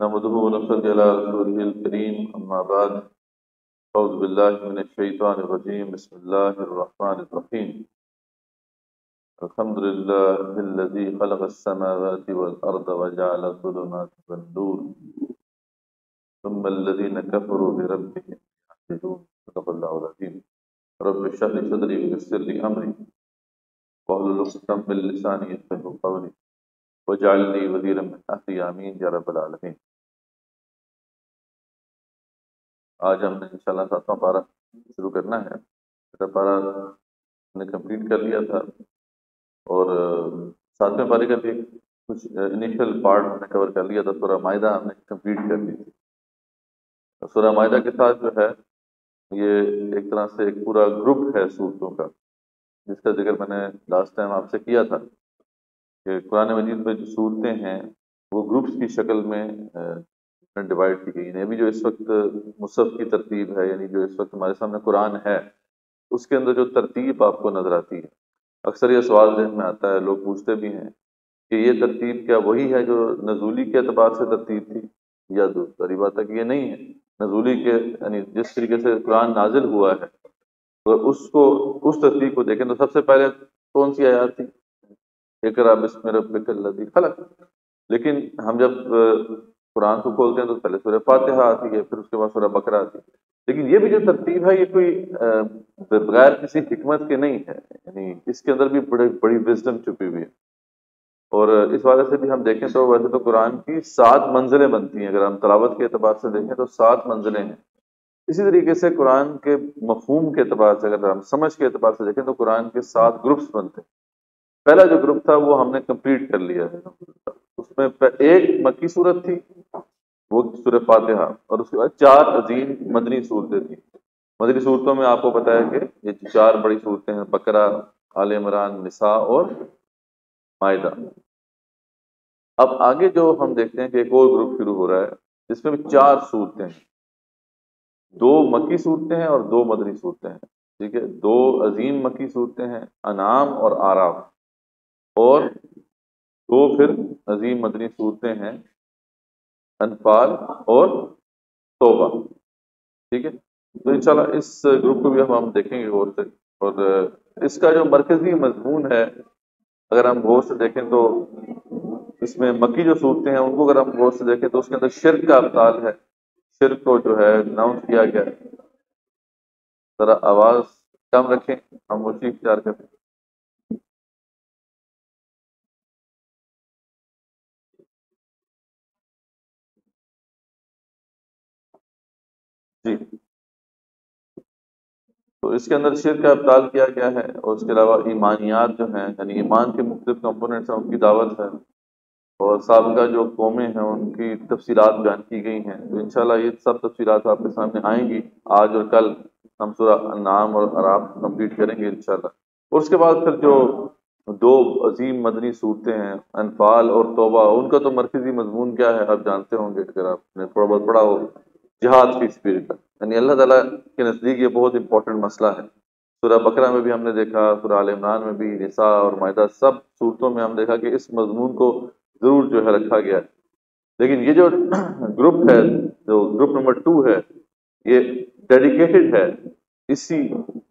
नमदहु वनसल्ली अला रसूलिहिल करीम अम्मा बाद अऊज़ु बिल्लाहि मिनश शैतानिर रजीम बिस्मिल्लाहिर रहमानिर रहीम अल्हम्दुलिल्लाहिल्लज़ी खलक़स समावाति वल अर्द व जअल ज़ुलुमाति वन नूर सुम्मल्लज़ीना कफ़रू बिरब्बिहिम यअदिलून सदक़ल्लाहुल अज़ीम रब्बि इश्रह ली सदरी व यस्सिर ली अमरी वहलुल उक़दतम मिन लिसानी यफ़क़हू क़ौली वजअलनी वज़ीरम मिन अहली आमीन या रब्बल आलमीन आज हमने इंशाल्लाह सातवां पारा शुरू करना है। छठा पारा हमने कंप्लीट कर लिया था और सातवें पारे का भी कुछ इनिशियल पार्ट हमने कवर कर लिया था। सूरह मायदा हमने कंप्लीट कर ली थी। सूरह मायदा के साथ जो है, ये एक तरह से एक पूरा ग्रुप है सूरतों का, जिसका ज़िक्र मैंने लास्ट टाइम आपसे किया था कि कुरान मजीद में जो सूरतें हैं, वो ग्रुप्स की शक्ल में डिवाइड की गई। अभी जो इस वक्त मुसफ़ की तरतीब है, यानी जो इस वक्त हमारे सामने कुरान है, उसके अंदर जो तरतीब आपको नज़र आती है, अक्सर ये सवाल जहन में आता है, लोग पूछते भी हैं कि ये तरतीब क्या वही है जो नजूली के अतबार से तरतीब थी या दूसरी बात है कि ये नहीं है। नजूली के, यानी जिस तरीके से कुरान नाजिल हुआ है तो उसको, उस तरतीब को देखें तो सबसे पहले कौन सी आयात थी? एक रबी खलक। लेकिन हम जब कुरान को खोलते हैं तो पहले सूर्य फातिहा आती है, फिर उसके बाद सूर्य बकरा आती है। लेकिन ये भी जो तरतीब है, ये कोई बगैर किसी हमत के नहीं है। यानी इसके अंदर भी बड़ी बड़ी विजडम छुपी हुई है। और इस वाले से भी हम देखें तो वैसे तो कुरान की सात मंजिलें बनती हैं। अगर हम तलावत के अतबार से देखें तो सात मंजिलें हैं। इसी तरीके से कुरान के मफहूम के अतबार से अगर हम समझ के अतबार से देखें तो कुरान के सात ग्रुप्स बनते हैं। पहला जो ग्रुप था वो हमने कंप्लीट कर लिया है। उसमें एक मक्की सूरत थी, वो सूर फातिहा और उसके बाद चार अजीम मदनी सूरतें थी। मदनी सूरतों में आपको पता है कि ये चार बड़ी सूरतें हैं, बकरा, आल इमरान, निसा और मायदा। अब आगे जो हम देखते हैं कि एक और ग्रुप शुरू हो रहा है, जिसमें भी चार सूरतें हैं। दो मक्की सूरतें हैं और दो मदनी सूरतें हैं। ठीक है? दो अजीम मक्की सूरतें हैं, अनाम और आराफ और दो फिर अजीम मदनी सूरतें हैं, अनफाल और तोबा। ठीक है? तो इंशाल्लाह इस ग्रुप को भी हम हम देखेंगे गौर से, और इसका जो मरकजी मजमून है, अगर हम गौर से देखें तो इसमें मक्की जो सूरतें हैं, उनको अगर हम गौर से देखें तो उसके अंदर शिरक का अवताल है। शिरक को जो है अनाउंस किया गया है। ज़रा आवाज़ कम रखें, हम उसी विचार करें जी। तो इसके अंदर शिर का अब्ताल किया गया है और उसके अलावा ईमानियात जो हैं, यानी ईमान के मुख्त कंपोनेंट्स हैं, उनकी दावत है। और सबका जो कौमें हैं, उनकी तफसीलात बयान की गई हैं। तो इंशाल्लाह ये सब तफसीलात आपके सामने आएँगी आज और कल। हम सूरा नाम और आराम कंप्लीट करेंगे इंशाल्लाह। और उसके बाद फिर जो दो अजीम मदनी सूरतें हैं, अनफाल और तोबा, उनका तो मरकजी मजमून क्या है, आप जानते होंगे, अगर आपने थोड़ा बहुत पढ़ा हो। जिहाद की स्पिरिट यानी अल्लाह ताला के नज़दीक ये बहुत इंपॉर्टेंट मसला है। सूरा बकरा में भी हमने देखा सूरा आल इमरान में भी, निसा और मायदा सब सूरतों में हम देखा कि इस मजमून को ज़रूर जो है रखा गया है। लेकिन ये जो ग्रुप है, जो ग्रुप नंबर टू है, ये डेडिकेटेड है इसी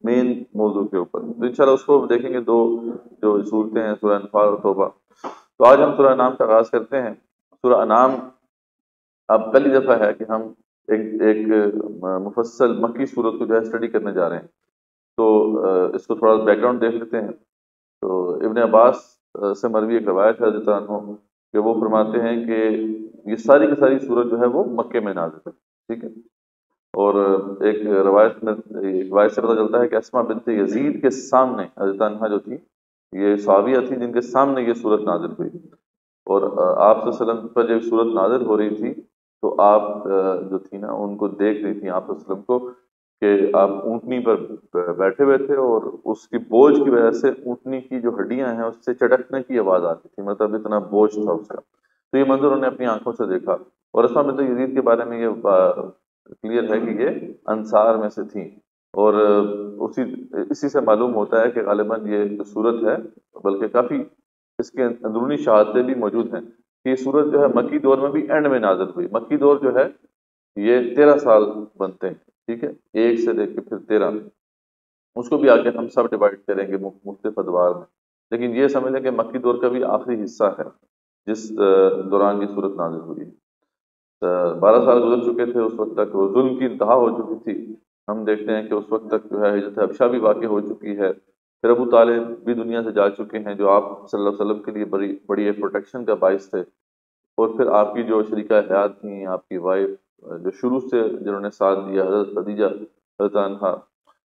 मेन मौजू के ऊपर। तो इंशाल्लाह उसको देखेंगे दो, जो सूरतें हैं सूर्य अनफाल और तोबा। तो आज हम सूर्य नाम का आगाज़ करते हैं। सूर्य नाम अब पहली दफ़ा है कि हम एक एक मुफसल मक्की सूरत को जो है स्टडी करने जा रहे हैं। तो इसको थोड़ा बैकग्राउंड देख लेते हैं। तो इबन अब्बास से मरवी एक रवायत है कि वो फरमाते हैं कि ये सारी की सारी सूरत जो है वो मक्के में नाजिल है, ठीक है? और एक रवायत में रवायत से पता चलता है कि असमा बिनते यजीद के सामने हज़रत जो थी, ये साविया थी जिनके सामने ये सूरत नाजिल हुई और आप पर जब सूरत नाजिल हो रही थी तो आप जो थी ना, उनको देख रही थी आप को कि आप ऊँटनी पर बैठे हुए थे और उसकी बोझ की वजह से ऊँटनी की जो हड्डियाँ हैं उससे चटकने की आवाज़ आती थी मतलब इतना बोझ था उसका। तो ये मंजर उन्होंने अपनी आँखों से देखा और असमा बिन यजीद के बारे में ये क्लियर है कि ये अंसार में से थी और उसी, इसी से मालूम होता है कि गालिबा ये सूरत है, बल्कि काफ़ी इसके अंदरूनी शहादतें भी मौजूद हैं। कि सूरत जो है मक्की दौर में भी एंड में नाजल हुई। मक्की दौर जो है, ये तेरह साल बनते हैं, ठीक है? एक से लेकर फिर तेरह। उसको भी आगे हम सब डिवाइड करेंगे मुख्तफ अदवार में। लेकिन ये समझ लें कि मक्की दौर का भी आखिरी हिस्सा है, जिस दौरान ये सूरत नाजिल हुई। बारह साल गुजर चुके थे उस वक्त तक जुल्म की इंतहा हो चुकी थी। हम देखते हैं कि उस वक्त तक जो है हज़रत हबशा भी वाक़ हो चुकी है। फिर अबू तालिब भी दुनिया से जा चुके हैं, जो आप सल्लल्लाहु अलैहि वसल्लम के लिए बड़ी बड़ी एक प्रोटेक्शन का बायस थे। और फिर आपकी जो शरीका हयात थी, आपकी वाइफ जो शुरू से जिन्होंने साथ दिया, हज़रत खदीजा, हज़रत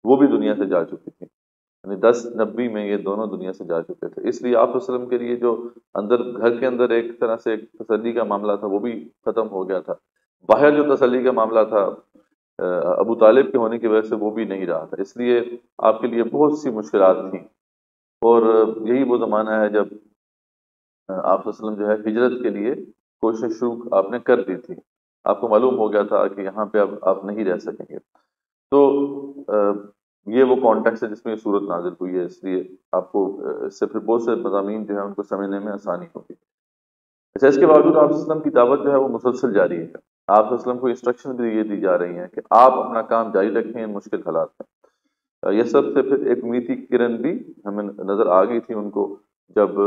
वो भी दुनिया से जा चुकी थी। यानी दस, नब्बे में ये दोनों दुनिया से जा चुके थे। इसलिए आप वसलम के लिए जो अंदर, घर के अंदर एक तरह से एक तसली का मामला था, वो भी ख़त्म हो गया था। बाहर जो तसली का मामला था अबू तालिब के होने की वजह से वो भी नहीं रहा था। इसलिए आपके लिए बहुत सी मुश्किल थी। और यही वो ज़माना है जब आप जो है हिजरत के लिए कोशिश शुरू आपने कर दी थी। आपको मालूम हो गया था कि यहाँ पे अब आप नहीं रह सकेंगे। तो ये वो कॉन्टेक्स्ट है जिसमें सूरत नाजिल हुई है। इसलिए आपको इससे फिर बहुत से मजामी जो है उनको समझने में आसानी होगी। अच्छा इसके बावजूद आप की दावत जो है वो मुसलसल जारी है। आप को इंस्ट्रक्शन भी ये दी जा रही हैं कि आप अपना काम जारी रखें, मुश्किल हालात में यह सबसे फिर एक मीठी किरण भी हमें नज़र आ गई थी उनको जब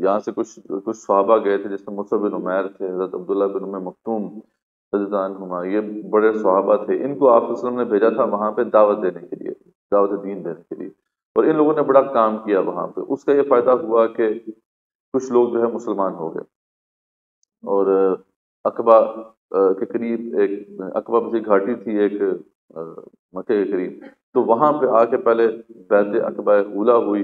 यहाँ से कुछ कुछ सहाबा गए थे, जिसमें मुसब बिन उमैर थे, हज़रत अब्दुल्ला बिन उम मखतूम हुमा ये बड़े सहाबा थे। इनको आप ने भेजा था वहाँ पर दावत देने के लिए, दावत दीन देने के लिए। और इन लोगों ने बड़ा काम किया वहाँ पे। उसका ये फ़ायदा हुआ कि कुछ लोग जो है मुसलमान हो गए। और अकबा के करीब एक, अकबा बसी घाटी थी एक मक्के के करीब। तो वहाँ पे आके पहले बैत अकबा उला हुई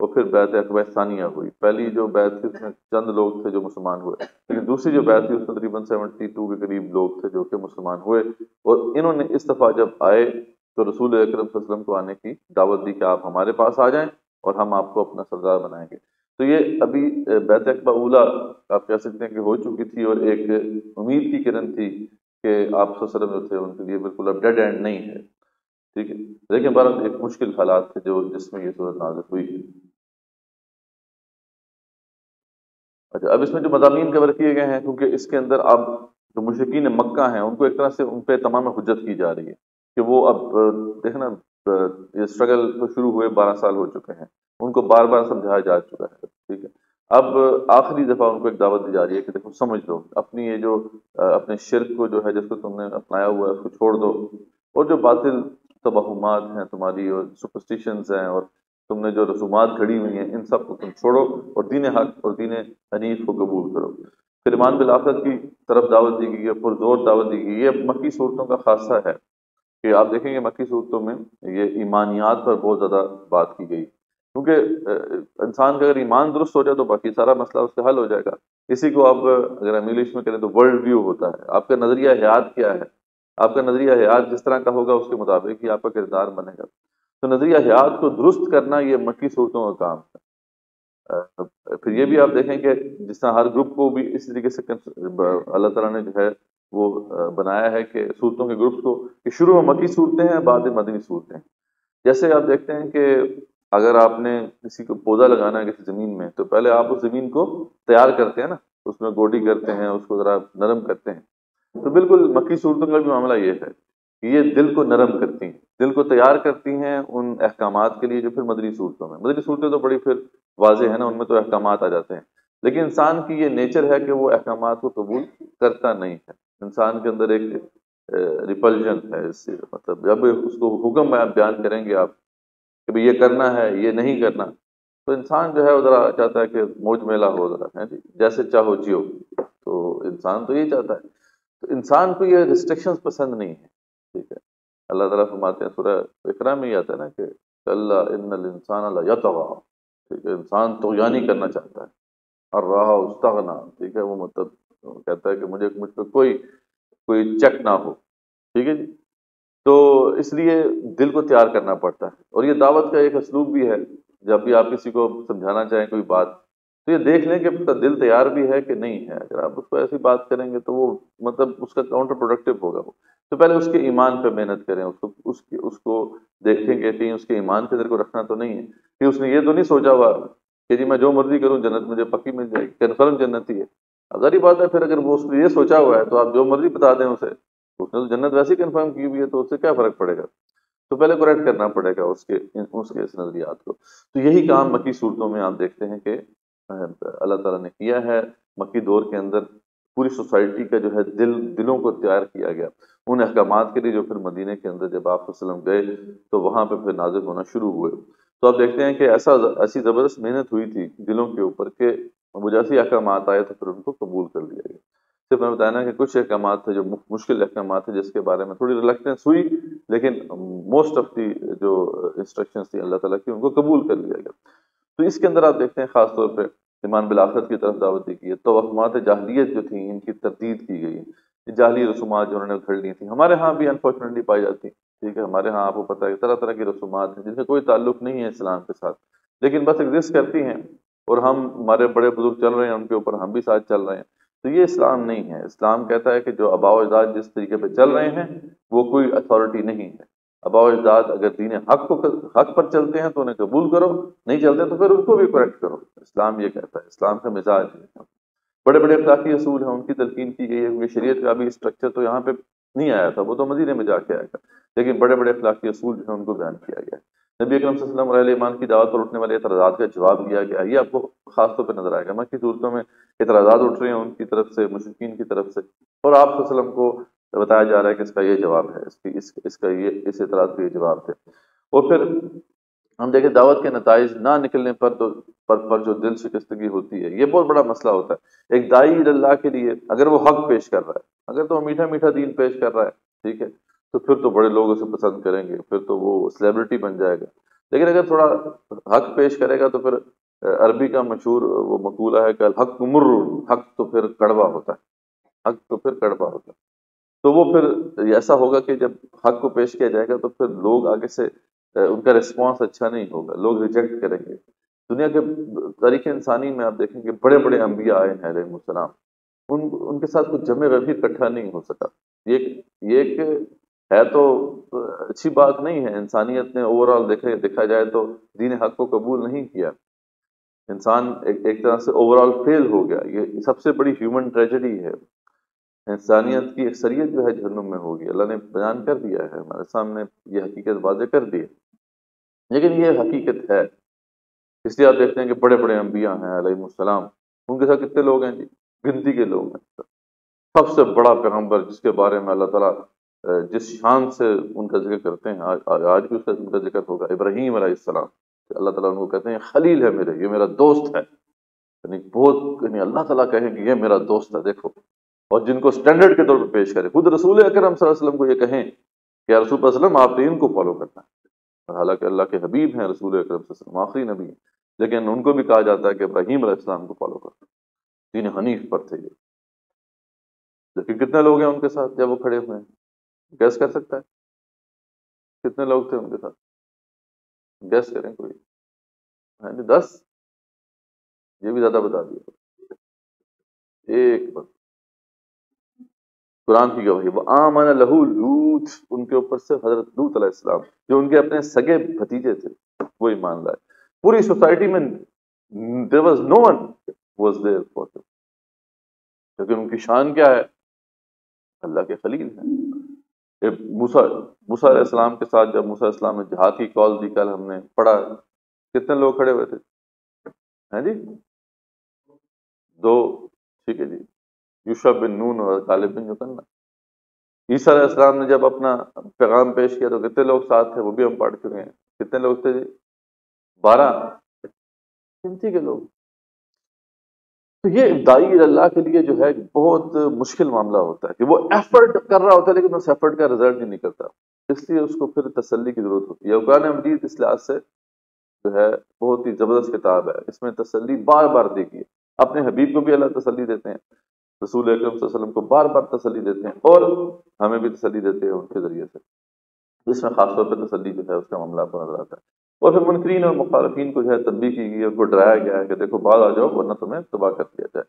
और फिर बैत अकबा सानिया हुई। पहली जो बैत थी, उसमें चंद लोग थे जो मुसलमान हुए। लेकिन दूसरी जो बैत थी, उसमें तकरीबन सेवेंटी टू के करीब लोग थे जो कि मुसलमान हुए। और इन्होंने इस दफ़ा जब आए तो रसूल अक्रम को आने की दावत दी कि आप हमारे पास आ जाएँ और हम आपको अपना सरदार बनाएँगे। तो ये अभी बैत अकबाउला आप कह सकते हैं कि हो चुकी थी और एक उम्मीद की किरण थी कि आप वसलम जो थे उनके लिए बिल्कुल अब डेड एंड नहीं है। ठीक है? लेकिन बारह एक मुश्किल हालात थे जो जिसमें ये सूरत नाजिल हुई है। अच्छा अब इसमें जो मजामी कवर किए गए हैं, क्योंकि इसके अंदर अब जो मुशकिन मक्का हैं, उनको एक तरह से उन पर तमाम हजत की जा रही है कि वो अब देखना ये स्ट्रगल तो शुरू हुए, बारह साल हो चुके हैं। उनको बार बार समझाया जा चुका है, ठीक है। अब आखिरी दफ़ा उनको एक दावत दी जा रही है कि देखो, समझ लो, अपनी ये जो अपने शिरक को जो है, जिसको तुमने अपनाया हुआ है, उसको छोड़ दो। और जो बातिल तबाहमात हैं तुम्हारी और सुपरस्टिशंस हैं और तुमने जो रसूमात घड़ी हुई हैं, इन सबको तुम छोड़ो और दीन हक और दीन हनीफ को कबूल करो। फिर ईमान बिलाफत की तरफ़ दावत दी गई है, पुरजोर दावत दी गई ये मक्की सूरतों का खासा है। कि आप देखेंगे मक्की सूरतों में ये ईमानियात पर बहुत ज़्यादा बात की गई। क्योंकि इंसान का अगर ईमान दुरुस्त हो जाए तो बाकी सारा मसला उसका हल हो जाएगा। इसी को आप अगर हम इंग्लिश में करें तो वर्ल्ड व्यू होता है। आपका नज़रिया हयात क्या है? आपका नज़रिया हयात जिस तरह का होगा उसके मुताबिक ही आपका किरदार बनेगा। तो नज़रिया हयात को दुरुस्त करना ये मक्की सूरतों का काम है। फिर ये भी आप देखें कि जिस तरह हर ग्रुप को भी इस तरीके से अल्लाह तला ने जो है वो बनाया है कि सूरतों के ग्रुप्स को कि शुरू में मक्की सूरतें हैं, बाद में मदनी सूरतें हैं। जैसे आप देखते हैं कि अगर आपने किसी को पौधा लगाना है किसी ज़मीन में तो पहले आप उस ज़मीन को तैयार करते हैं ना, उसमें गोडी करते हैं, उसको ज़रा नरम करते हैं। तो बिल्कुल मक्की सूरतों का भी मामला ये है कि ये दिल को नरम करती हैं, दिल को तैयार करती हैं उन अहकाम के लिए जो फिर मदनी सूरतों में। मदरी सूरतें तो बड़ी फिर वाजे है ना, उनमें तो अहकाम आ जाते हैं। लेकिन इंसान की ये नेचर है कि वो अहकाम को कबूल करता नहीं है। इंसान के अंदर एक रिपल्जन है इससे मतलब जब उसको हुक्म आप बयान करेंगे आप कि भाई ये करना है, ये नहीं करना तो इंसान जो है ज़रा चाहता है कि मौज मेला हो ज़रा, है जी? जैसे चाहो जियो तो इंसान तो यही चाहता है। तो इंसान को ये रिस्ट्रिक्शंस पसंद नहीं है, ठीक है? अल्लाह ताला फरमाते हैं, सूरह इकरा में ही आता है ना कि, कल्ला इन इंसान यतवा ठीक है? इंसान तो यानी करना चाहता है। और रहा उस्तगना। ठीक है, वो मतलब कहता है कि मुझे, मुझ पर कोई कोई चेक ना हो। ठीक है जी? तो इसलिए दिल को तैयार करना पड़ता है। और ये दावत का एक असलूब भी है, जब भी आप किसी को समझाना चाहें कोई बात तो ये देख लें कि उसका दिल तैयार भी है कि नहीं है। अगर आप उसको ऐसी बात करेंगे तो वो मतलब उसका काउंटर प्रोडक्टिव होगा वो। तो पहले उसके ईमान पे मेहनत करें, उसको, उसके, उसको देखें कि कहीं उसके ईमान के अंदर को रखना तो नहीं है। कि उसने ये तो नहीं सोचा हुआ कि जी मैं जो मर्ज़ी करूँ, जन्नत मुझे पक्की मिल जाएगी। कन्फर्म जन्नत ही है। ही बात है, फिर अगर वो उसने ये सोचा हुआ है तो आप जो मर्ज़ी बता दें उसे। उसने तो जन्नत वैसे ही कन्फर्म की हुई है तो उससे क्या फ़र्क पड़ेगा? तो पहले करेक्ट करना पड़ेगा उसके उसके इस नज़रियात को। तो यही काम मक्की सूरतों में आप देखते हैं कि अल्लाह ताला ने किया है। मक्की दौर के अंदर पूरी सोसाइटी का जो है दिल, दिलों को तैयार किया गया। उन अहकाम के लिए जो फिर मदीने के अंदर जब आप गए तो वहाँ पर फिर नाजुक होना शुरू हुए। तो आप देखते हैं कि ऐसा ऐसी ज़बरदस्त मेहनत हुई थी दिलों के ऊपर के वो जैसे अहकाम आए तो फिर उनको कबूल कर लिया गया। सिर्फ़ मैंने बताया ना कि कुछ अहकाम थे जो मुश्किल अहकाम थे जिसके बारे में थोड़ी रिलेक्टेंस हुई लेकिन मोस्ट ऑफ़ दी जो इंस्ट्रक्शन थी अल्लाह ताला की, उनको कबूल कर लिया गया। तो इसके अंदर आप देखते हैं ख़ासतौर पर ईमान बिलाखरत की तरफ़ दावत दी गई है। तो वहमात जाहलीत जो थी, इनकी तरदीद की गई जाहली रसूमात जो उन्होंने उखड़ ली थी, हमारे यहाँ भी अनफॉर्चुनेटली पाई जाती ठीक है, हमारे यहाँ आपको पता है तरह तरह की रसूमात हैं, जिनसे कोई ताल्लुक नहीं है इस्लाम के साथ। लेकिन बस एग्जिस्ट करती हैं, और हम, हमारे बड़े बुज़ुर्ग चल रहे हैं, उनके ऊपर हम भी साथ चल रहे हैं। तो ये इस्लाम नहीं है। इस्लाम कहता है कि जो अबाव जिस तरीके पर चल रहे हैं, वो कोई अथॉरिटी नहीं है। अबाव अजदाद अगर दीन हक को हक पर चलते हैं तो उन्हें कबूल करो, नहीं चलते तो फिर उनको भी करेक्ट करो। इस्लाम ये कहता है, इस्लाम का मिजाज बड़े बड़े अखलाकी असूल हैं, उनकी तलकीन की गई है क्योंकि शरीयत का भी स्ट्रक्चर तो यहाँ पे नहीं आया था वो तो मदीने में जाके आया था। लेकिन बड़े बड़े अखलाकी असूल जो है उनको बयान किया गया। नबी अकरम ईमान की दावत पर उठने वाले एतराज़ात का जवाब दिया गया। ये आपको खास तौर पर नज़र आएगा। मैं की सूरतों में एतराज़ात उठ रहे हैं उनकी तरफ़ से मुशकिन की तरफ़ से। और आप को बताया जा रहा है कि इसका ये जवाब है इसकी इस, इसका ये इस एतराज़ के ये जवाब थे और फिर हम देखें दावत के नतज ना निकलने पर तो पर, पर जो दिल शिकस्तगी होती है ये बहुत बड़ा मसला होता है। एक दाई अल्लाह के लिए अगर वो हक पेश कर रहा है अगर तो मीठा मीठा दीन पेश कर रहा है ठीक है तो फिर तो बड़े लोग उसे पसंद करेंगे फिर तो वो सेलिब्रिटी बन जाएगा। लेकिन अगर थोड़ा हक पेश करेगा तो फिर अरबी का मशहूर वो मकूला है कल हक मुर्र हक तो फिर कड़वा होता है हक तो फिर कड़वा होता है। तो वो फिर ऐसा होगा कि जब हक को पेश किया जाएगा तो फिर लोग आगे से उनका रिस्पॉन्स अच्छा नहीं होगा लोग रिजेक्ट करेंगे। दुनिया के तारीख इंसानी में आप देखेंगे बड़े बड़े अम्बिया आए हैं सलाम उन उनके साथ कुछ जमे रवि इकट्ठा नहीं हो सका। ये ये एक है तो अच्छी बात नहीं है। इंसानियत ने ओवरऑल देखे देखा जाए तो दीन हक को कबूल नहीं किया। इंसान एक, एक तरह से ओवरऑल फेल हो गया। ये सबसे बड़ी ह्यूमन ट्रेजेडी है। इंसानियत की अक्सरियत जो है जहनुम में होगी। अल्लाह ने बयान कर दिया है हमारे सामने ये हकीकत वाजे कर दी है। लेकिन ये हकीकत है। इसलिए आप देखते हैं कि बड़े बड़े अम्बिया हैं अलैहिस्सलाम उनके साथ कितने लोग हैं जी? गिनती के लोग हैं। सबसे बड़ा पैगंबर जिसके बारे में अल्लाह ताला जिस शान से उनका ज़िक्र करते हैं, आज आज भी उसका, उनका ज़िक्र होगा, इब्राहिम अलैहिस्सलाम अल्लाह ताला उनको कहते हैं, खलील है मेरे, ये मेरा दोस्त है। यानी बहुत, यानी अल्लाह ताला कहे कि ये मेरा दोस्त है, देखो। और जिनको स्टैंडर्ड के तौर पर पेश करे। खुद रसूल अकरम वसल्लम को ये कहें कि रसूल वसलम आपने इनको फॉलो करना है। हालाँकि अल्लाह के हबीब हैं, रसूल अकरम आखिरी नबी हैं। लेकिन उनको भी कहा जाता है कि इब्राहिम अलैहिस्सलाम को फॉलो करना तीन हनीफ पर थे ये। लेकिन कितने लोग हैं उनके साथ जब वो खड़े हुए हैं? गैस कर सकता है? कितने लोग थे उनके साथ? गैस करें कोई? है दस। ये भी ज़्यादा बता दिया एक बस कुरान की गवाही, वो आमन लहू लूत, उनके ऊपर से हज़रत लूत अलैहिस्सलाम जो उनके अपने सगे भतीजे थे, वो ईमान लाए। पूरी सोसाइटी में there was no one was there for लेकिन उनकी शान क्या है? अल्लाह के खलील हैं। मूसा मूसा इस्लाम के साथ जब मूसा इस्लाम ने जहाद की कॉल दी, कल हमने पढ़ा, कितने लोग खड़े हुए थे? हैं जी? दो, ठीक है जी। यूशा बिन नून और गालिब बिन जुकन्ना ईसा इस्लाम ने जब अपना पैगाम पेश किया तो कितने लोग साथ थे वो भी हम पढ़ चुके हैं। कितने लोग थे जी? बारह। गिनती के लोग। तो ये दाई अल्लाह के लिए जो है बहुत मुश्किल मामला होता है कि वो एफर्ट कर रहा होता है लेकिन उस एफर्ट का रिज़ल्ट नहीं निकलता। इसलिए उसको फिर तसल्ली की ज़रूरत होती है। अफगान मजीद इस लिहाज से जो है बहुत ही ज़बरदस्त किताब है। इसमें तसल्ली बार बार देखिए। अपने हबीब को भी अल्लाह तसल्ली देते हैं। रसूल अक्रम को बार बार तसली देते हैं और हमें भी तसली देते हैं उनके ज़रिए से। इसमें खासतौर पर तसली जो है, उसका मामला पर नज़र आता है। और फिर मुनकरीन और मुखालफी को जो है तब्दी की गई उनको डराया गया है कि देखो बाद आ जाओ, वरना तुम्हें तबाह कर दिया जाए।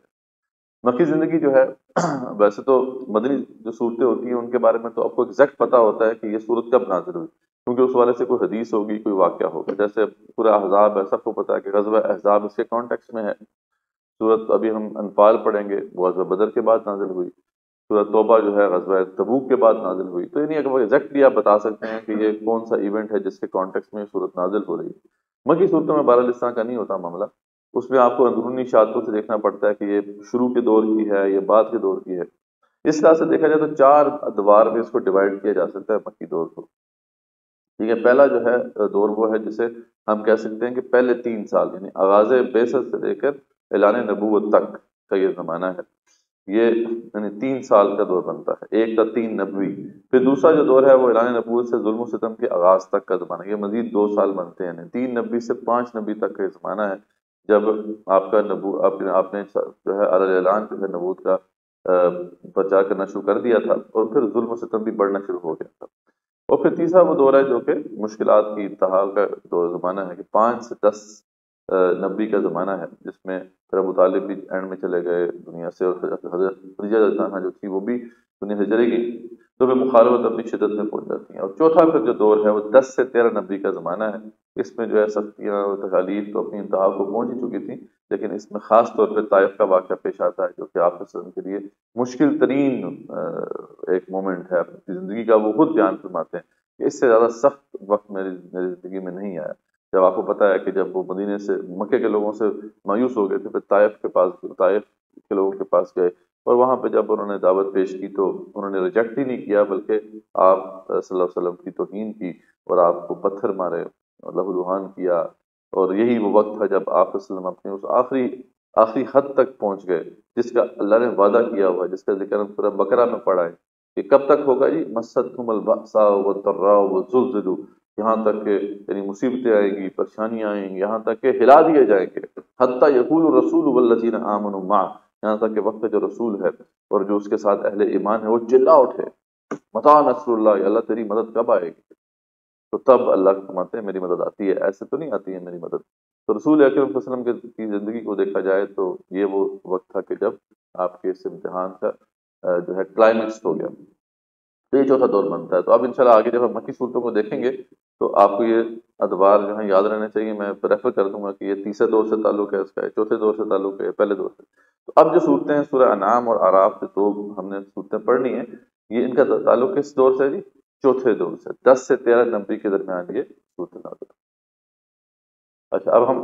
मक्की ज़िंदगी जो है, वैसे तो मदनी जो सूरतें होती हैं, उनके बारे में तो आपको एग्जैक्ट पता होता है कि ये सूरत कब नाजिल हुई। क्योंकि उस वाले से कोई हदीस होगी, कोई वाक्य होगा। जैसे पूरा अहजाब है, सबको पता है कि गजब अहजाब इसके कॉन्टेक्स में है। सूरत अभी हम अनफाल पढ़ेंगे, वो गजब बदर के बाद नाजिल हुई। सूरत तोबा जो है गजब तबूक के बाद नाजिल हुई। तो यानी अगर एग्जैक्टली आप बता सकते हैं कि ये कौन सा इवेंट है जिसके कॉन्टेक्स्ट में सूरत नाजिल हो रही है। मकी सूरतों में बारह इस तरह का नहीं होता मामला। उसमें आपको अंदरूनी शातों से देखना पड़ता है कि ये शुरू के दौर की है, ये बाद के दौर की है। इस तरह से देखा जाए तो चार अदवार में इसको डिवाइड किया जा सकता है मक्की दौर को। ठीक है, पहला जो है, दौर वो है जिसे हम कह सकते हैं कि पहले तीन साल, यानी आगाज़ बेसत से लेकर ऐलान नबूत तक का ये ज़माना है। ये, यानी तीन साल का दौर बनता है। एक था तीन नबवी। फिर दूसरा जो दौर है, वो ऐलान नबूत से जुल्म सितम के आगाज़ तक का ज़माना ये मजीद दो साल बनते हैं। तीन नबी से पाँच नबी तक का ज़माना है, जब आपका नबू, आपने आपने जो है अलान जो है नबूत का प्रचार करना शुरू कर दिया था और फिर जुल्म सितम भी बढ़ना शुरू हो गया था। और फिर तीसरा वो दौर है जो कि मुश्किल की इंतहा का दो ज़माना है कि पाँच से दस नबी का ज़माना है, जिसमें अबू तालिब भी एंड में चले गए दुनिया से और हज़रत जो थी वो भी दुनिया से चली गई। तो वे मुखालबत अपनी शिदत में पहुँच जाती हैं। और चौथा फिर जो दौर है, वो दस से तेरह नबी का ज़माना है। इसमें जो है सख्तियाँ और तकालीफ तो अपनी इंतहा को पहुँच ही चुकी थी, लेकिन इसमें ख़ास तौर पर ताइफ का वाक़ पेश आता है, जो कि आप के लिए मुश्किल तरीन एक मोमेंट है। अपनी ज़िंदगी का वो खुद बयान फरमाते हैं कि इससे ज़्यादा सख्त वक्त मेरी मेरी ज़िंदगी में नहीं आया। जब आपको पता है कि जब वो मदीने से, मक्के के लोगों से मायूस हो गए थे, फिर ताइफ के पास, ताइफ के लोगों के पास गए। और वहाँ पे जब उन्होंने दावत पेश की तो उन्होंने रिजेक्ट ही नहीं किया, बल्कि आप वसल्लम की तोहन की और आपको पत्थर मारे लहूलुहान किया। और यही वो वक्त था जब आप अपने उस आखिरी आखिरी हद तक पहुँच गए, जिसका अल्लाह ने वादा किया हुआ जिसका ज़िक्र हम पूरा बकरा में पढ़ा है कि कब तक होगा जी? मसद सा व तर्रा व जुल्जलू। यहाँ तक के यानी मुसीबतें आएँगी, परेशानियाँ आएँगी, यहाँ तक के हिला दिए जाएँगे। हती यकूल रसूल वल्लजीन आमन मा यहाँ तक के वक्त जो रसूल है और जो उसके साथ अहले ईमान है, वो चिल्ला उठे। मता नसरुल्ला अल्लाह तेरी मदद कब आएगी? तो तब अल्लाह फरमाते हैं, मेरी मदद आती है। ऐसे तो नहीं आती है मेरी मदद। तो रसूल अकरम वसलम की ज़िंदगी को देखा जाए तो ये वो वक्त था कि जब आपके इस इम्तहान का जो है क्लाइमेक्स हो गया। तो ये चौथा दौर बनता है। तो अब इंशाल्लाह आगे जब हम मक्की सूरतों को देखेंगे तो आपको ये अदवार जो है याद रहने चाहिए। मैं रेफर कर दूँगा कि ये तीसरे दौर से ताल्लुक है, इसका चौथे दौर से ताल्लुक है पहले दौर से। तो अब जो सूरतें हैं सूर्य अनाम और आराफ से तो हमने सूरतें पढ़नी है, ये इनका ताल्लुक किस दौर से जी? चौथे दौर से, दस से तेरह नब्बे के दरमियान ये सूरत नाजर अच्छा अब हम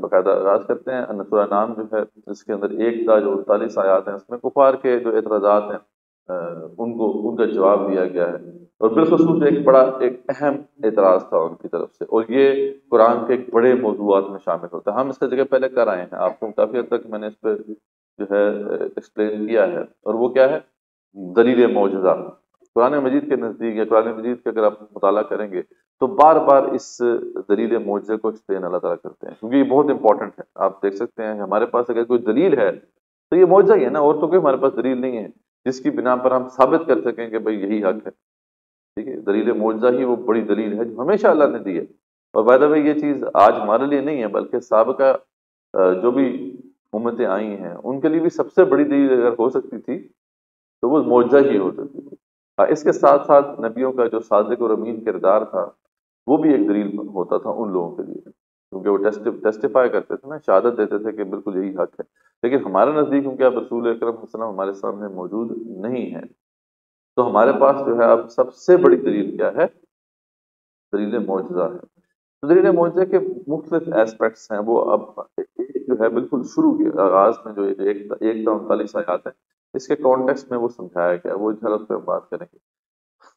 बाकायदा आगाज़ करते हैं। नसुरा नाम जो है, इसके अंदर एक का जो उनतालीस आयात हैं उसमें कुफार के जो एतराज़ात हैं उनको, उनका जवाब दिया गया है। और बिलखसूस एक बड़ा, एक अहम एतराज़ था उनकी तरफ़ से। और ये कुरान के एक बड़े मौजूद में शामिल होता है। हम इसका जगह पहले कर आए हैं। आपको काफ़ी हद तक मैंने इस पर जो है एक्सप्लेन किया है। और वो क्या है? दलील, मौजूदा। कुरान मजीद के नज़दीक या कुरान मजीद के अगर आप मुताला करेंगे तो बार बार इस दलील मुआवजे को एक्सप्लेन अल्लाह ताला करते हैं। क्योंकि ये बहुत इंपॉर्टेंट है। आप देख सकते हैं, हमारे पास अगर कोई दलील है तो ये मुआवजा ही है ना। और तो कोई हमारे पास दलील नहीं है। जिसकी बिना पर हम साबित कर सकें कि भाई यही हक है। ठीक है? दलील मुआवजा ही वो बड़ी दलील है जो हमेशा अल्लाह ने दी है। और वायदा भाई ये चीज़ आज हमारे लिए नहीं है बल्कि सबका जो भी हुमतें आई हैं उनके लिए भी सबसे बड़ी दलील अगर हो सकती थी तो वो मुआवजा ही हो सकती थी। हाँ, इसके साथ साथ नबियों का जो सादिक और अमीन किरदार था वो भी एक दलील होता था उन लोगों के लिए। क्योंकि वो टेस्ट टेस्टिफाई करते थे ना, शहादत देते थे कि बिल्कुल यही हक है। लेकिन हमारे नज़दीक क्योंकि अब रसूल अक्रम हमारे सामने मौजूद नहीं है। तो हमारे पास जो है अब सबसे बड़ी दलील क्या है? दलील मौजा है। तो दलील मौजे के मुख्तलिफ़ एस्पेक्ट्स हैं, वो अब एक जो है बिल्कुल शुरू के आगाज़ में जो एक एक उनतालीस आयात है, इसके कॉन्टेक्स्ट में वो समझाया गया, वो इंशाल्लाह उस पर हम बात करेंगे।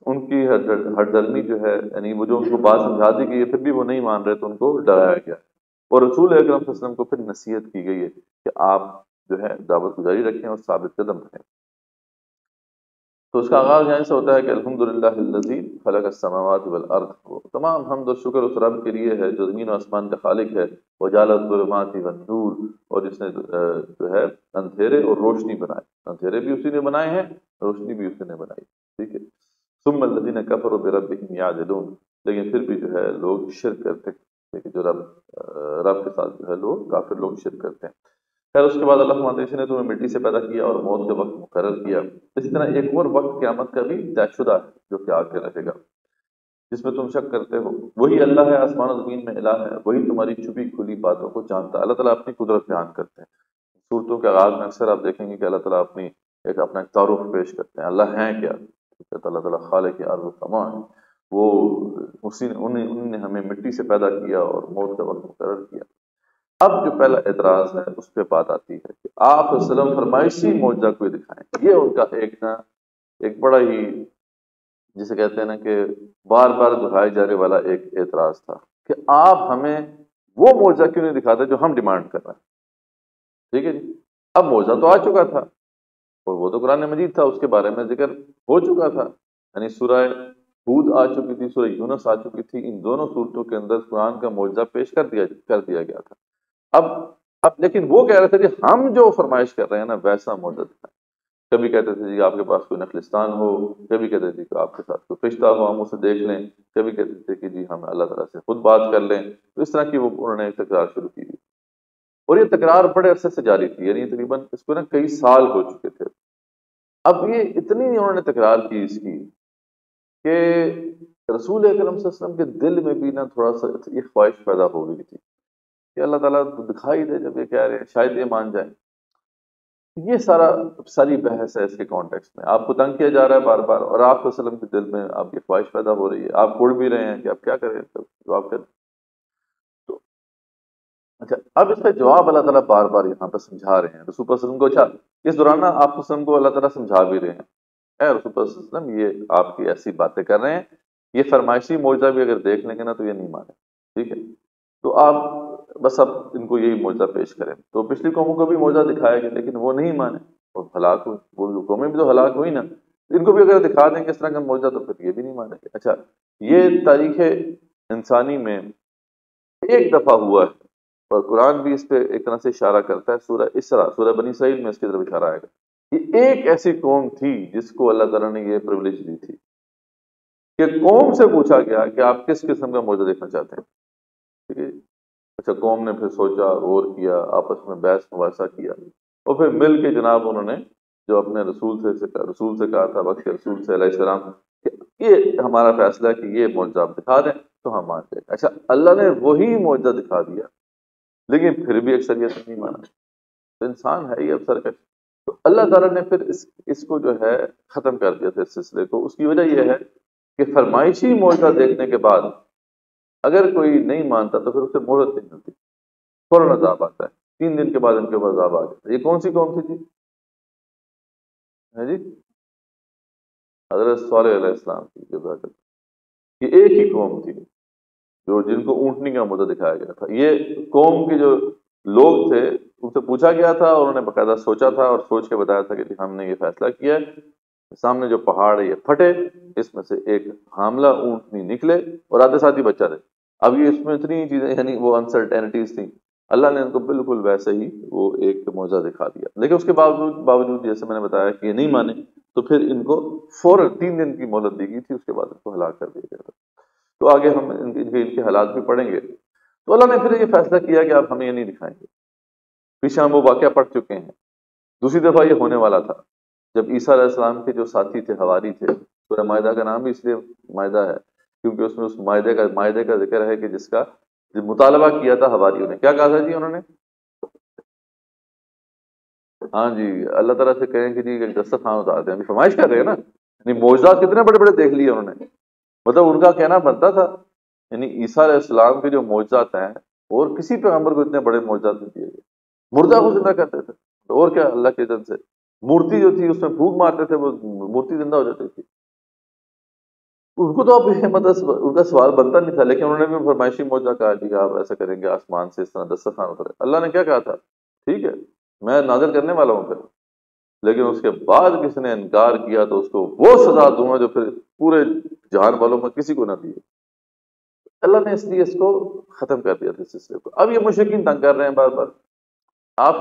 उनकी हरदर्मी जो है, यानी वो जो उनको बात समझा दी गई है, फिर भी वो नहीं मान रहे तो उनको डराया गया। और रसूल अक्रम को फिर नसीहत की गई है कि आप जो है दावत गुजारी रखें और साबित कदम रहें तो उसका आगाज़ यहाँ से होता है कि अलहमदिल्लाजी फलक समावत अर्थ को तमाम हम शुक्र उस रब के लिए है, जो ज़मीन आसमान का खालिक है वजालतमाती वनूर और जिसने जो है, अंधेरे और रोशनी बनाए अंधेरे भी उसी ने बनाए हैं, रोशनी भी उसी ने बनाई। ठीक है? सुमदीन कफर रब यादलून लेकिन फिर भी जो है लोग शिर करते हैं जो रब रब के साथ जो है लोग काफिर लोग शिर करते हैं खैर उसके बाद अल्लाह ने तुम्हें मिट्टी से पैदा किया और मौत के वक्त मुकर किया इसी तरह एक और वक्त क्यामत का भी तयशुदा है जो कि आगे रहेगा जिसमें तुम शक करते हो वही अल्लाह है आसमान ज़मीन में अला है वही तुम्हारी छुपी खुली बातों को जानता है अल्लाह ताला अपनी कुदरत बयान करते हैं सूरतों के आगाज़ में अक्सर आप देखेंगे कि अल्लाह ताला अपनी एक अपना एक तारुफ पेश करते हैं अल्लाह हैं क्या अल्लाह ताला खाल के आर्ज समा है। वो उसी उन्हें उन्होंने हमें मिट्टी से पैदा किया और मौत का वक्त मुकर किया। अब जो पहला एतराज़ है, उस पर बात आती है कि आप फरमाइशी मौजा कोई दिखाएँ। ये उनका एक ना एक बड़ा ही, जिसे कहते हैं ना कि बार बार दोहराए जाने वाला एक एतराज़ था कि आप हमें वो मौजा क्यों नहीं दिखाते जो हम डिमांड कर रहे हैं? ठीक है जी? अब मौजा तो आ चुका था। और वो तो कुरान मजीद था, उसके बारे में ज़िक्र हो चुका था। यानी सुरह हूद आ चुकी थी, सुरह यूनस आ चुकी थी, इन दोनों सूरतों के अंदर कुरान का मौजा पेश कर दिया कर दिया गया था। अब अब लेकिन वो कह रहे थे कि हम जो फरमाइश कर रहे हैं ना, वैसा मौजा दिखाएँ कभी कहते थे जी, आपके पास कोई नखलिस्तान हो, कभी कहते थे कि आपके साथ कोई फिश्ता हो, हम उसे देख लें। कभी कहते थे कि जी, हम अल्लाह तला से खुद बात कर लें। तो इस तरह की वो उन्होंने तकरार शुरू की थी। और ये तकरार बड़े अरसे से जारी थी, यानी तकरीबन इसको ना कई साल हो चुके थे। अब ये इतनी उन्होंने तकरार की इसकी कि रसूल अकरम के दिल में भी ना थोड़ा सा ये ख्वाहिश पैदा हो गई थी कि अल्लाह ताला दिखाई दे जब ये कह रहे हैं, शायद ये मान जाए। ये सारा, सारी बहस है इसके कॉन्टेक्स्ट में। आपको तंग किया जा रहा है बार बार और आप के दिल में आपकी ख्वाहिश पैदा हो रही है। आप उड़ भी रहे हैं कि आप क्या करें जवाब करें अच्छा अब इसका जवाब अल्लाह ताला बार बार यहाँ पर समझा रहे हैं। रसूल वसलम को अच्छा इस दौरान ना आप वसलम को अल्लाह ताला समझा भी रहे हैं। रसूल वसलम ये आपकी ऐसी बातें कर रहे हैं। ये फरमाइशी मौजा भी अगर देख लेंगे ना तो ये नहीं माने। ठीक है? तो आप बस अब इनको यही मौजा पेश करें। तो पिछली कौमों को भी मौजा दिखाया गया, लेकिन वो नहीं माने। और हलाक हुई। वो कौमें भी तो हलाक हुई ना। इनको भी अगर दिखा देंगे इस तरह का मौजा तो फिर ये भी नहीं मानेंगे अच्छा ये तारीख इंसानी में एक दफ़ा हुआ है। और कुरान भी इस पर एक तरह से इशारा करता है, सूरह इसरा, सूरह बनी सईद में इसकी तरफ़ इशारा आएगा। कि एक ऐसी कौम थी जिसको अल्लाह तला ने यह प्रिवलेज दी थी कि कौम से पूछा गया कि आप किस किस्म का मौजा देखना चाहते हैं। ठीक है? अच्छा कौम ने फिर सोचा, गौर किया, आपस में बहस मुबासा किया और फिर मिल के जनाब उन्होंने जो अपने रसूल से रसूल से कहा था बख्श रसूल सलाम ये हमारा फैसला है कि ये मौजा आप दिखा दें तो हम मान जाए। अच्छा अल्लाह ने वही मौजा दिखा दिया। लेकिन फिर भी अक्सरियत नहीं माना। तो इंसान है ही अवसर का। तो अल्लाह ताला ने फिर इस, इसको जो है ख़त्म कर दिया था इस सिलसिले को। उसकी वजह यह है कि फरमाइशी मौजा देखने के बाद अगर कोई नहीं मानता तो फिर उसे मोहरत नहीं मिलती। फ़ौरन अजाब आता है। तीन दिन के बाद उनके ऊपर अजाब आ जाता है। ये कौन सी कौन सी थी है जी? हज़रत इस्लाम की ये एक ही कौम थी। जो जिनको ऊंटनी का मुद्दा दिखाया गया था। ये कौम के जो लोग थे, उनसे पूछा गया था और उन्होंने बाकायदा सोचा था और सोच के बताया था कि हमने ये फैसला किया सामने जो पहाड़ है ये फटे, इसमें से एक हामला ऊंटनी निकले और आधे साथ ही बच्चा रहे। अब ये इसमें इतनी चीज़ें, यानी वो अनसर्टेनिटीज थी। अल्लाह ने उनको बिल्कुल वैसे ही वो एक मौजा दिखा दिया। लेकिन उसके बावजूद बावजूद जैसे मैंने बताया कि ये नहीं माने तो फिर इनको फ़ौरन तीन दिन की मोहलत दी गई थी, उसके बाद इनको हलाक कर दिया गया था। तो आगे हम इनके इनके हालात भी पढ़ेंगे। तो अल्लाह ने फिर ये फैसला किया कि आप हमें ये नहीं दिखाएँगे। पीछे हम वो वाक्य पढ़ चुके हैं। दूसरी दफ़ा ये होने वाला था, जब ईसा के जो साथी थे, हवारी थे पूरा मायदा का नाम भी इसलिए मायदा है, क्योंकि उसमें उस मायदे का मायदे का ज़िक्र है कि जिसका जो मुतालबा किया था हवारियों ने। क्या कहा था जी उन्होंने? हाँ जी, अल्लाह तला से कहें कि जी दस्तक खान उतार दें। अभी फरमाइश कर रहे हैं ना? मौजाद कितने बड़े बड़े देख लिए उन्होंने। मतलब उनका कहना बनता था, यानी ईसा इस्लाम के जो मौजात हैं, और किसी पैगंबर को इतने बड़े मौजात नहीं दिए गए। मुर्दा को ज़िंदा करते थे। और क्या अल्लाह के इज़्ज़त से? मूर्ति जो थी, उसमें भूख मारते थे, वो मूर्ति ज़िंदा हो जाती थी। उनको तो अब मतलब उनका सवाल बनता नहीं था, लेकिन उन्होंने भी फरमाइशी मौजा कहा जी आप ऐसा करेंगे, आसमान से इस तरह दस्तखान उतरे। अल्लाह ने क्या कहा था? ठीक है, मैं नाजर करने वाला हूँ फिर। लेकिन उसके बाद किसी ने इनकार किया तो उसको वो सजा दूँगा जो फिर पूरे जहान वालों में किसी को ना दिए। अल्लाह ने इसलिए इसको ख़त्म कर दिया था सिलसिले को। अब ये मुश्किन तंग कर रहे हैं बार बार आप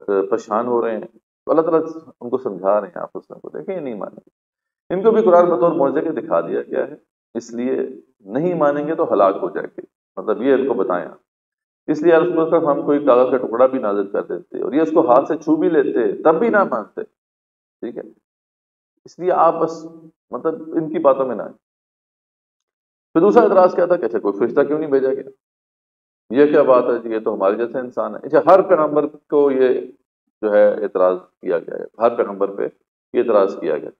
परेशान हो रहे हैं। तो अल्लाह ताला उनको समझा रहे हैं आप को। देखें ये नहीं मानेंगे। इनको भी कुरान बतौर मौजे के दिखा दिया गया है। इसलिए नहीं मानेंगे तो हलाक हो जाएँगे। मतलब ये इनको बताएँ इसलिए अल्लाह हम कोई कागज़ का टुकड़ा भी नाजिल कर देते और ये उसको हाथ से छू भी लेते, तब भी ना मानते। ठीक है? इसलिए आप बस मतलब इनकी बातों में ना आए। फिर दूसरा एतराज़ क्या था? कैसे कोई फरिश्ता क्यों नहीं भेजा गया? ये क्या बात है ये तो हमारे जैसे इंसान है। अच्छा हर पैगंबर को ये जो है एतराज़ किया गया है। हर पैगंबर पे ये एतराज़ किया गया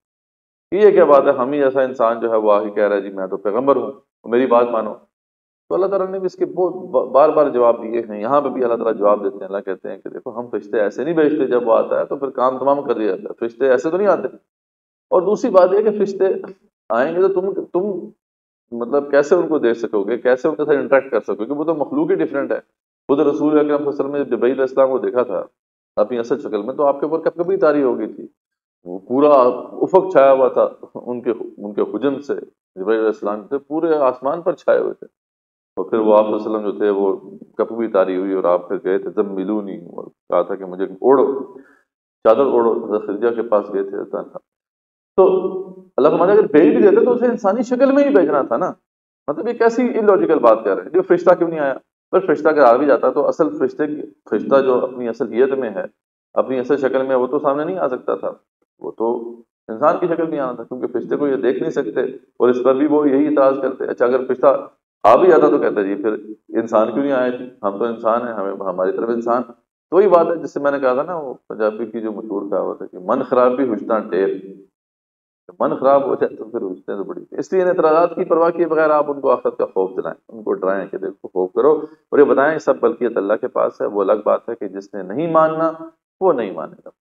ये क्या बात है? हम ही जैसा इंसान जो है, वो आगे कह रहा है, जी, मैं तो पैगंबर हूँ। मेरी बात मानो। तो अल्लाह ताला ने भी इसके बहुत बार बार जवाब दिए हैं। यहाँ पे भी अल्लाह ताला जवाब देते हैं। अल्लाह कहते हैं कि देखो, हम फरिश्ते ऐसे नहीं भेजते, जब वो आता है तो फिर काम तमाम कर दिया जाता है। फरिश्ते ऐसे तो नहीं आते। और दूसरी बात यह कि फरिश्ते आएँगे तो तुम तुम मतलब कैसे उनको देख सकोगे? कैसे उनके साथ इंटरेक्ट कर सकोगे? वो तो मखलूक ही डिफरेंट है। खुद रसूल अक्रम में जब इस्लाम को देखा था, अपनी असल शक्ल में तो आपके ऊपर कब कभी तारी हो गई थी। वो पूरा उफक छाया हुआ था उनके उनके हुजन से जबईसलाम से, पूरे आसमान पर छाए हुए थे। और फिर वो आप जो थे वो कप भी तारी हुई और आप फिर गए थे, जब मिलू नहीं और कहा था कि मुझे ओढ़ो, चादर ओढ़ो खिजा के पास गए थे तो अल्लाह फरमाता अगर भेज भी देते तो उसे इंसानी शक्ल में ही भेजना था ना। मतलब ये कैसी इलॉजिकल बात कर रहे हैं? जो फरिश्ता क्यों नहीं आया? पर फरिश्ता अगर आ भी जाता तो असल फरिश्ते फरिश्ता जो अपनी असलियत में है, अपनी असल शक्ल में वो तो सामने नहीं आ सकता था। वो तो इंसान की शक्ल में आना था, क्योंकि फरिश्ते को ये देख नहीं सकते और इस पर भी वो यही इतराज करते अच्छा अगर फरिश्ता आ भी जाता तो कहता जी फिर इंसान क्यों नहीं आए थे? हम तो इंसान है, हमें, हमारी तरफ़ इंसान तो वही बात है, जिससे मैंने कहा था ना, वो पंजाबी की जो मशहूर कहावत है कि मन खराब भी हुजना टेर। मन खराब हो जाए तो फिर हुजते तो बड़ी इसलिए इन एतराज़ात की परवाह किए बगैर आप उनको आखिरत का खौफ दिलाएँ, उनको डराएँ कि देखो, खौफ करो। और ये बताएँ सब बल्कि अल्लाह के पास है, वो अलग बात है कि जिसने नहीं मानना, वो नहीं मानेगा।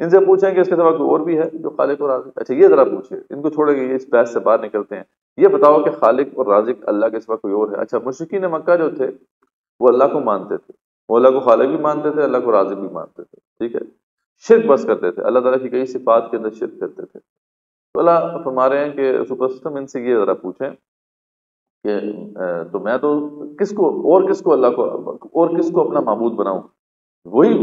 इनसे पूछें कि इसके सिवा कोई और भी है जो खालिक और राजिक अच्छा ये जरा पूछे इनको छोड़ेंगे इस बहस से बाहर निकलते हैं। ये बताओ कि खालिक और राजिक अल्लाह के सिवा कोई और है? अच्छा मुश्किन मक्का जो थे, वो अल्लाह को मानते थे। वो अल्लाह को खालिक भी मानते थे, अल्लाह को राजिक भी मानते थे, ठीक है? शिरक बस करते थे। अल्लाह ताला की कई सिफात के अंदर शिरक करते थे। तो अल्लाह फरमा रहे हैं कि सुपर सिस्टम इनसे ये ज़रा पूछें कि तो मैं तो किसको, और किसको अल्लाह को, और किसको अपना महबूद बनाऊँ? वही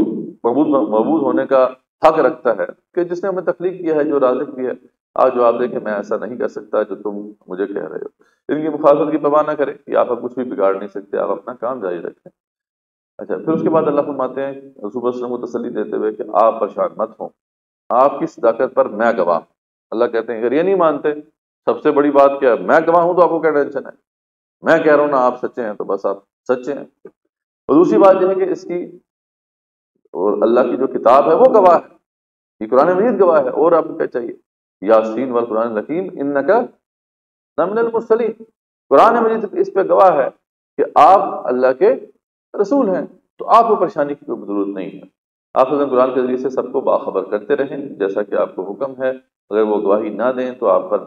महबूद महबूद होने का हक रखता है कि जिसने हमें तकलीफ़ किया है, जो राजिक भी है। आज जवाब दें कि मैं ऐसा नहीं कर सकता जो तुम मुझे कह रहे हो। इनकी मुखालफत की परवाह ना करें कि आप अब कुछ भी बिगाड़ नहीं सकते, आप अपना काम जारी रखें। अच्छा फिर उसके बाद अल्लाह फरमाते हैं, रसूल को तसली देते हुए कि आप परेशान मत हों आपकी सदाकत पर मैं गवाह अल्लाह कहते हैं, अगर ये नहीं मानते, सबसे बड़ी बात क्या है? मैं गवाह हूँ तो आपको क्या टेंशन है? मैं कह रहा हूँ ना आप सच्चे हैं तो बस आप सच्चे हैं। और दूसरी बात यह है कि इसकी और अल्लाह की जो किताब है वो गवाह है, ये कुरान मजीद गवाह है, और आपको क्या चाहिए? यासीन व कुरान लकीम इन का नमिनसली कुरान मजीद इस पर गवाह है कि आप अल्लाह के रसूल हैं तो आपको परेशानी की कोई ज़रूरत नहीं है। आप कुरान के ज़रिए से सबको बाखबर करते रहें, जैसा कि आपको हुक्म है। अगर वो गवाही ना दें तो आप पर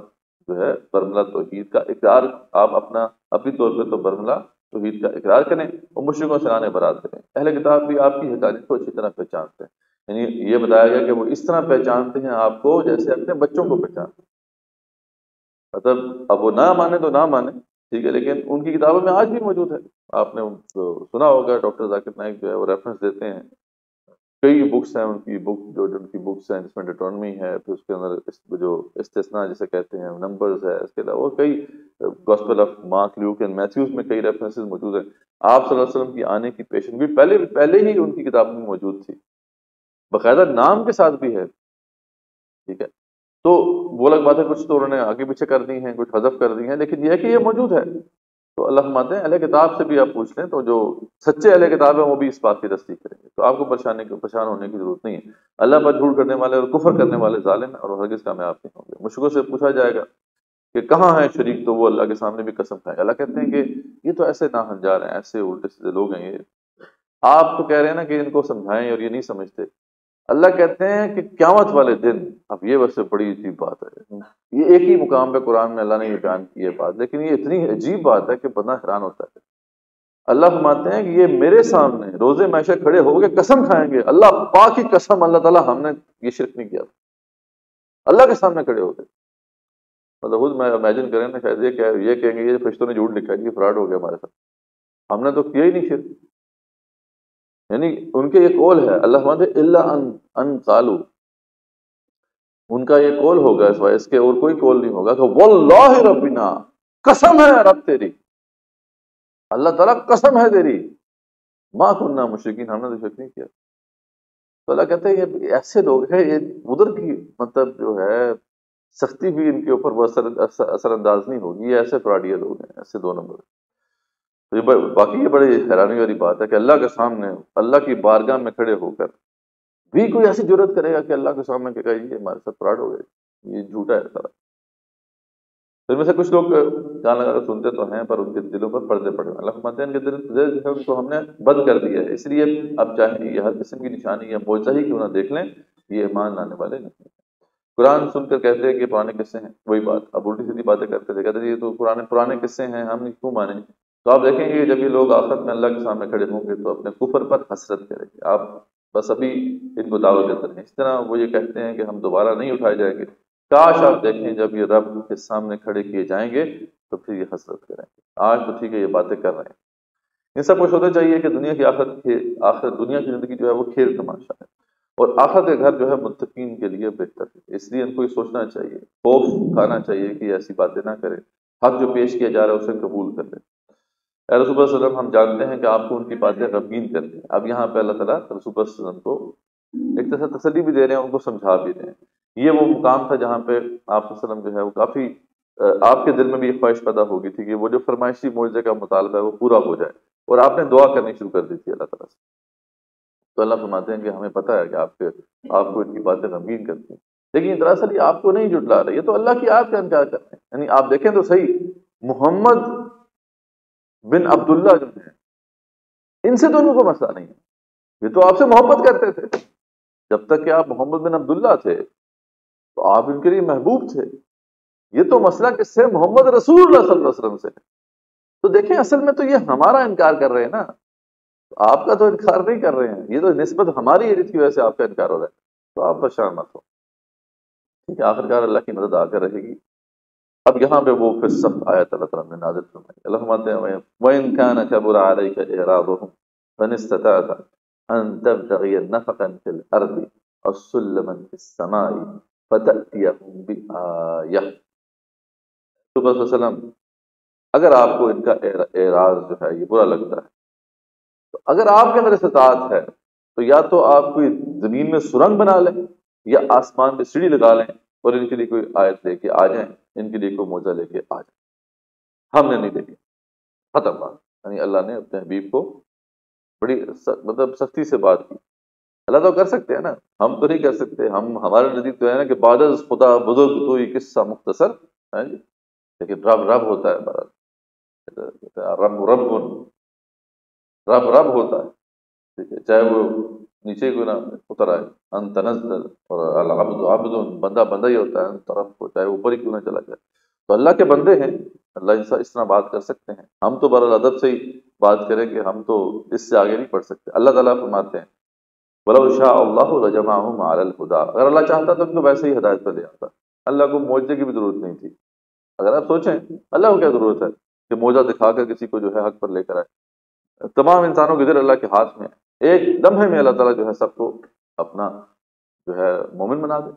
जो है बरमला तोहीद का इकरार, आप अपना, अपनी तौर पर तो बरमला तोहीद का इकरार करें और मुश्किलों से आने बरात करें। पहले किताब भी आपकी हकानियत को अच्छी तरह पहचानते हैं। यानी ये बताया गया कि वो इस तरह पहचानते हैं आपको जैसे अपने बच्चों को पहचानते मतलब अब वो ना माने तो ना माने, ठीक है, लेकिन उनकी किताबों में आज भी मौजूद है। आपने सुना होगा, डॉक्टर जाकिर नाइक जो है वो रेफरेंस देते हैं। कई बुक्स हैं, उनकी बुक जो उनकी बुक्स हैं, जिसमें डिटोनमी है, फिर उसके अंदर जो इस्तना जिसे कहते हैं नंबर्स है, इसके अलावा कई gospel of Mark Luke and Matthews में कई रेफरेंसेस मौजूद हैं। आप सल्लल्लाहु अलैहि वसल्लम की आने की पेशन भी पहले पहले ही उनकी किताब में मौजूद थी। बाकायदा नाम के साथ भी है। ठीक है? तो वो अलग बात है, कुछ तो उन्होंने आगे पीछे कर दी हैं, कुछ हजफ कर दी हैं, लेकिन यह कि ये मौजूद है। तो अल्लाह मानते हैं, अहले किताब से भी आप पूछ लें तो जो सच्चे अहले किताब है, वो भी इस बात की तस्दीक करेंगे। तो आपको परेशानी परेशान होने की ज़रूरत नहीं है। अल्लाह पर झूठ करने वाले और कुफर करने वाले जालिम और हरगिज कामयाब नहीं होंगे। मुश्किल से पूछा जाएगा कि कहाँ है शरीक तो वो अल्लाह के सामने भी कसम खाए अल्लाह कहते हैं कि ये तो ऐसे ना हंजार हैं, ऐसे उल्टे सीधे लोग हैं ये। आप तो कह रहे हैं ना कि इनको समझाएँ और ये नहीं समझते। अल्लाह कहते हैं कि क्यामत वाले दिन, अब ये वैसे बड़ी अजीब बात है। ये एक ही मुकाम पे कुरान में अल्लाह ने ये बयान की है बात, लेकिन ये इतनी अजीब बात है कि बंदा हैरान होता है। अल्लाह फरमाते हैं कि ये मेरे सामने रोज़े मैशे खड़े हो गए कसम खाएँगे। अल्लाह पा की कसम, अल्लाह ताला हमने ये शिरक नहीं किया अल्लाह के सामने खड़े हो गए। मतलब खुद मैं इमेजिन करें ना, शायद ये क्या ये कहेंगे, ये फरिश्तों ने झूठ लिखा है कि फ्रॉड हो गया हमारे साथ। हमने तो किया ही नहीं शिरक। यानी उनके ये कौल है अल्लाह अन, अन कालू उनका ये कौल होगा इस इसके और कोई कौल नहीं होगा। कि वल्लाह रबिना कसम है रब तेरी। अल्लाह ताला कसम है तेरी। माँ कुन्ना मुश्किन हमने तो शक नहीं किया। तो अल्लाह कहते हैं ये ऐसे लोग हैं ये उधर की मतलब जो है सख्ती भी इनके ऊपर असर असरअंदाज नहीं होगी। ये ऐसे फ्रॉडिया लोग हैं ऐसे दो नंबर। तो ये बाकी ये बड़ी हैरानी वाली बात है कि अल्लाह के सामने, अल्लाह की बारगाह में खड़े होकर भी कोई ऐसी ज़रूरत करेगा कि अल्लाह के सामने कहेगा, ये हमारे साथ फ्रॉड हो गए, ये झूठा है सारा। तो इनमें से कुछ लोग कान लगाकर सुनते तो हैं, पर उनके दिलों पर पर्दे पड़े अल्लाह मानते हैं इनके दिल जो है, उनको हमने बंद कर दिया है। इसलिए अब चाहे ये हर किस्म की निशानी या मोजा ही क्यों ना देख लें, ये ईमान लाने वाले नहीं कुरान सुनकर कहते हैं कि पुराने किस्से हैं, वही बात। अब उल्टी सीधी बातें करते थे कहते ये तो पुराने पुराने किस्से हैं, हम क्यों माने? तो आप देखेंगे जब ये लोग आखिर में अल्लाह के सामने खड़े होंगे तो अपने कुफर पर हसरत करेंगे। आप बस अभी इनको दावत देते हैं इस तरह वो ये कहते हैं कि हम दोबारा नहीं उठाए जाएँगे। काश आप देखें जब ये रब के सामने खड़े किए जाएँगे तो फिर ये हसरत करेंगे। आज तो ठीक है, ये बातें कर रहे हैं। इन सबको सोचना चाहिए कि दुनिया की आखिर के आखिर दुनिया की ज़िंदगी जो है वो खेल तमाशा है। और आखिर के घर जो है मुतकीन के लिए बेहतर है। इसलिए इनको ये सोचना चाहिए। खौफ खाना चाहिए कि ऐसी बातें ना करें। हक जो पेश किया जा रहा है उसे कबूल कर लें। रसूल हम जानते हैं कि आपको उनकी बातें गमगीन करती हैं। अब यहाँ पे अल्लाह ताला रसूल को एक तरह से तसली भी दे रहे हैं, उनको समझा भी रहे हैं। ये वो मुकाम था जहाँ पे आप जो है, वो काफ़ी आपके दिल में भी एक ख्वाहिश पैदा होगी थी कि वो जो फरमाइशी मुआवजे का मुतालबा है, वो पूरा हो जाए। और आपने दुआ करनी शुरू कर दी थी अल्लाह तला से। तो अल्लाह फरमाते हैं कि हमें पता है कि आपके, आपको इनकी बातें गमगीन करती हैं। लेकिन दरअसल ये आपको नहीं जुटला रही है तो अल्लाह की आप का इनकार कर रहे हैं। यानी आप देखें तो सही, मोहम्मद बिन अब्दुल्ला जो है इनसे तो उनको मसला नहीं है। ये तो आपसे मोहब्बत करते थे। जब तक कि आप मोहम्मद बिन अब्दुल्ला थे तो आप इनके लिए महबूब थे। ये तो मसला किससे? मोहम्मद रसूल से। तो देखें, असल में तो ये हमारा इनकार कर रहे हैं ना। तो आपका तो इनकार नहीं कर रहे हैं। ये तो नस्बत हमारी है जिसकी वजह से आपका इनकार हो रहा है। तो आप परेशान मत हो। ठीक है, आखिरकार अल्लाह की मदद आकर रहेगी। अब यहाँ पे वो फिर सख्त आयत अल्लाह तला ने नाजिल फरमाई अल्लाह फरमाते हैं बिआयह वसल्लम अगर आपको इनका एराज जो है, ये बुरा लगता है तो अगर आपके अंदर इस्तात है तो या तो आप कोई ज़मीन में सुरंग बना लें या आसमान में सीढ़ी लगा लें और इनके लिए कोई आयत लेके आ जाए इनके लिए कोई मोजा लेके आ जाए। हमने नहीं देखी। खत्म बात। यानी अल्लाह ने अपने हबीब को बड़ी मतलब सख्ती से बात की। अल्लाह तो कर सकते हैं ना। हम तो नहीं कर सकते। हम हमारे नज़दीक तो है ना कि बादल खुदा बुज़ुर्ग तो ये किस्सा मुख्तसर है जी? लेकिन रब रब होता है बड़ा। रब रब रब रब होता है। ठीक है चाहे वो नीचे को ना उतर आए अन तनजल और बंदा बंदा ही होता है। तरफ़ को चाहे ऊपर ही क्यों ना चला जाए। तो अल्लाह के बंदे हैं, अल्लाह इंसान इस तरह बात कर सकते हैं। हम तो बरल अदब से ही बात करें कि हम तो इससे आगे नहीं पढ़ सकते। अल्लाह ताला फरमाते हैं बलोशाहदा अगर अल्लाह चाहता तो उनको वैसे ही हदायत पर ले आता। अल्लाह को मुआवजे की भी ज़रूरत नहीं थी। अगर आप सोचें, अल्लाह को क्या ज़रूरत है कि मुआवजा दिखाकर किसी को जो है हक पर लेकर आए। तमाम इंसानों के दिल अल्लाह के हाथ में एक दम है में अल्लाह ताला जो है सबको अपना जो है मोमिन बना दे।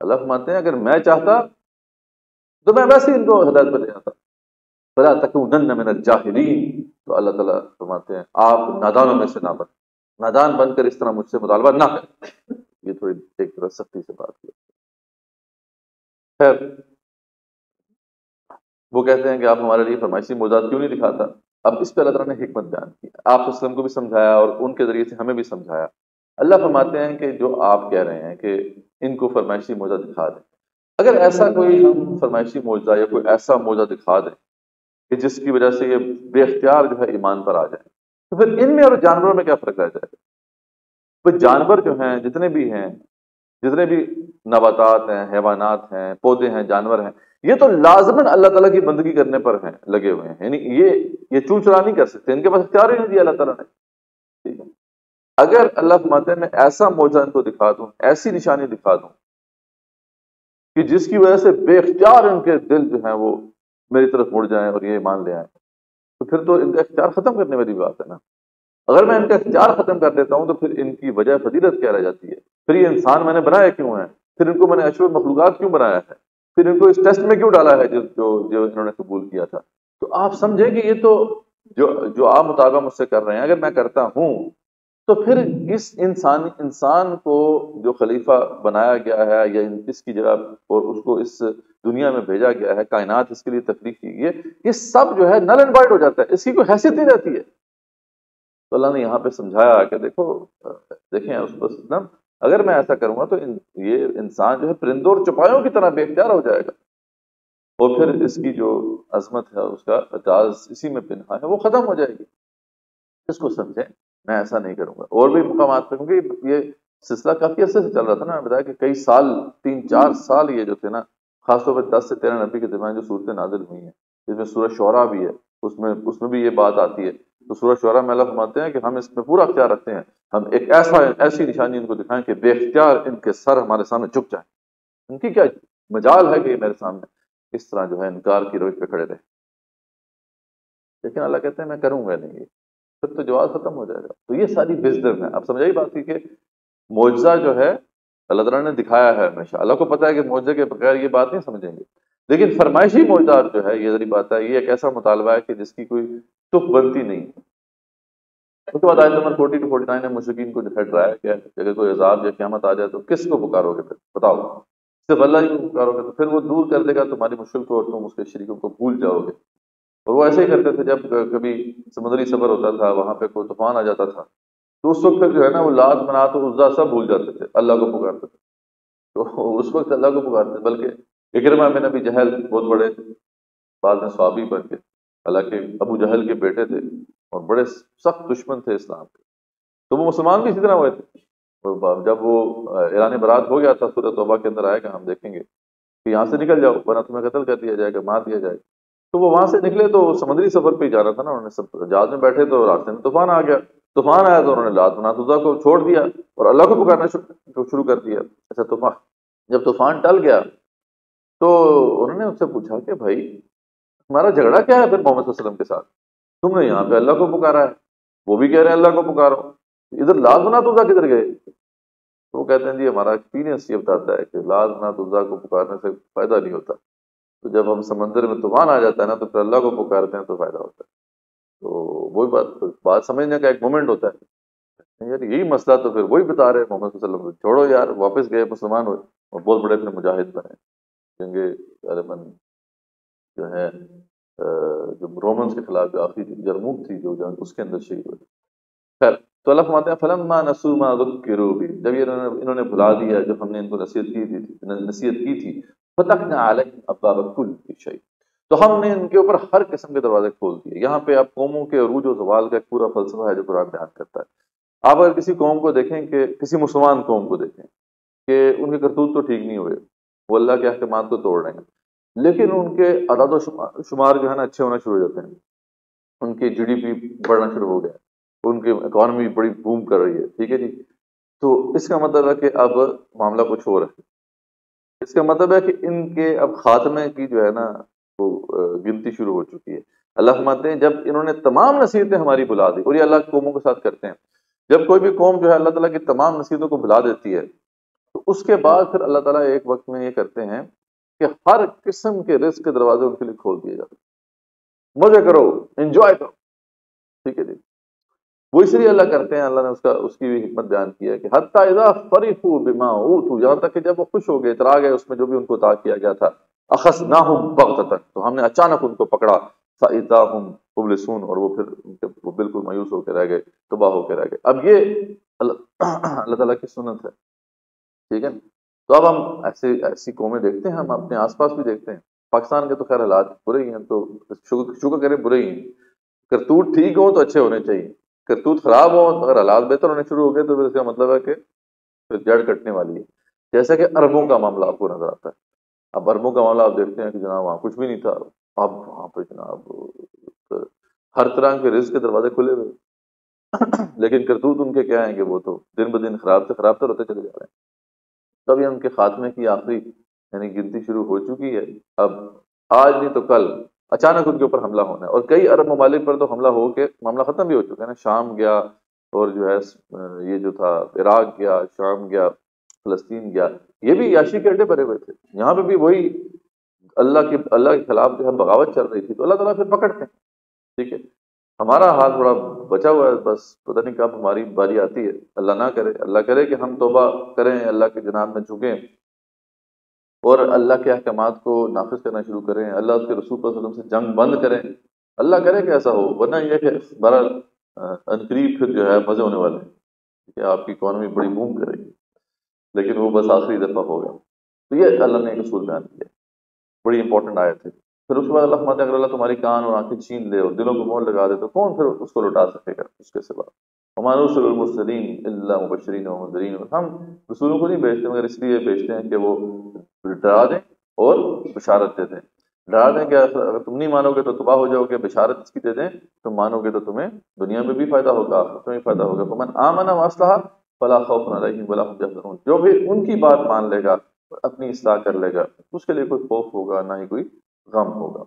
अल्लाह मानते हैं, अगर मैं चाहता तो मैं वैसे ही इनको हदायत पर ले जाता बला तक मेरा जाहिरीन तो अल्लाह ताला फरमाते हैं, आप नादानों में से ना बन। नादान बनकर इस तरह मुझसे मुतालबा ना करें। ये थोड़ी एक तरह सख्ती से बात की खैर, वो कहते हैं कि आप हमारे लिए फरमाइशी मौजाद क्यों नहीं दिखाता? अब इस पर अल्लाह ने हमत बयान की। आप वसलम को भी समझाया और उनके ज़रिए से हमें भी समझाया। अल्लाह फरमाते हैं कि जो आप कह रहे हैं कि इनको फरमाइशी मौजा दिखा दें। अगर ऐसा कोई हम फरमाइशी मौजा या कोई ऐसा मौजा दिखा दें कि जिसकी वजह से ये बेख्तियार जो है ईमान पर आ जाए तो फिर इनमें और जानवरों में क्या फ़र्क रह जाएगा तो जानवर जो हैं, जितने भी हैं, जितने भी नबातात हैं, हैवानात हैं, पौधे हैं, जानवर हैं ये तो लाजमन अल्लाह ताला की बंदगी करने पर हैं, लगे हुए हैं। यानी ये ये चू चुरा नहीं कर सकते। इनके पास इख्तियार ही नहीं दिया अल्लाह ताला ने। ठीक है? अगर अल्लाह फरमाते मैं ऐसा मौजा इनको दिखा दूँ, ऐसी निशानी दिखा दूँ, कि जिसकी वजह से बेख्तियार इनके दिल जो है, वो मेरी तरफ़ मुड़ जाए और ये मान ले आए तो फिर तो इनका इख्तियार खत्म करने वाली बात है ना। अगर मैं इनका इख्तियार खत्म कर देता हूँ तो फिर इनकी वजह फजीलत क्या रह जाती है? फिर ये इंसान मैंने बनाया क्यों है? फिर इनको मैंने अशर मखलूक क्यों बनाया है? फिर इनको इस टेस्ट में क्यों डाला है जो जो जो इन्होंने कबूल किया था? तो आप समझे कि ये तो जो जो आप मुताबा मुझसे कर रहे हैं, अगर मैं करता हूँ तो फिर इस इंसान इंसान को जो खलीफा बनाया गया है या इसकी जगह और उसको इस दुनिया में भेजा गया है, कायनात, इसके लिए तकलीफ़ की ये ये सब जो है नल एंड वाइट हो जाता है। इसकी कोई हैसियत नहीं रहती है। तो अल्लाह ने यहाँ पे समझाया कि देखो देखें उस पर अगर मैं ऐसा करूँगा तो इन, ये इंसान जो है परिंदों और चुपायों की तरह बेख्तियार हो जाएगा। और फिर इसकी जो अजमत है उसका एजाज इसी में पिन्हा है वो ख़त्म हो जाएगी। इसको समझें मैं ऐसा नहीं करूँगा। और भी मुकाम पे क्योंकि ये सिलसिला काफ़ी अर्से से चल रहा था ना बताया कि कई साल तीन चार साल ये जो थे ना खासतौर पर दस से तेरह नबी के दरमियान जो सूरतें नाजिल हुई हैं जिसमें सूरज शौरा भी है उसमें उसमें भी ये बात आती है तो सूरज शौरा में अल्लाह फरमाते हैं कि हम इसमें पूरा अख्तियार रखते हैं। हम एक ऐसा, ऐसी निशानी इनको दिखाएँ कि बेख्तियार इनके सर हमारे सामने झुक जाए। इनकी क्या मजाल है कि मेरे सामने इस तरह जो है इनकार की रोज पे खड़े रहे। लेकिन अल्लाह कहते हैं, मैं करूँगा नहीं ये। फिर तो जवाब खत्म हो जाएगा। तो ये सारी बिजदम है। आप समझाई बात की कि जो है, अल्लाह तला ने दिखाया है हमेशा। अल्लाह को पता है कि मुआवजे के बगैर ये बात नहीं समझेंगे। लेकिन फरमाइशी मुआवजात जो है, ये जरी बात है, ये एक ऐसा मुतालबा है कि जिसकी कोई तुक बनती नहीं। उसके बाद आयत number forty two, forty nine ने मुशकिन को जो है डराया गया अगर कोई अजाब या क्यामत आ जाए तो किसको पुकारोगे फिर? बताओ। सिर्फ़ अल्लाह ही को पुकारोगे तो फिर वो दूर कर देगा तुम्हारी मुश्किल को और तुम उसके शरीकों को भूल जाओगे। और वो ऐसे ही करते थे जब कभी समुद्री सफ़र होता था, वहाँ पे कोई तूफ़ान आ जाता था तो उस वक्त जो है ना वो लात मना तो उज्जा सब भूल जाते थे, अल्लाह को पुकारते थे। तो उस वक्त अल्लाह को पुकारते बल्कि इकरमा में नबी जहल बहुत बड़े बाद में स्वाबी बन के हालाँकि अबू जहल के बेटे थे और बड़े सख्त दुश्मन थे इस्लाम के। तो वो मुसलमान भी इसी तरह हुए थे। जब वो ईरान बरात हो गया था सूरत तोबा के अंदर आएगा, हम देखेंगे कि यहाँ से निकल जाओ, वरना तुम्हें कत्ल कर दिया जाएगा, मार दिया जाएगा। तो वो वहाँ से निकले तो समुद्री सफ़र पे जाना था ना, उन्होंने जहाज़ में बैठे तो रास्ते में तूफ़ान आ गया। तूफ़ान आया तो उन्होंने लात मनातुजा को छोड़ दिया और अल्लाह को पुकारना शुरू कर दिया। अच्छा तूफ़ान, जब तूफ़ान टल गया तो उन्होंने उससे पूछा कि भाई हमारा झगड़ा क्या है फिर मोहम्मद वसल्लम के साथ? तुमने यहाँ पे अल्लाह को पुकारा है। वो भी कह रहे हैं, अल्लाह को पुकारो। इधर लात मनातुजा किधर गए? तो वो कहते हैं, जी, हमारा एक्सपीरियंस ये बताता है कि लात मनातुजा को पुकारने से फ़ायदा नहीं होता। तो जब हम समंदर में तूफ़ान आ जाता है ना तो फिर अल्लाह को पुकारते हैं तो फ़ायदा होता है। तो वही बात बात समझने का एक मोमेंट होता है। यार, यही मसला तो फिर वही बता रहे मोहम्मद वसल्लम। छोड़ो यार, वापस गए, मुसलमान हुए और बहुत बड़े फिर मुजाहिद बने। जंगे अरबन जो है जो रोमन्स के खिलाफ जो आखिरी जरमूक थी, जो जंग उसके अंदर शहीद हुए। खैर तो अल्लाह फरमाते हैं, फलम्मा नसूमा के रूबी जब ये इन्होंने भुला दिया, जब हमने इनको नसीहत की थी नसीहत की थी फतकना अलकुल शई तो हमने इनके ऊपर हर किस्म के दरवाजे खोल दिए। यहाँ पे आप कौमों के अरूज और जवाल का एक पूरा फलसफा है जो कुरान बयान करता है। आप अगर किसी कौम को देखें कि, किसी मुसलमान कौम को देखें कि उनके करतूत तो ठीक नहीं हुए, वो अल्लाह के अहकाम को तोड़ रहे हैं। लेकिन उनके अदाद शुमार जो है ना, अच्छे होना शुरू हो जाते हैं। उनकी जी डी पी बढ़ना शुरू हो गया। उनकी इकॉनमी बड़ी बूम कर रही है, ठीक है जी? तो इसका मतलब है कि अब मामला कुछ हो रहा है। इसका मतलब है कि इनके अब खात्मे की जो है ना, वो गिनती शुरू हो चुकी है। अल्लाह फरमाते हैं, जब इन्होंने तमाम नसीहतें हमारी बुला दी, और ये अल्लाह कौमों के साथ करते हैं, जब कोई भी कौम जो है अल्लाह ताला की तमाम नसीहतों को बुला देती है तो उसके बाद फिर अल्लाह ताला एक वक्त में ये करते हैं कि हर किस्म के रिस्क के दरवाजे उनके लिए खोल दिए जाते मज़े करो इंजॉय करो। ठीक है जी। वो इसलिए अल्लाह करते हैं, अल्लाह ने उसका, उसकी भी हिकमत बयान की है कि इदा फरीफू बिमा ऊतू, यहाँ तक कि जब वो खुश हो गए, इतरा गए उसमें जो भी उनको ता किया गया था अखस ना हम तक तो हमने अचानक उनको पकड़ा फ़ाइदा हम पुबलसून और वो फिर उनके, वो बिल्कुल मायूस होकर रह गए, तबाह होकर रह गए। अब ये अल्लाह ताला की सुनत है। ठीक है? तो अब हम ऐसे, ऐसी कौमें देखते हैं, हम अपने आसपास भी देखते हैं। पाकिस्तान के तो खैर हालात बुरे ही हैं तो शुक्र शुक्र करें बुरे ही हैं। करतूत ठीक हो तो अच्छे होने चाहिए। करतूत खराब हो तो अगर हालात बेहतर होने शुरू हो गए तो फिर इसका मतलब है कि फिर जड़ कटने वाली है। जैसा कि अरबों का मामला आपको नज़र आता है। अब अरबों का मामला आप देखते हैं कि जनाब वहाँ कुछ भी नहीं था। अब वहाँ पर जनाब हर तरह के रिस्क के दरवाजे खुले हुए लेकिन करतूत उनके क्या हैं कि वो तो दिन ब दिन खराब से खराब तर होते चले जा रहे हैं। ये उनके खात्मे की आखिरी, यानी गिनती शुरू हो चुकी है। अब, आज नहीं तो कल। अचानक उनके ऊपर हमला होना है। और कई अरब ममालिक पर तो हमला हो के मामला ख़त्म भी हो चुका है ना। शाम गया और जो है ये जो था, इराक गया, शाम गया, फलस्तीन गया, ये भी याशी के अड्डे भरे हुए थे। यहाँ पे भी वही अल्लाह के अल्लाह के खिलाफ जो है, बगावत चल रही थी तो अल्लाह ताला फिर पकड़ते हैं। ठीक है? हमारा हाथ थोड़ा बचा हुआ है, बस पता नहीं कब हमारी बारी आती है। अल्लाह ना करे, अल्लाह करे कि हम तोबा करें, अल्लाह के जनाब में झुकें। और अल्लाह के अहकाम को नाफिज करना शुरू करें, अल्लाह उसके रसूल पर से जंग बंद करें। अल्लाह करे कि ऐसा हो, वरना यह कि बहरहाल अनकरीब फिर जो है मज़े होने वाले हैं। कि आपकी इकॉनमी बड़ी बूम करेगी। लेकिन वो बस आखिरी दफ़ा होगा। तो ये अल्लाह ने एक असूल बयान किया। बड़ी इंपॉर्टेंट आयत है। फिर उसके बाद अल्लाह फरमाते अगर अल्लाह तुम्हारी कान और आँखें छीन ले और दिलों को मोड़ लगा दे तो कौन फिर उसको लुटा सकेगा? उसके सिवा। हमारे मुबशरीन हम रसूलों को नहीं भेजते, मगर इसलिए भेजते हैं कि वो डरा दें और बशारत दे दें। डरा दें कि अगर तुम नहीं मानोगे तो तबाह हो जाओगे, बशारत इसकी दे दें। तुम मानोगे तो तुम्हें दुनिया में भी फ़ायदा होगा तुम्हें फ़ायदा होगा। फमन आमना वास्ता फला खौफ न जो भी उनकी बात मान लेगा, अपनी इसलाह कर लेगा, उसके लिए कोई खौफ होगा, ना ही कोई गम होगा।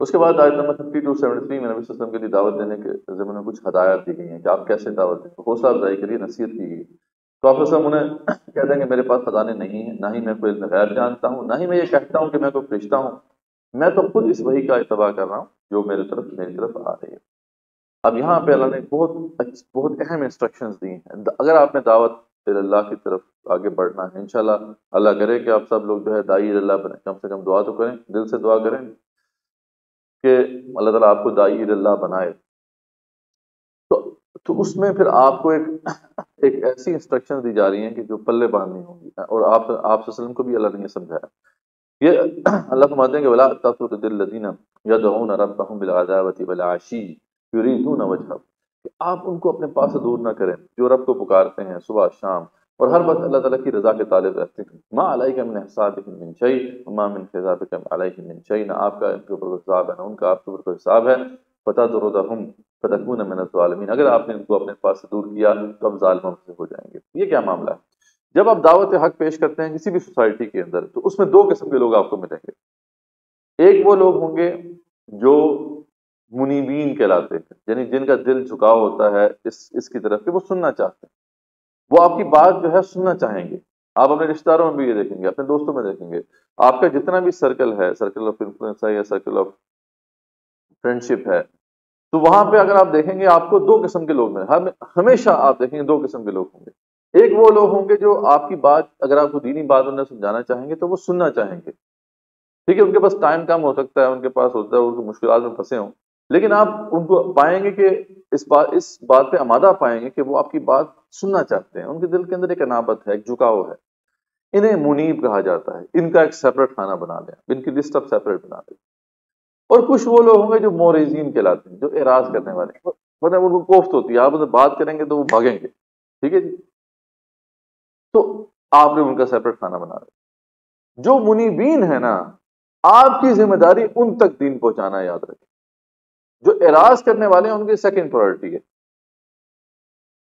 उसके बाद आयत number fifty two seventy three में नबी वसल्लम के लिए दावत देने के ज़मीन में कुछ हदायत दी गई हैं कि आप कैसे दावत दें। हौसला अफजाई के लिए नसीहत की गई। तो आप उन्हें कह देंगे, मेरे पास खजाने नहीं है, ना ही मैं कोई गैर जानता हूँ, ना ही मैं ये कहता हूँ कि मैं कोई फरिश्ता हूँ। मैं तो खुद इस वही का इतबा कर रहा हूँ जो मेरे तरफ़, मेरी तरफ़ आ रही है। अब यहाँ पे अल्लाह ने बहुत बहुत अहम इंस्ट्रक्शंस दी हैं। अगर आपने दावत अल्लाह की तरफ़ आगे बढ़ना है। इनशाला अल्लाह करे कि आप सब लोग जो है दाई अल्लाह बने। कम से कम दुआ तो करें, दिल से दुआ करें कि अल्लाह ताला आपको दाई अल्लाह बनाए। तो तो उसमें फिर आपको एक एक ऐसी इंस्ट्रक्शन दी जा रही हैं कि जो पल्ले बांधनी होंगी। और आप आप वसल्लम को भी अल्लाह ने समझाया। ये अल्लाह फरमाते हैं कि वला तसुदिल्लदीन यदऊन रब्बहुम बिलअदावति वलआशी युरीदून वजह कि आप उनको अपने पास से दूर ना करें। जो रब को पुकारते हैं सुबह, शाम, और हर वक्त अल्लाह ताला की रजा के तालिब रहते हैं। माँ अलाई का मिन हिसाब मिन शई माँ मिन हिसाब का अलाई मिन शई। ना आपका इनके ऊपर हिसाब है, ना उनका आपके ऊपर हिसाब है। फता तो रोजा हम फतकून मिनतमीन अगर आपने इनको अपने पास से दूर किया तो अब ालमों से हो जाएँगे। ये क्या मामला है? जब आप दावत हक पेश करते हैं किसी भी सोसाइटी के अंदर तो उसमें दो किस्म के लोग आपको मिलेंगे। एक वो लोग होंगे जो मुनीबीन कहलाते हैं, यानी जिनका दिल झुकाव होता है, इस, इसकी तरफ़ कि वो सुनना चाहते हैं। वो आपकी बात जो है सुनना चाहेंगे। आप अपने रिश्तेदारों में भी ये देखेंगे, अपने दोस्तों में देखेंगे। आपका जितना भी सर्कल है सर्कल ऑफ़ इन्फ्लुएंस है या सर्कल ऑफ़ फ्रेंडशिप है तो वहाँ पे अगर आप देखेंगे, आपको दो किस्म के लोग मिले। हम, हमेशा आप देखेंगे दो किस्म के लोग होंगे। एक वो लोग होंगे जो आपकी बात, अगर आपको दीनी बात उन्हें समझाना चाहेंगे तो वो सुनना चाहेंगे। ठीक है, उनके पास टाइम कम हो सकता है, उनके पास होता है, उनको मुश्किल में फंसे हों। लेकिन आप उनको पाएँगे कि इस बात इस बात पे आमादा पाएँगे कि वो आपकी बात सुनना चाहते हैं। उनके दिल के अंदर एक अनाबत है एक झुकाव है। इन्हें मुनीब कहा जाता है। इनका एक सेपरेट खाना बना लें इनकी लिस्ट ऑफ़ सेपरेट बना लें। और कुछ वो लोग होंगे जो मोरेजीन कहलाते हैं जो एराज करने वाले मतलब उनको कोफ्त होती है। आप उनसे बात करेंगे तो वो भागेंगे। ठीक है जी? तो आपने उनका सेपरेट खाना बना लिया। जो मुनीबीन है ना आपकी ज़िम्मेदारी उन तक दीन पहुंचाना याद रखें। जो एराज करने वाले हैं, उनकी सेकंड प्रायोरिटी है।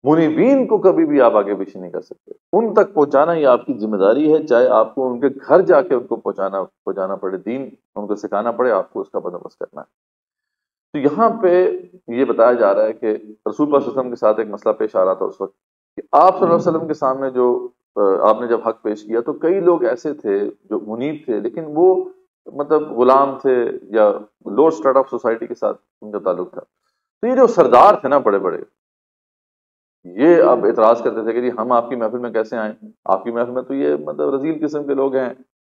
मुनीबीन को कभी भी आप आगे पीछे नहीं कर सकते। उन तक पहुंचाना ही आपकी ज़िम्मेदारी है, चाहे आपको उनके घर जाके उनको पहुंचाना पहुंचाना पड़े, दीन उनको सिखाना पड़े, आपको उसका बंदोबस्त करना है। तो यहाँ पे ये बताया जा रहा है कि रसूल वसल्लम के साथ एक मसला पेश आ रहा था उस वक्त कि आप वसल्लम के सामने जो आपने जब हक पेश किया तो कई लोग ऐसे थे जो मुनीब थे, लेकिन वो मतलब गुलाम थे या लोअर स्टार्ट ऑफ़ सोसाइटी के साथ उनका ताल्लुक था। तो ये जो सरदार थे ना बड़े बड़े ये अब इतराज करते थे कि जी हम आपकी महफिल में कैसे आए? आपकी महफिल में तो ये मतलब रजील किस्म के लोग हैं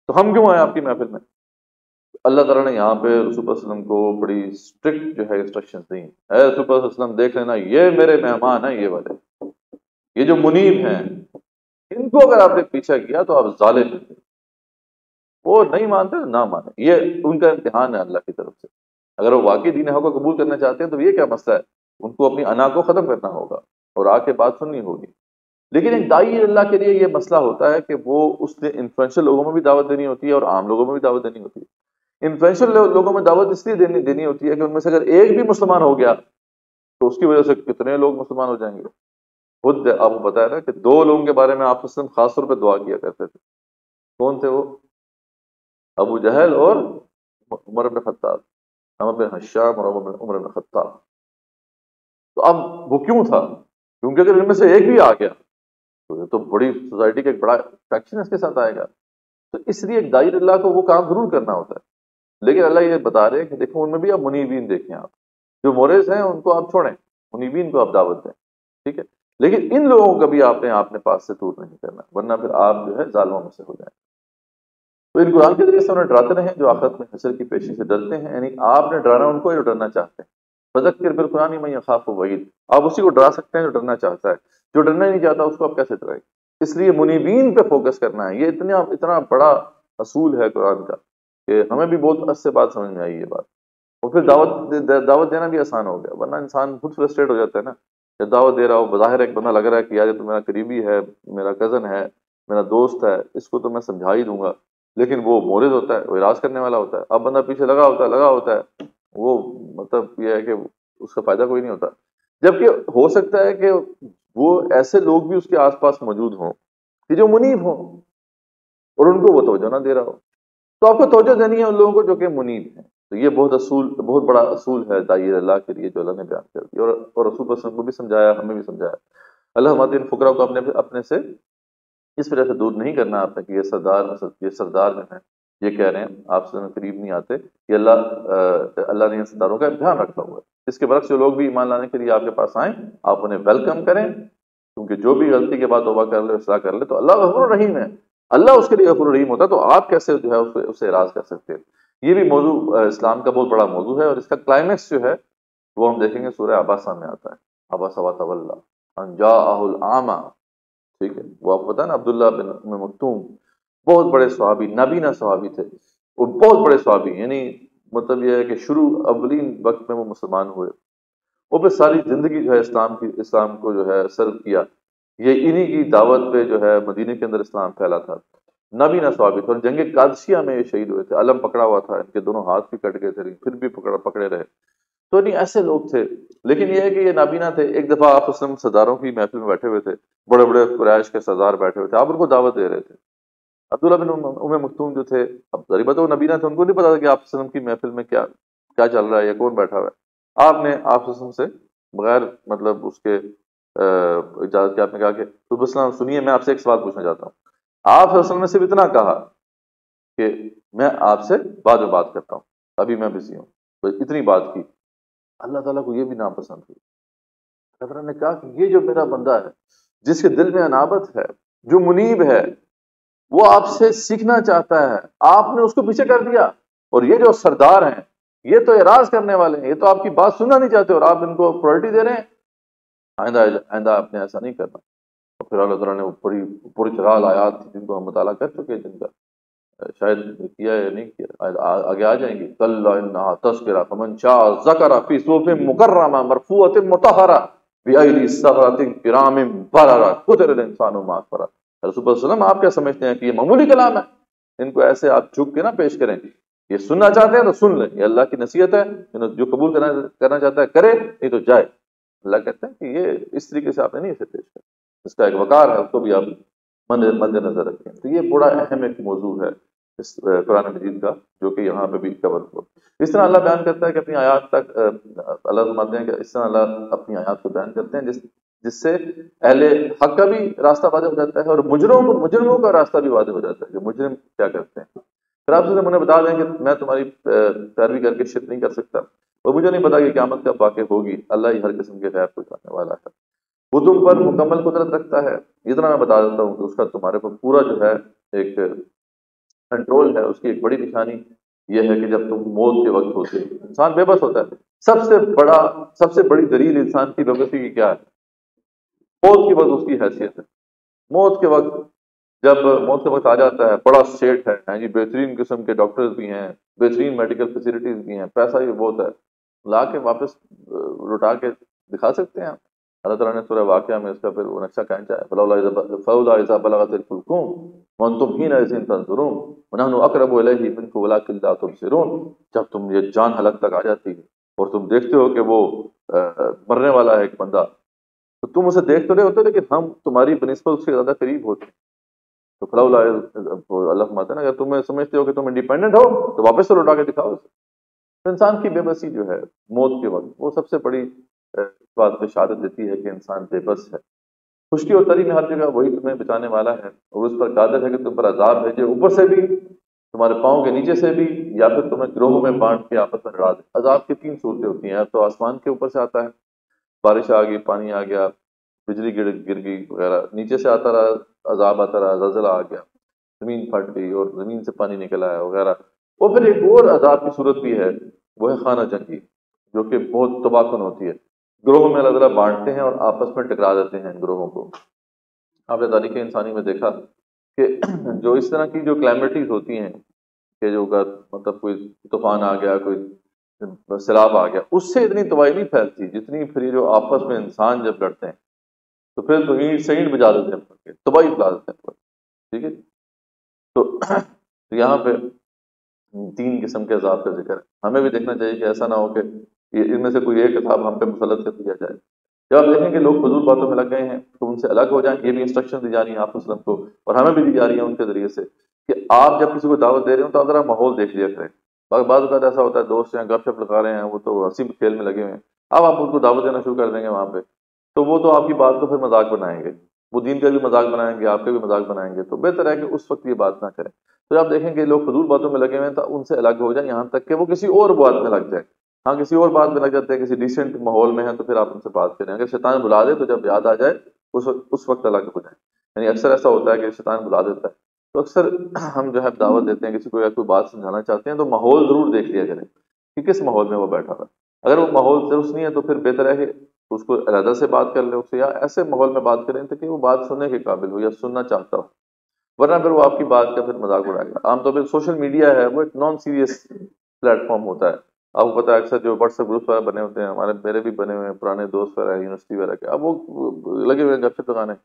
तो हम क्यों आए आपकी महफिल में? अल्लाह तला ने यहाँ पे रसूल को बड़ी स्ट्रिक्ट जो है इंस्ट्रक्शन दी। है रसूल देख लेना ये मेरे मेहमान हैं ये वाले। ये जो मुनीब हैं इनको अगर आपने पीछा किया तो आप जालिम वो नहीं मानते तो ना माने। ये उनका इम्तिहान है अल्लाह की तरफ़ से। अगर वो वाकई दीन हक को कबूल करना चाहते हैं तो ये क्या मसला है? उनको अपनी अना को ख़त्म करना होगा, और आके बात सुननी होगी। लेकिन एक दाई अल्लाह के लिए ये मसला होता है कि वो उसने इन्फ्लुएंशियल लोगों में भी दावत देनी होती है, और आम लोगों में भी दावत देनी होती है। इन्फ्लुएंशियल लोगों में दावत इसलिए देनी देनी होती है कि उनमें से अगर एक भी मुसलमान हो गया तो उसकी वजह से कितने लोग मुसलमान हो जाएँगे? खुद आपको बताया ना कि दो लोगों के बारे में आप खासतौर पर दुआ किया करते थे। कौन थे वो? अबू जहल और Umar bin Khattab. Bin Hisham और उमर बिन खत्ताब। तो अब वो क्यों था? क्योंकि अगर इनमें से एक भी आ गया तो ये तो बड़ी सोसाइटी का एक बड़ा फैक्शन इसके साथ आएगा। तो इसलिए एक दायर अल्लाह को वो काम ज़रूर करना होता है। लेकिन अल्लाह ये बता रहे हैं कि देखो, उनमें भी आप मुनीबीन देखें आप। जो मोरेज हैं, उनको आप छोड़ें। मुनीबीन को आप दावत दें। ठीक है? लेकिन इन लोगों को कभी आपने अपने पास से दूर नहीं करना। वरना फिर आप जो है जालमों में से हो जाए तो इन कुरान के ज़रिए से उन्हें डराते रहे, जो आखिरत में हसर की पेशी से डरते हैं, यानी आपने डराना उनको जो डरना चाहते हैं। फजक्र बिल कुरानी मैं खाफ वहीद। आप उसी को डरा सकते हैं, जो डरना चाहता है। जो डरना नहीं चाहता, उसको आप कैसे डराए? इसलिए मुनीबीन पे फोकस करना है। ये इतना इतना बड़ा असूल है कुरान का कि हमें भी बहुत अच्छे बात समझ में आई ये बात। और फिर दावत दावत देना भी आसान हो गया, वरना इंसान खुद फ्रस्ट्रेट हो जाता है ना। जब दावत दे रहा हो बाहर एक बंदा लग रहा है कि, यार तो मेरा करीबी है, मेरा कज़न है, मेरा दोस्त है, इसको तो मैं समझा ही दूँगा। लेकिन वो मोरिद होता है वो इलाज करने वाला होता है। अब बंदा पीछे लगा होता है लगा होता है। वो मतलब ये है कि उसका फ़ायदा कोई नहीं होता। जबकि हो सकता है कि वो ऐसे लोग भी उसके आसपास मौजूद हों कि जो मुनीब हों और उनको वो तोजह ना दे रहा हो। तो आपको तोजह देनी है उन लोगों को जो कि मुनीब हैं। तो ये बहुत असूल बहुत बड़ा असूल है दाई अल्लाह के लिए जो अल्लाह ने बयान कर दिया। और, और रसूल को भी समझाया हमें भी समझाया। अल्लाह हमारे इन फकरा को अपने अपने से इस वजह से दूर नहीं करना आपने कि ये सरदार ये सरदार जो है, ये कह रहे हैं, आपसे करीब नहीं आते। कि अल्लाह अल्लाह ने इन सरदारों का ध्यान रखा हुआ है। इसके बरक्स जो लोग भी ईमान लाने के लिए आपके पास आए, आप उन्हें वेलकम करें, क्योंकि जो भी गलती के बाद तोबा कर ले इसलाह कर ले तो अल्लाह गफुर रहीम है। अल्लाह उसके लिए गफुर रहीम होता है तो आप कैसे जो है उसे उसे इराज कर सकते हैं? ये भी मौजू इस्लाम का बहुत बड़ा मौजू है और इसका क्लाइमैक्स जो है, वो हम देखेंगे सूर्य आबासा में आता है। आबासा वातवल्ला अंजा आमा। ठीक है। वो आपको पता ना अब्दुल्ला बिन मकतूम, बहुत बड़े स्वाबी नबीना स्वाबी थे। वो बहुत बड़े स्वाबी यानी मतलब यह है कि शुरू अवलिन वक्त में वो मुसलमान हुए। वो फिर सारी ज़िंदगी जो है इस्लाम की, इस्लाम को जो है सर्व किया। ये इन्हीं की दावत पे जो है मदीने के अंदर इस्लाम फैला था। नबीना स्वाबित और जंग कादशिया में ये शहीद हुए थे। अलम पकड़ा हुआ था, इनके दोनों हाथ भी कट गए थे फिर भी पकड़ा, पकड़े रहे। तो नहीं ऐसे लोग थे। लेकिन यह है कि ये नाबीना थे। एक दफ़ा आप उसमें सरदारों की महफिल में बैठे हुए थे। बड़े बड़े कुरैश के सरदार बैठे हुए थे। आप उनको दावत दे रहे थे। अब्दुल्ला बिन उम मखतूम जो थे अब गरीबत वो नबीना थे। उनको नहीं पता था कि आप की महफिल में क्या क्या चल रहा है या कौन बैठा हुआ है। आपने आप से बगैर मतलब उसके इजाज़त के आपने कहा कि तो सुनिए मैं आपसे एक सवाल पूछना चाहता हूँ। आप ने सिर्फ़ इतना कहा कि मैं आपसे बाद में बात करता हूँ। अभी मैं बिज़ी हूँ। तो इतनी बात की। अल्लाह ताला को ये भी नापसंद हुई। अल्लाह ने कहा कि ये जो मेरा बंदा है, जिसके दिल में अनाबत है, जो मुनीब है, वो आपसे सीखना चाहता है। आपने उसको पीछे कर दिया। और ये जो सरदार हैं, ये तो एराज करने वाले हैं। ये तो आपकी बात सुनना नहीं चाहते और आप इनको प्रायोरिटी दे रहे हैं। आइंदा आइंदा आपने ऐसा नहीं करना। और फिर अल्लाह तला ने बड़ी पूरी चराल आयात थी जिनको हम मुताला कर चुके हैं जिनका। शायद किया या नहीं किया आ, आगे आ जाएँगी। कल तस्करा फमन शाह जकरा मुकर्रमा मुतहरा आप क्या समझते हैं कि ये मामूली कलाम है? इनको ऐसे आप झुक के ना पेश करें। ये सुनना चाहते हैं तो सुन लें। ये अल्लाह की नसीहत है जो कबूल करना करना चाहता है करे नहीं तो जाए। अल्लाह कहते हैं कि ये इस तरीके से आपने नहीं इसे पेश कर। इसका एक वकार है उसको भी आप मद्देनजर रखें। तो ये बड़ा अहम एक मौजू है। इस कुरान मजीद का, जो कि यहाँ पे भी कवर हुआ। इस तरह अल्लाह बयान करता है कि अपनी आयात तक अल्लाह फरमाते हैं कि इस तरह अल्लाह अपनी आयात को बयान करते हैं, जिस, जिससे अहले हक का भी रास्ता वादे हो जाता है और मुजरों को मुजरमों का रास्ता भी वादे हो जाता है कि मुजरम क्या करते हैं। फिर आप मुझे बता दें कि मैं तुम्हारी पैरवी करके शिप नहीं कर सकता और मुझे नहीं पता कि क्यामत कब वाक़ होगी। अल्लाह ही हर किस्म के गैर को जानने वाला है। वो तुम पर मुकम्मल कुदरत रखता है। इतना मैं बता देता हूँ कि उसका तुम्हारे पर पूरा जो है एक कंट्रोल है, उसकी एक बड़ी निशानी यह है कि जब तुम मौत के वक्त होते इंसान बेबस होता है। सबसे बड़ा, सबसे बड़ी दलील इंसान की बेबसी की क्या है? मौत के वक्त उसकी हैसियत है। मौत के वक्त जब, मौत के वक्त आ जाता है, बड़ा सेठ है हाँ जी बेहतरीन किस्म के डॉक्टर्स भी हैं, बेहतरीन मेडिकल फैसिलिटीज़ भी हैं, पैसा भी बहुत है ला के वापस लुटा के दिखा सकते हैं आप? अल्लाह ताला ने सूरह वाक़या में इसका फिर वो नक्शा कहना चाहे फलौला इज़ा बलगतिल हुलकुम वन तुम हीन ऐसिन तंजुरून वनहनु अक़रबु इलैहि मिनकुम वलाकिन ला जब तुम ये जान हलक तक आ जाती है और तुम देखते हो कि वो मरने वाला है एक बंदा तो तुम उसे देख तो रहे होते लेकिन हम तुम्हारी बनस्बत उससे ज़्यादा करीब होते तो फलौला अल्लाह ना, अगर तुम्हें समझते हो कि तुम इंडिपेंडेंट हो तो वापस से लौटा के दिखाओ तो इंसान की बेबसी जो है, मौत के वक्त, वो सबसे बड़ी बात में शहादत देती है कि इंसान बेबस है। खुशकी और तरी में हर जगह वही तुम्हें बचाने वाला है और उस पर कादर है कि तुम पर अजाब भेजे ऊपर से भी, तुम्हारे पाँव के नीचे से भी, या फिर तुम्हें ग्रोहों में बांट के आपस में लड़ा दे। अजाब की तीन सूरतें होती हैं तो आसमान के ऊपर से आता है, बारिश आ गई, पानी आ गया, बिजली गिर गिर गई वगैरह। नीचे से आता रहा, अजाब आता रहा जजला आ गया, ज़मीन फट गई और ज़मीन से पानी निकल आया वगैरह। और फिर एक और अजाब की सूरत भी है, वो है खाना जंगी, जो कि बहुत तबाहन होती है। ग्रोह में अलग अलग बांटते हैं और आपस में टकरा देते हैं ग्रोहों को। आपने तारीख इंसानी में देखा कि जो इस तरह की जो क्लाइमेटीज होती हैं, कि जो का मतलब कोई तूफ़ान आ गया, कोई सैलाब आ गया, उससे इतनी तबाही नहीं फैलती जितनी फिर जो आपस में इंसान जब लड़ते हैं तो फिर तो ईट से ईट बजा देते हैं तबाही फैला देते हैं ठीक है? तो यहाँ पे तीन किस्म के अजाब का ज़िक्र है। हमें भी देखना चाहिए कि ऐसा ना हो कि इनमें से कोई एक अजाब हम पे मुसलत कर दिया जाए। जब आप देखें कि लोग फजूल बातों में लग गए हैं तो उनसे अलग हो जाए, ये भी इंस्ट्रक्शन दी जा रही है आप मुस्लिम को, और हमें भी दी जा रही है उनके ज़रिए से, कि आप जब किसी को दावत दे रहे हो तो आप जरा माहौल देख लिया करें। बाकी बाद बात ऐसा होता है, दोस्त हैं गपशप लगा रहे हैं, वो तो हँसी खेल में लगे हुए हैं। अब आप उनको दावत देना शुरू कर देंगे वहाँ पे तो वो तो आपकी बात को फिर मज़ाक बनाएँगे। वो दीन का भी मज़ाक बनाएँगे, आपके भी मज़ाक बनाएँगे तो बेहतर है कि उस वक्त ये बात ना करें। तो आप देखेंगे लोग फजूल बातों में लगे हुए हैं तो उनसे अलग हो जाए, यहाँ तक कि वो किसी और बात में लग जाए। हाँ किसी और बात में लग जाते हैं, किसी डिसेंट माहौल में है तो फिर आप उनसे बात करें। अगर शैतान बुला दे तो जब याद आ जाए, उस उस वक्त अलग हो जाए। यानी अक्सर ऐसा होता है कि शैतान बुला देता है। तो अक्सर हम जो है दावत देते हैं, किसी को या कोई बात समझाना चाहते हैं तो माहौल ज़रूर देख लिया करें कि किस माहौल में वो बैठा था अगर वो माहौल दुरुस्त नहीं है तो फिर बेहतर है कि उसको अलहदा से बात कर ले उससे, या ऐसे माहौल में बात करें, ताकि वो बात सुनने के काबिल हो या सुनना चाहता हो। वरना फिर वो आपकी बात का फिर मज़ाक उड़ाएगा आमतौर पर सोशल मीडिया है, वो एक नॉन सीरियस प्लेटफॉर्म होता है। आपको पता है अक्सर जो व्हाट्सएप ग्रुप वगैरह बने होते हैं, हमारे मेरे भी बने हुए हैं, पुराने दोस्त वगैरह यूनिवर्सिटी वगैरह के। अब वो लगे हुए हैं गपशप लगाने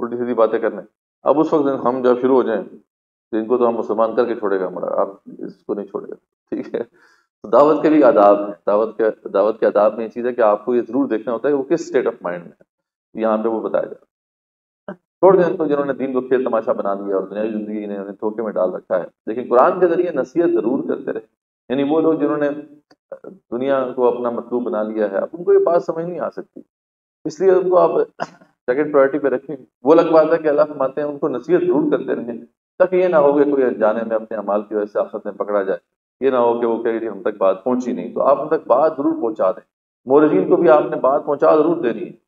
उल्टी सीधी बातें करने। अब उस वक्त हम जब शुरू हो जाएँ तो इनको तो हम मुसलमान करके छोड़ेगा हमारा। आप इसको नहीं छोड़ेगा, ठीक है? तो दावत के भी आदाब है। दावत के दावत के आदाब में ये चीज़ है कि आपको ये ज़रूर देखना होता है कि वो किस स्टेट ऑफ़ माइंड में है। यहाँ पे वो बताया जाए छोड़ दें तो जिन्होंने दीन को खेल तमाशा बना दिया और दुनियावी ज़िंदगी ने उन्हें धोखे में डाल रखा है। लेकिन कुरान के ज़रिए नसीहत ज़रूर करते रहे। यानी वो लोग जिन्होंने, दुनिया को अपना मतलूब बना लिया है उनको ये बात समझ नहीं आ सकती। इसलिए उनको आप सेकेंड प्रायोरिटी पे रखें। वो अलग बात है कि अल्लाह फरमाते हैं, उनको नसीहत ज़रूर करते रहें, ताकि ये ना हो कि कोई जाने में अपने अमाल की वजह से आफत में पकड़ा जाए। ये ना हो कि वो कहे हम तक बात पहुँची नहीं। तो आप उन तक बात ज़रूर पहुँचा दें। मोरजीन को भी आपने बात पहुँचा ज़रूर देनी है।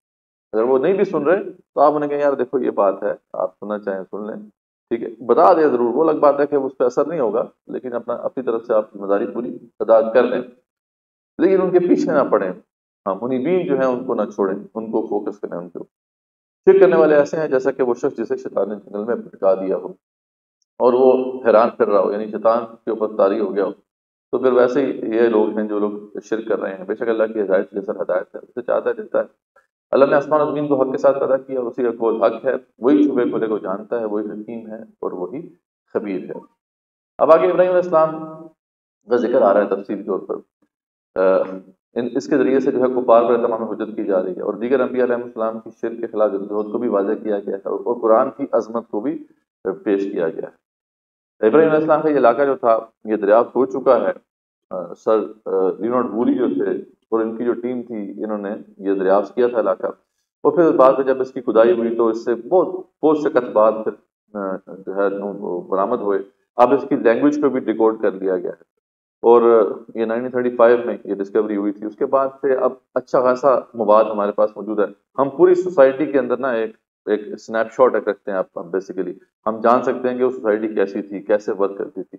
अगर वो नहीं भी सुन रहे तो आप उन्हें कहें, यार देखो, ये बात है, आप सुनना चाहें, सुन लें। ठीक है? बता दें ज़रूर, वो अलग बात है कि उस पर असर नहीं होगा, लेकिन अपना, अपनी तरफ़ से आप ज़िम्मेदारी पूरी अदा कर लें। लेकिन उनके पीछे ना पड़े। हाँ मुनीबीन जो है, उनको ना छोड़ें, उनको फोकस करें उनके ऊपर। फिर करने वाले ऐसे हैं, जैसा कि वो शख्स जिसे शैतान ने जंगल में भटका दिया हो, और वो हैरान कर रहा हो, यानी शैतान के ऊपर तारी हो गया हो तो फिर वैसे ही ये लोग हैं जो लोग शिर कर रहे हैं। बेशक अल्लाह की हदायत जैसा हदायत है, उसे चाहता देता है। अल्लाह ने आसमान ज़मीन को हक के साथ पैदा किया, उसी का कोल हक है। वही छुपे खुले को जानता है, वही हकीम है और वही खबीर है। अब आगे इब्राहिम इस्लाम का ज़िक्र आ रहा है तफसील तौर पर। इन, इसके ज़रिए से जो है कुपार पर तमाम हजत की जा रही है और दीगर अम्बियाम की शिर के खिलाफ जदोजहद को भी वाजह किया गया है और कुरान की अजमत को भी पेश किया गया। है इब्राहिम का ये इलाका जो था, ये दरियाफ्त हो चुका है। सर लिनोड वूरी जो थे और इनकी जो टीम थी, इन्होंने ये दरियाफ्त किया था इलाका। और फिर बाद में जब इसकी खुदाई हुई तो इससे बहुत बहुत से कतबात फिर जो है बरामद हुए। अब इसकी लैंग्वेज को भी डिकोड कर लिया गया है। और ये 1935 में ये डिस्कवरी हुई थी। उसके बाद से अब अच्छा खासा मवाद हमारे पास मौजूद है। हम पूरी सोसाइटी के अंदर ना एक एक स्नैपशॉट रखते हैं आप बेसिकली हम जान सकते हैं कि वो सोसाइटी कैसी थी, कैसे वर्क करती थी।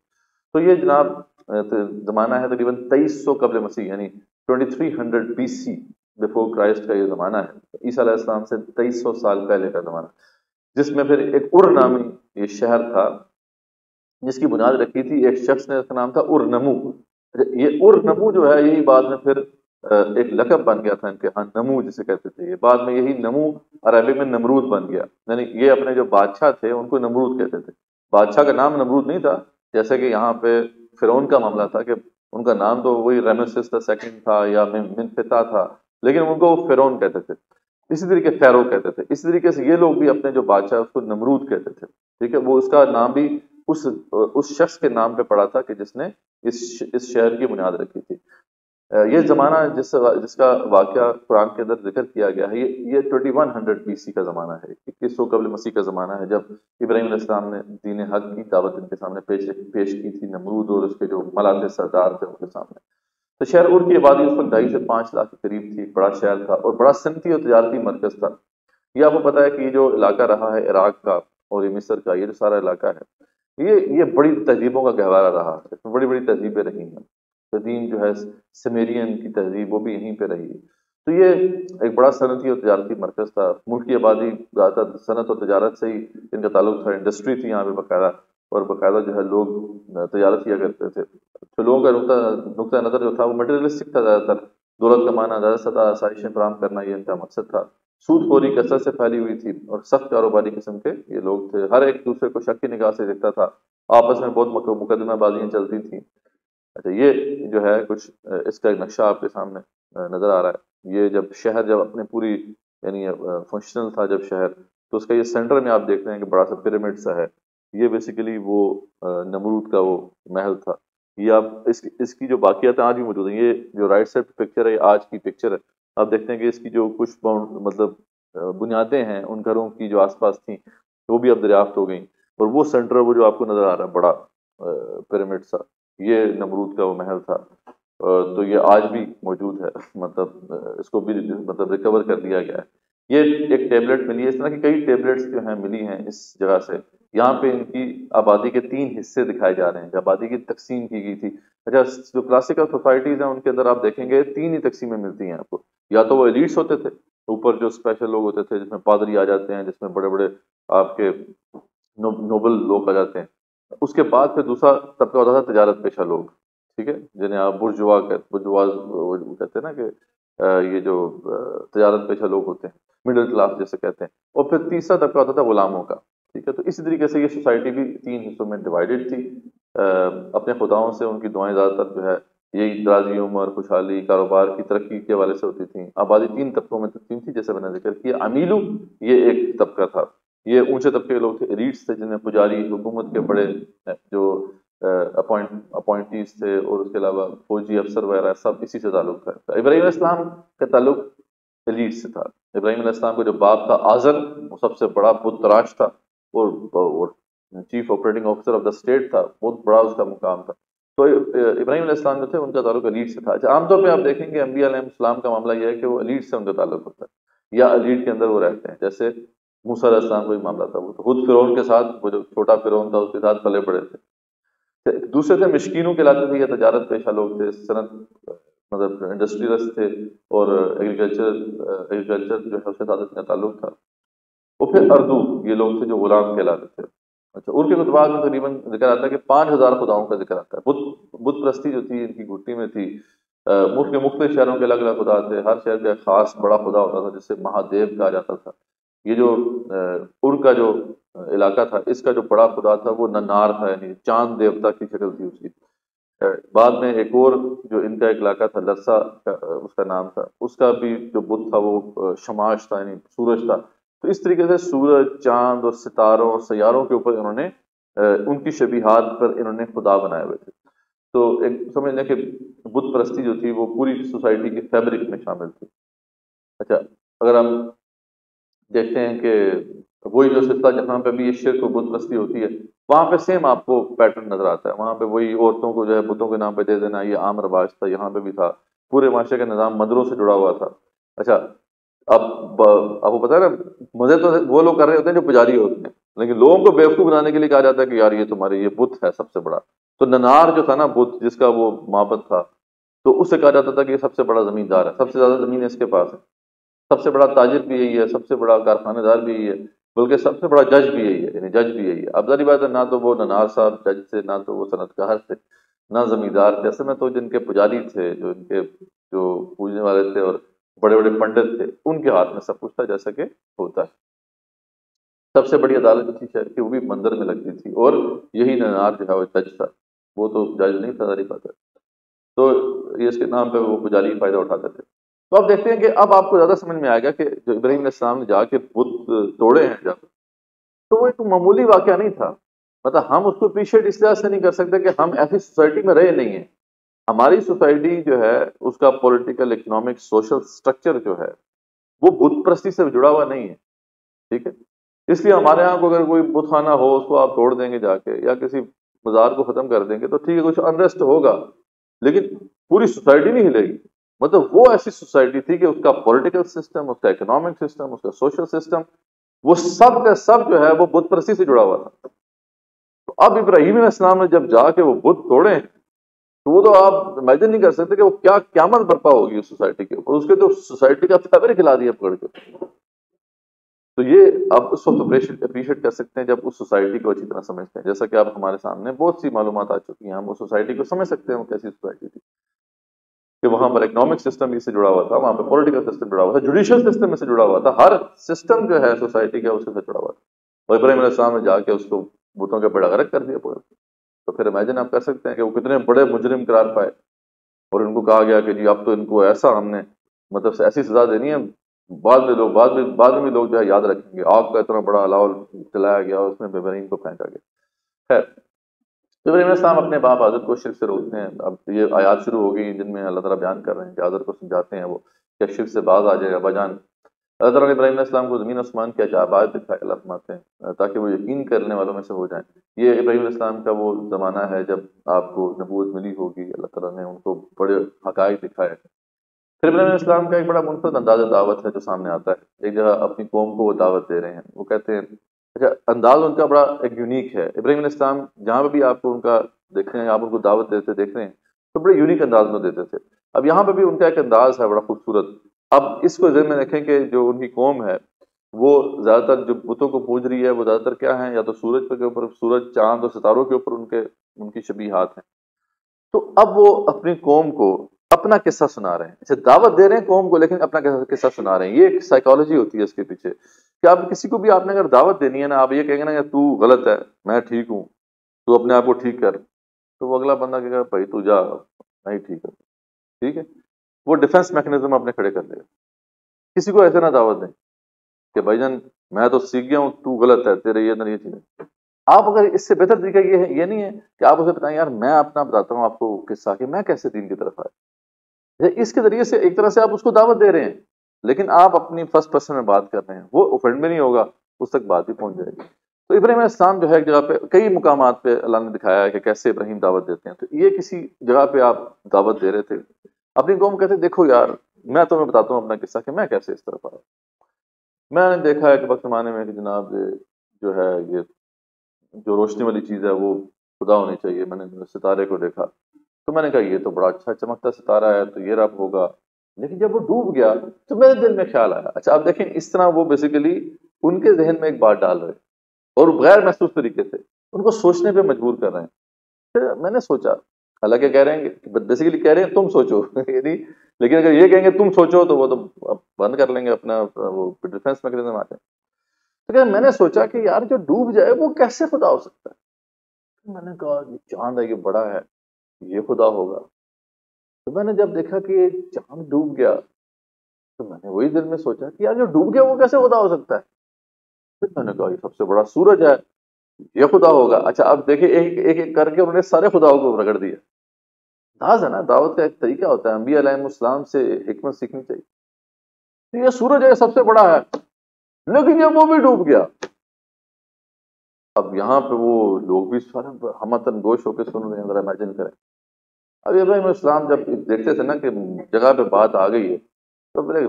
तो ये जनाब ज़माना है तकरीबन तेईस सौ कबल मसीह, यानी twenty three hundred B C before Christ का ये ज़माना है। ईसा इस्लाम से तेईस सौ साल पहले का ज़माना। जिसमें फिर एक उर नामी ये शहर था, जिसकी बुनियाद रखी थी, एक शख्स ने, उसका नाम था उर्नमू ये उर्नमू जो है, यही बाद में फिर एक लकब बन गया था इनके हाँ नमू जिसे कहते थे। ये बाद में यही नमू अरबी में नमरूद बन गया। यानी ये अपने जो बादशाह थे, उनको नमरूद कहते थे। बादशाह का नाम नमरूद नहीं था, जैसे कि यहाँ पे फिरौन का मामला था कि उनका नाम तो वही रेमसिस द सेकंड था या मिनफिता था, लेकिन उनको फिरौन कहते थे। इसी तरीके फैरो कहते थे। इसी तरीके से ये लोग भी अपने जो बादशाह, उसको नमरूद कहते थे। ठीक है? वो उसका नाम भी उस उस शख्स के नाम पे पड़ा था कि जिसने इस इस शहर की बुनियाद रखी थी। ये ज़माना जिस जिसका वाक़ कुरान के अंदर ज़िक्र किया गया है, ये ये twenty one hundred B C का ज़माना है। इक्कीस सौ कबल मसीह का ज़माना है, जब इब्राहिम इस्लाम ने दीन हक की दावत इनके सामने पेश पेश की थी, नमरूद और उसके जो मलाते सरदार थे उनके सामने। तो शहर उर की आबादी उस वक्त ढाई से पाँच लाख के करीब थी, बड़ा शहर था और बड़ा सनती और तजारती मरकज़ था। ये आपको पता है कि ये जो इलाका रहा है, इराक का और ये मिस्र का, ये जो सारा इलाका है, ये ये बड़ी तहजीबों का गहवारा रहा है, इसमें बड़ी बड़ी तहजीबें रही हैं। कदीम जो है, समेरियन की तहजीब, वो भी यहीं पर रही। है तो ये एक बड़ा सनती और तजारती मरकज़ था। मुल्क की आबादी ज़्यादातर सनत और तजारत से ही इनका ताल्लुक था। इंडस्ट्री थी यहाँ पे बाकायदा, और बाकायदा जो है लोग तजारत किया करते थे। तो लोगों का नुकता नुकता नज़र जो था, वो मटेरियलिस्टिक था ज़्यादातर। दौलत कमाना, ज़्यादा सदा आसाइशें फराम करना, ये इनका मकसद था। सूद खोरी कसरत से फैली हुई थी, और सख्त कारोबारी किस्म के ये लोग थे। हर एक दूसरे को शक की निगाह से देखता था। आपस में बहुत मुकदमाबाजियाँ चलती थी। अच्छा ये जो है कुछ इसका एक नक्शा आपके सामने नज़र आ रहा है। ये जब शहर जब अपने पूरी यानी फंक्शनल था जब शहर तो उसका ये सेंटर में आप देख रहे हैं कि बड़ा सा पिरामिड सा है। ये बेसिकली वो नमरूद का वो महल था। ये आप इस, इसकी जो बाकियात आज भी मौजूद हैं ये जो राइट साइड पिक्चर है आज की पिक्चर है। आप देखते हैं कि इसकी जो कुछ मतलब बुनियादें हैं उन घरों की जो आसपास थी वो भी अब दरियाफ्त हो गई। और वो सेंटर वो जो आपको नज़र आ रहा है बड़ा पिरामिड सा। ये नमरूद का वो महल था। तो ये आज भी मौजूद है। मतलब इसको भी मतलब रिकवर कर लिया गया है। ये एक टेबलेट मिली है। इस तरह की कई टेबलेट्स जो हैं मिली हैं इस जगह से। यहाँ पे इनकी आबादी के तीन हिस्से दिखाए जा रहे हैं। आबादी की तकसीम की गई थी। अच्छा जो क्लासिकल सोसाइटीज़ हैं उनके अंदर आप देखेंगे तीन ही तकसीमें मिलती हैं आपको। या तो वो एलिट्स होते थे ऊपर जो स्पेशल लोग होते थे जिसमें पादरी आ जाते हैं जिसमें बड़े बड़े आपके नो, नोबल लोग आ जाते हैं। उसके बाद फिर दूसरा तबका होता था तजारत पेशा लोग, ठीक है? जिन्हें आप बुर्जुआ कहते बुर्जुआ कहते हैं ना कि ये जो तजारत पेशा लोग होते हैं मिडिल क्लास जैसे कहते हैं। और फिर तीसरा तबका होता था गुलामों का, ठीक है? तो इसी तरीके से ये सोसाइटी भी तीन हिस्सों में डिवाइडेड थी। अपने खुदाओं से उनकी दुआएँ ज़्यादातर जो है, यही दराजी उम्र, खुशहाली, कारोबार की तरक्की के हवाले से होती थी। आबादी तीन तबकों में तकसीम थी, जैसे मैंने ज़िक्र किया। अमीलू ये एक तबका था। ये ऊँचे तबके के लोग थे रीट्स थे जिनमें पुजारी हुकूमत के बड़े जो अपॉइंट अपॉइंटीज थे और उसके अलावा फौजी अफसर वगैरह सब इसी से ताल्लुक था इब्राहिम इस्लाम का ताल्लुक एलीट से था। इब्राहिम इस्लाम का जो बाप था आजर वो सबसे बड़ा बुत तराश था और, और chief operating officer of the state था बहुत बड़ा उसका मुकाम था। तो इब्राहिम इस्लाम जो थे उनका ताल्लुक अलीट से था। अच्छा आमतौर पर आप देखेंगे अम्बिया इस्लाम का मामला यह है कि वो अलीट से उनका ताल्लुक होता है या अलीट के अंदर वो रहते हैं। जैसे मूसा इस्लाम का भी मामला था वो तो। खुद फिरौन के साथ, वो जो छोटा फिरौन था, उसके साथ पले पड़े थे। दूसरे थे मिशकिनों के इलाके थे, या तजारत पेशा लोग थे, सनत मतलब इंडस्ट्रियलिस्ट थे और एग्रीकल्चर एग्रीकल्चर जो है उसके साथ इतना ताल्लुक था। और फिर अर्दू, ये लोग थे जो गुलाम कहलाते थे। अच्छा उनके खुतबात में तकरीबन ज़िक्र आता है कि पाँच हज़ार खुदाओं का ज़िक्र आता है। बुत बुत प्रस्ती जो थी, इनकी घुट्टी में थी। मुल्क के मुख्त शहरों के अलग अलग खुदा थे। हर शहर का खास बड़ा खुदा होता था, जिससे महादेव कहा जाता था। ये जो उर का जो इलाका था, इसका जो बड़ा खुदा था, वो ननार था, यानी चाँद देवता की शक्ल थी उसकी। बाद में एक और जो इनका एक इलाका था लरसा का उसका नाम था। उसका भी जो बुद्ध था, वो शमाश था, यानी सूरज था। तो इस तरीके से सूरज, चाँद और सितारों और सैारों के ऊपर इन्होंने उनकी शबीहात पर इन्होंने खुदा बनाए हुए थे। तो एक समझ लें कि, बुद्ध परस्ती जो थी, वो पूरी सोसाइटी के फैब्रिक में शामिल थी। अच्छा अगर हम देखते हैं कि वही जो सिलसिला जहाँ पे भी ये शिरक और बुतप्रस्ती होती है, वहाँ पे सेम आपको पैटर्न नज़र आता है। वहाँ पे वही औरतों को जो है बुतों के नाम पे दे देना, ये आम रवाज था, यहाँ पे भी था। पूरे माशरे का निज़ाम मंदिरों से जुड़ा हुआ था। अच्छा अब आपको पता है ना, मज़े तो वो लोग कर रहे होते हैं जो पुजारी होते हैं। लेकिन लोगों को बेवकूफ़ बनाने के लिए कहा जाता है कि यार ये तुम्हारे, ये बुत है सबसे बड़ा। तो ननार जो था ना बुत जिसका वो माबत था तो उससे कहा जाता था कि ये सबसे बड़ा जमींदार है, सबसे ज़्यादा ज़मीन इसके पास है। सबसे बड़ा ताजिर भी यही है, सबसे बड़ा कारखानेदार भी यही है, बल्कि सबसे बड़ा जज भी यही है, यानी जज भी यही है। अब जारी बात है, ना तो वो ननार साहब जज थे, ना तो वो सनतकार थे, ना जमींदार थे। असल में तो जिनके पुजारी थे, जो इनके, जो पूजने वाले थे और बड़े बड़े पंडित थे, उनके हाथ में सब कुछ था, जैसा कि होता है। सबसे बड़ी अदालत थी शहर की, वो भी मंदिर में लगती थी, और यही ननार जो है वो जज था। वो तो जज नहीं था जारी बात। है तो इसके नाम पे वो पुजारी फ़ायदा उठाते थे। तो आप देखते हैं कि अब आपको ज़्यादा समझ में आएगा कि जो इब्राहिम इस्लाम ने जाके बुत तोड़े हैं जब तो वो एक मामूली वाक्य नहीं था। मतलब हम उसको अप्रिशिएट इस तरह से नहीं कर सकते कि हम ऐसी सोसाइटी में रहे नहीं हैं। हमारी सोसाइटी जो है, उसका पॉलिटिकल इकोनॉमिक सोशल स्ट्रक्चर जो है, वो बुत प्रस्ती से जुड़ा हुआ नहीं है। ठीक है? इसलिए हमारे यहाँ को अगर कोई बुतखाना हो, उसको आप तोड़ देंगे जाके, या किसी बाज़ार को खत्म कर देंगे तो ठीक है, कुछ अनरेस्ट होगा, लेकिन पूरी सोसाइटी नहीं हिलेगी। मतलब वो ऐसी सोसाइटी थी कि उसका पॉलिटिकल सिस्टम, उसका इकोनॉमिक सिस्टम, उसका सोशल सिस्टम, वो सब का सब जो है वो बुद्ध से जुड़ा हुआ था। तो अब इब्राहिम इस्लाम ने जब जाके वो बुद्ध तोड़े तो वो तो आप इमेजिन नहीं कर सकते कि वो क्या क्यामत बर्पा होगी उस सोसाइटी के ऊपर। उसके तो सोसाइटी का फैब्रिक खिला दिया पकड़ के। तो ये आप उस वक्त अप्रिशिएट कर सकते हैं जब उस सोसाइटी को अच्छी तरह समझते हैं। जैसा कि आप हमारे सामने बहुत सी मालूम आ चुकी हैं, हम उस सोसाइटी को समझ सकते हैं वो कैसी सोसाइटी थी। कि वहाँ पर इकोनॉमिक सिस्टम इससे जुड़ा हुआ था, वहाँ पर पॉलिटिकल सिस्टम जुड़ा हुआ था जुडिशियल सिस्टम इससे जुड़ा हुआ था, हर सिस्टम जो है सोसाइटी का उससे जुड़ा हुआ था। और इब्राहिम इस्लाम ने जाके उसको बुतों का बेड़ा गर्क कर दिया पूरा। तो फिर इमेजिन आप कर सकते हैं कि वो कितने बड़े मुजरिम करार पाए और उनको कहा गया कि जी, अब तो इनको ऐसा हमने मतलब ऐसी सजा देनी है, बाद में लोग, बाद में बाद में लोग जो है याद रखेंगे। आग का इतना बड़ा अलाव चलाया गया, उसमें बेबरीन को फेंका गया। खैर इब्राहिम इस्लाम अपने बाप आजर को शिर से रोकते हैं। अब ये आयात शुरू हो गई जिनमें अल्लाह ताला बयान कर रहे हैं कि आदर को समझाते हैं वो क्या शिर से बाज आ जाएगा बजान अल्लाह ताला इब्राहिम इस्लाम को ज़मीन आसमान के अजाबात दिखाए, अल्लाह हैं ताकि वो यकीन करने वालों में से हो जाए। ये इब्राहिम इस्लाम का वो ज़माना है जब आपको नबूत मिली होगी, अल्लाह ताला ने उनको बड़े हकायक दिखाए फिर इब्राहिम इस्लाम का एक बड़ा मुनफरद अंदाज दावत है जो सामने आता है। एक जगह अपनी कौम को वो दावत दे रहे हैं। वो कहते हैं अच्छा अंदाज उनका बड़ा एक यूनिक है। इब्राहिम इस्लाम जहाँ पर भी आपको उनका देख रहे हैं, आप उनको दावत देते देख रहे हैं तो बड़े यूनिक अंदाज में देते थे। अब यहाँ पर भी उनका एक अंदाज है, बड़ा खूबसूरत। अब इसको जहन में रखें कि जो उनकी कौम है, वो ज़्यादातर जो बुतों को पूज रही है, वो ज़्यादातर क्या है, या तो सूरज के ऊपर, सूरज, चाँद और सितारों के ऊपर उनके, उनकी शबी हाथ हैं। तो अब वो अपनी कौम को अपना किस्सा सुना रहे हैं। अच्छा दावत दे रहे हैं कौम को, लेकिन अपना किस्सा सुना रहे हैं। ये एक साइकोलॉजी होती है इसके पीछे। कि आप किसी को भी, आपने अगर दावत देनी है ना, आप ये कहेंगे ना तू गलत है, मैं ठीक हूँ, तू अपने आप को ठीक कर। तो वो अगला बंदा कहेगा, भाई तू जा नहीं ठीक है। ठीक है? वो डिफेंस मैकेनिज्म अपने खड़े कर देगा किसी को ऐसे ना दावत दें कि भाई भाईजान, मैं तो सीख गया हूँ, तू गलत है, तेरे ये अंदर ये चीज़ें आप अगर इससे बेहतर तरीका ये है, ये नहीं है कि आप उसे बताएँ, यार, मैं अपना बताता हूँ, आपको किस्सा कि मैं कैसे दीन की तरफ़ आया? इसके ज़रिए से एक तरह से आप उसको दावत दे रहे हैं। लेकिन आप अपनी फ़र्स्ट पर्सन में बात कर रहे हैं, वो ऑफेंड में नहीं होगा, उस तक बात भी पहुँच जाएगी। तो इब्राहिम इस्लाम जो है, एक जगह पे कई मुकाम पे अल्लाह ने दिखाया है कि कैसे इब्राहिम दावत देते हैं। तो ये किसी जगह पे आप दावत दे रहे थे, अपनी कौम कहते, देखो यार, मैं तुम्हें बताता हूँ अपना किस्सा कि मैं कैसे इस तरफ़ आया। मैंने देखा है कि वक्त जमाने में कि जनाब जो है, ये जो रोशनी वाली चीज़ है, वो खुदा होनी चाहिए। मैंने सितारे को देखा तो मैंने कहा, ये तो बड़ा अच्छा चमकता सितारा है तो ये रब होगा। लेकिन जब वो डूब गया तो मेरे दिल में ख्याल आया। अच्छा आप देखें, इस तरह वो बेसिकली उनके जहन में एक बात डाल रहे और गैर महसूस तरीके से उनको सोचने पर मजबूर कर रहे हैं। फिर मैंने सोचा, हालाँकि कह रहे हैं बेसिकली कह रहे हैं, तुम सोचो। यदि लेकिन अगर ये कहेंगे, तुम सोचो तो वो तो बंद कर लेंगे अपना, वो डिफेंस मैकेनिज्म आते हैं। तो क्या मैंने सोचा कि यार, जो डूब जाए, वो कैसे खुदा हो सकता है? मैंने कहा चाँद है, ये बड़ा है, ये खुदा होगा। तो मैंने जब देखा कि चाँद डूब गया तो मैंने वही दिल में सोचा कि यार जो डूब गया वो कैसे खुदा हो सकता है? फिर मैंने कहा, ये सबसे बड़ा सूरज है, ये खुदा होगा। अच्छा अब देखिए, एक एक एक करके उन्होंने सारे खुदाओं को रगड़ दिया। दाज है ना दावत का एक तरीका होता है अम्बी अलैहिस्सलाम से हिकमत सीखनी चाहिए। तो ये सूरज है सबसे बड़ा है, लेकिन ये वो भी डूब गया। अब यहाँ पे वो लोग भी हमतन गोश होकर सुन रहे हैं इमेजिन करें। अब इब्राहिम इस्लाम जब देखते थे ना कि जगह पे बात आ गई है तो फिर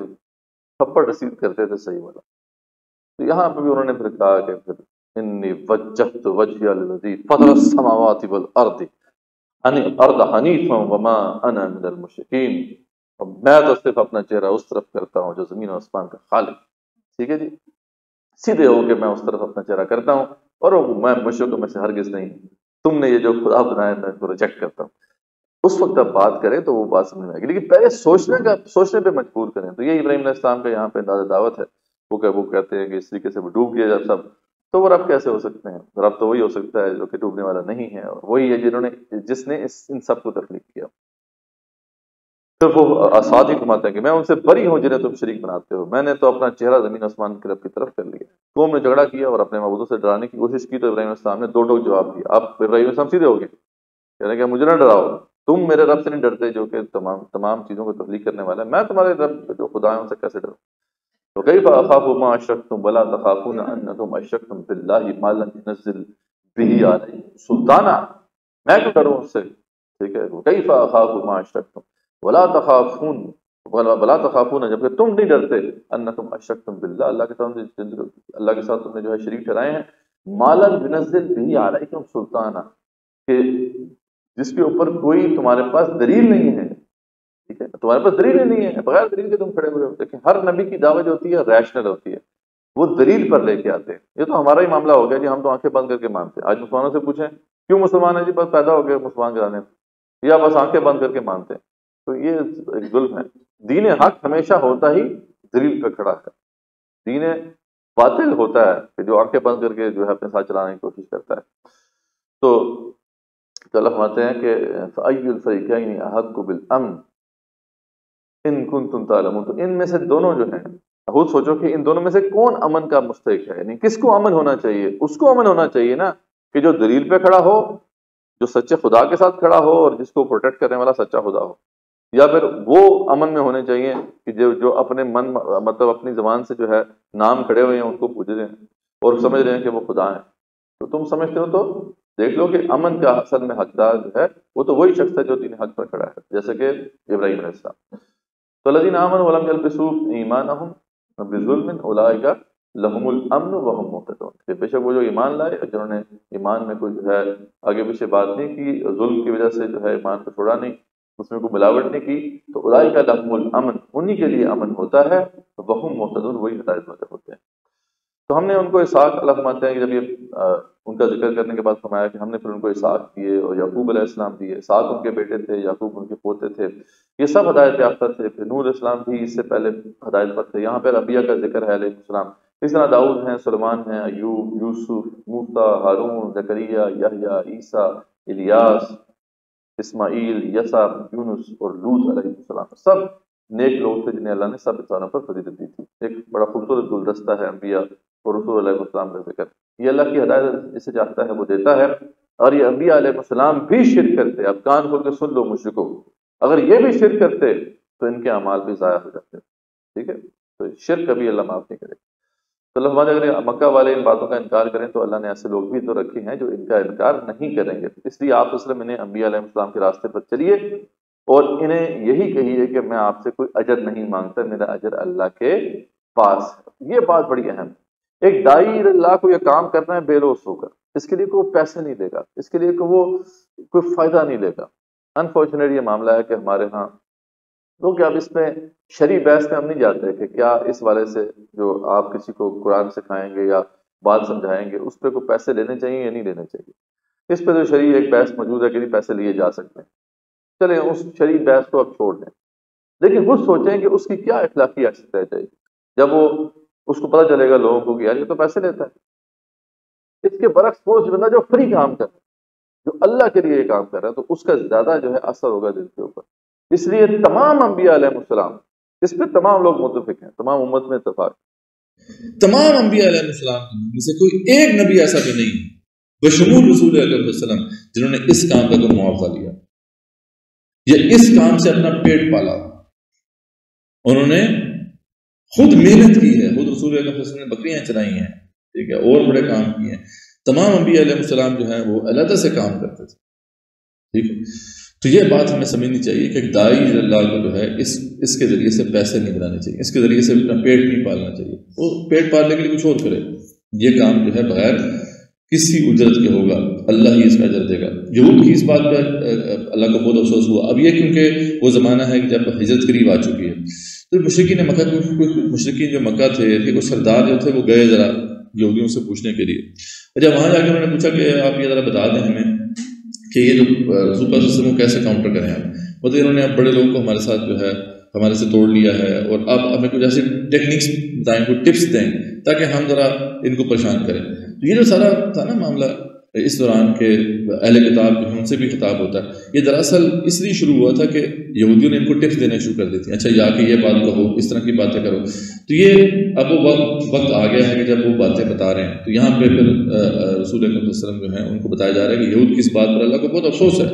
थप्पड़ रसीद करते थे सही वाला। तो यहाँ पे भी उन्होंने फिर कहा कि फिर इन्नी वजही फतर अर्द। अर्द हनीफ वमा मुशकिन मैं तो सिर्फ़ अपना चेहरा उस तरफ़ करता हूँ जो ज़मीन आसमान का खालिक ठीक है जी? सीधे होके मैं उस तरफ़ अपना चेहरा करता हूँ और मैं मुशरकों में से हरगिज नहीं। तुमने ये जो खुदा बनाया मैं इसको रिजेक्ट करता हूँ। उस वक्त आप बात करें तो वो बात समझ में आएगी। लेकिन पहले सोचने का, सोचने पे मजबूर करें। तो ये इब्राहिम इस्लाम का यहाँ पे दावत है। वो क्या वो कहते हैं कि इस तरीके से वो डूब गया जब सब। तो वो रब कैसे हो सकते हैं? रब तो वही हो सकता है जो कि डूबने वाला नहीं है। वही है जिन्होंने, जिसने इस, इन सबको तकलीफ़ किया। फिर वो आसाद ही घुमाते हैं कि मैं उनसे बरी हूँ जिन्हें तुम शरीक बनाते हो। मैंने तो अपना चेहरा ज़मीन आसमान की रब की तरफ़ कर लिया। कौम ने झगड़ा किया और अपने मबूदों से डराने की कोशिश की तो इब्राहिम इस्लाम ने दो डोक जवाब दिया। आप इब्राहिम इस्लाम सीधे हो गए। कहने कि मुझे ना डराओ। तुम मेरे रब से नहीं डरते जो कि तमाम तमाम चीज़ों को तबलीग करने वाला है। मैं तुम्हारे रब जो खुदा है उनसे कैसे डरूँ? तो कई फ़ाफ़ू मा अशरक तुम बला तखाफून अन तुम अशरक तुम रही सुल्ताना, मैं क्यों डरूँ उससे? ठीक है कई फ़ाफ़ू मा अशरक तुम वला तखाफून बला तखाफून, जबकि तुम नहीं डरते। अन्न तुम अशक तुम बिल्ला अल्लाह के साथ अल्लाह के साथ तुमने जो है शरीक ठहराए हैं। मालन बिनजिल भी आ रही तुम सुल्ताना, कि जिसके ऊपर कोई तुम्हारे पास दलील नहीं है, ठीक है? तुम्हारे पास दलील नहीं है, बगैर दलील के तुम खड़े हुए हो। देखिए, हर नबी की दावत होती है रैशनल होती है। वो दलील पर लेके आते हैं। ये तो हमारा ही मामला हो गया जी, हम तो आँखें बंद करके मानते हैं। आज मुसलमानों से पूछें, क्यों मुसलमान है जी? बस पैदा हो गए मुसलमान कराने या बस आँखें बंद करके मानते हैं। तो ये एक जुल्म है। दीन हक हमेशा होता ही दलील पर खड़ा है। दीन बातिल होता है कि जो आँखें बंद करके जो है अपने साथ चलाने की कोशिश करता है। तो चलो फरमाते हैं कि हक बिल अमन? इन कुन तुम तालमून। तो इनमें से दोनों जो हैं, खुद सोचो कि इन दोनों में से कौन अमन का मुस्तक है? यानी किसको अमन होना चाहिए? उसको अमन होना चाहिए ना कि जो दलील पे खड़ा हो, जो सच्चे खुदा के साथ खड़ा हो और जिसको प्रोटेक्ट करने वाला सच्चा खुदा हो। या फिर वो अमन में होने चाहिए कि जो जो अपने मन मतलब अपनी जबान से जो है नाम खड़े हुए हैं, उनको पूज रहे हैं और समझ रहे हैं कि वो खुदा हैं। तो तुम समझते हो तो देख लो कि अमन का असल में हकदार जो है, वो तो वही शख्स है जो तीन हक पर खड़ा है, जैसे कि इब्राहिम तो लजीन अमन वलम ईमान बिजुल्म उलाइका लहमुल अमन वहम मुहतदून बेशक वो जो ईमान लाए जिन्होंने ईमान में कोई जो है, आगे पीछे बात नहीं की, जुल्म की वजह से जो है ईमान को छोड़ा नहीं, उसमें कोई मिलावट नहीं की तो उलाई का लहमुल अमन, उन्हीं के लिए अमन होता है, वहम मुहतदून वही हिदायत वाले होते हैं। तो हमने उनको इसाक अल्लाह फरमाते हैं कि जब ये आ, उनका ज़िक्र करने के बाद फरमाया कि हमने फिर उनको इसाक दिए और याकूब इस्लाम दिए इसाक उनके बेटे थे याकूब उनके पोते थे। ये सब हदायत याफ्ता थे। फिर नूर इस्लाम भी इससे पहले हदायत पर थे। यहाँ पर अबिया का ज़िक्र है अलैहिस्सलाम। इस तरह दाऊद हैं सलमान हैं अयूब यूसुफ मूसा हारून जकरिया यहया ईसा इलियास इस्माइल यसा यूनुस और लूत अलैहिस्सलाम। सब नेक लोग थे जिन्हें अल्लाह ने सब इंसानों पर फजीलत दी थी। एक बड़ा खूबसूरत गुलदस्ता है अम्बिया और रसूल का ज़िक्र ये अल्लाह की हदायत जिसे चाहता है वो देता है। और ये अम्बिया भी शिर करते अब कान खोल के सुन लो मुश्को अगर ये भी शिर करते तो इनके अमाल भी ज़ाया हो जाते ठीक है? तो शिर कभी अल्लाह माफ़ नहीं करेगा। तो अल्लाह अगर मक्का वाले इन बातों का इनकार करें तो अल्लाह ने ऐसे लोग भी तो रखे हैं जो इनका इनकार नहीं करेंगे। इसलिए आप वसलम इन्हें अम्बिया के रास्ते पर चलिए और इन्हें यही कहिए कि मैं आपसे कोई अजर नहीं माँगता मेरा अजर अल्लाह के पास ये बात बड़ी अहम है। एक दाई अल्लाह को यह काम करना है, बेरोस होकर। इसके लिए कोई पैसे नहीं देगा। इसके लिए को वो, कोई फ़ायदा नहीं लेगा। अनफॉर्चुनेट ये मामला है कि हमारे यहाँ तो अब इसमें शरी बहस में हम नहीं जाते कि क्या इस वाले से जो आप किसी को कुरान सिखाएँगे या बात समझाएँगे, उस पर कोई पैसे लेने चाहिए या नहीं लेने चाहिए? इस पर तो शरी एक बहस मौजूद है कि नहीं पैसे लिए जा सकते हैं। चले, उस शरी बहस को अब छोड़ दें। लेकिन वो सोचें कि उसकी क्या इखलाकी हैसियत रह जाएगी जब वो उसको पता चलेगा लोगों को कि यार ये तो पैसे लेता है। इसके बरक्स वो बंदा जो फ्री काम कर रहा है, जो अल्लाह के लिए काम कर रहा है तो उसका ज़्यादा जो है असर होगा दिल के ऊपर। इसलिए तमाम अम्बिया इस पर तमाम लोग मुतफिक हैं, तमाम उम्मत में इतफाक तमाम अम्बिया में से कोई एक नबी ऐसा भी नहीं बशमूल रसूल जिन्होंने इस काम का कोई मुआवजा लिया। या इस काम से अपना पेट पाला। उन्होंने खुद मेहनत की है, खुद रसूल ने बकरियाँ चलाई हैं, ठीक है, और बड़े काम किए हैं। तमाम सलाम जो है वो अलहदा से काम करते थे, ठीक है? तो ये बात हमें समझनी चाहिए कि दाई अल्लाह को जो है इस, इसके ज़रिए से पैसे नहीं बनाने चाहिए, इसके ज़रिए से अपना पेट नहीं पालना चाहिए। वो पेट पालने के लिए कुछ और करे। ये काम जो है बगैर किसी उजरत के होगा, अल्लाह ही इसका अजर देगा। यहूद की इस बात पर अल्लाह को बहुत अफसोस हुआ। अब ये क्योंकि वो ज़माना है कि जब हिजरत करीब आ चुकी है। तो मुशरकी ने मक्का कुछ मुशरकी जो मक्का थे कुछ सरदार जो थे, वो गए ज़रा योगियों से पूछने के लिए। अच्छा वहाँ जाके उन्होंने पूछा कि आप ये ज़रा बता दें हमें कि ये जो सुपर सिस्टम को कैसे काउंटर करें आप? मतलब इन्होंने अब बड़े लोगों को हमारे साथ जो है, हमारे से तोड़ लिया है और अब हमें कुछ ऐसे टेक्निक्स बताएँ, कुछ टिप्स दें, ताकि हम ज़रा इनको परेशान करें। तो ये जो सारा था ना मामला इस दौरान के अहल किताब उनसे भी खिताब होता है। ये दरअसल इसलिए शुरू हुआ था कि यहूदियों ने इनको टिप्स देने शुरू कर दी थी। अच्छा या कि ये बात कहो, इस तरह की बातें करो। तो ये अब वो वक्त वक्त आ गया है कि जब वो बातें बता रहे हैं। तो यहाँ पे फिर रसूल वसलम जो है, उनको बताया जा रहा है कि यहूद की इस बात पर अल्लाह को बहुत अफसोस है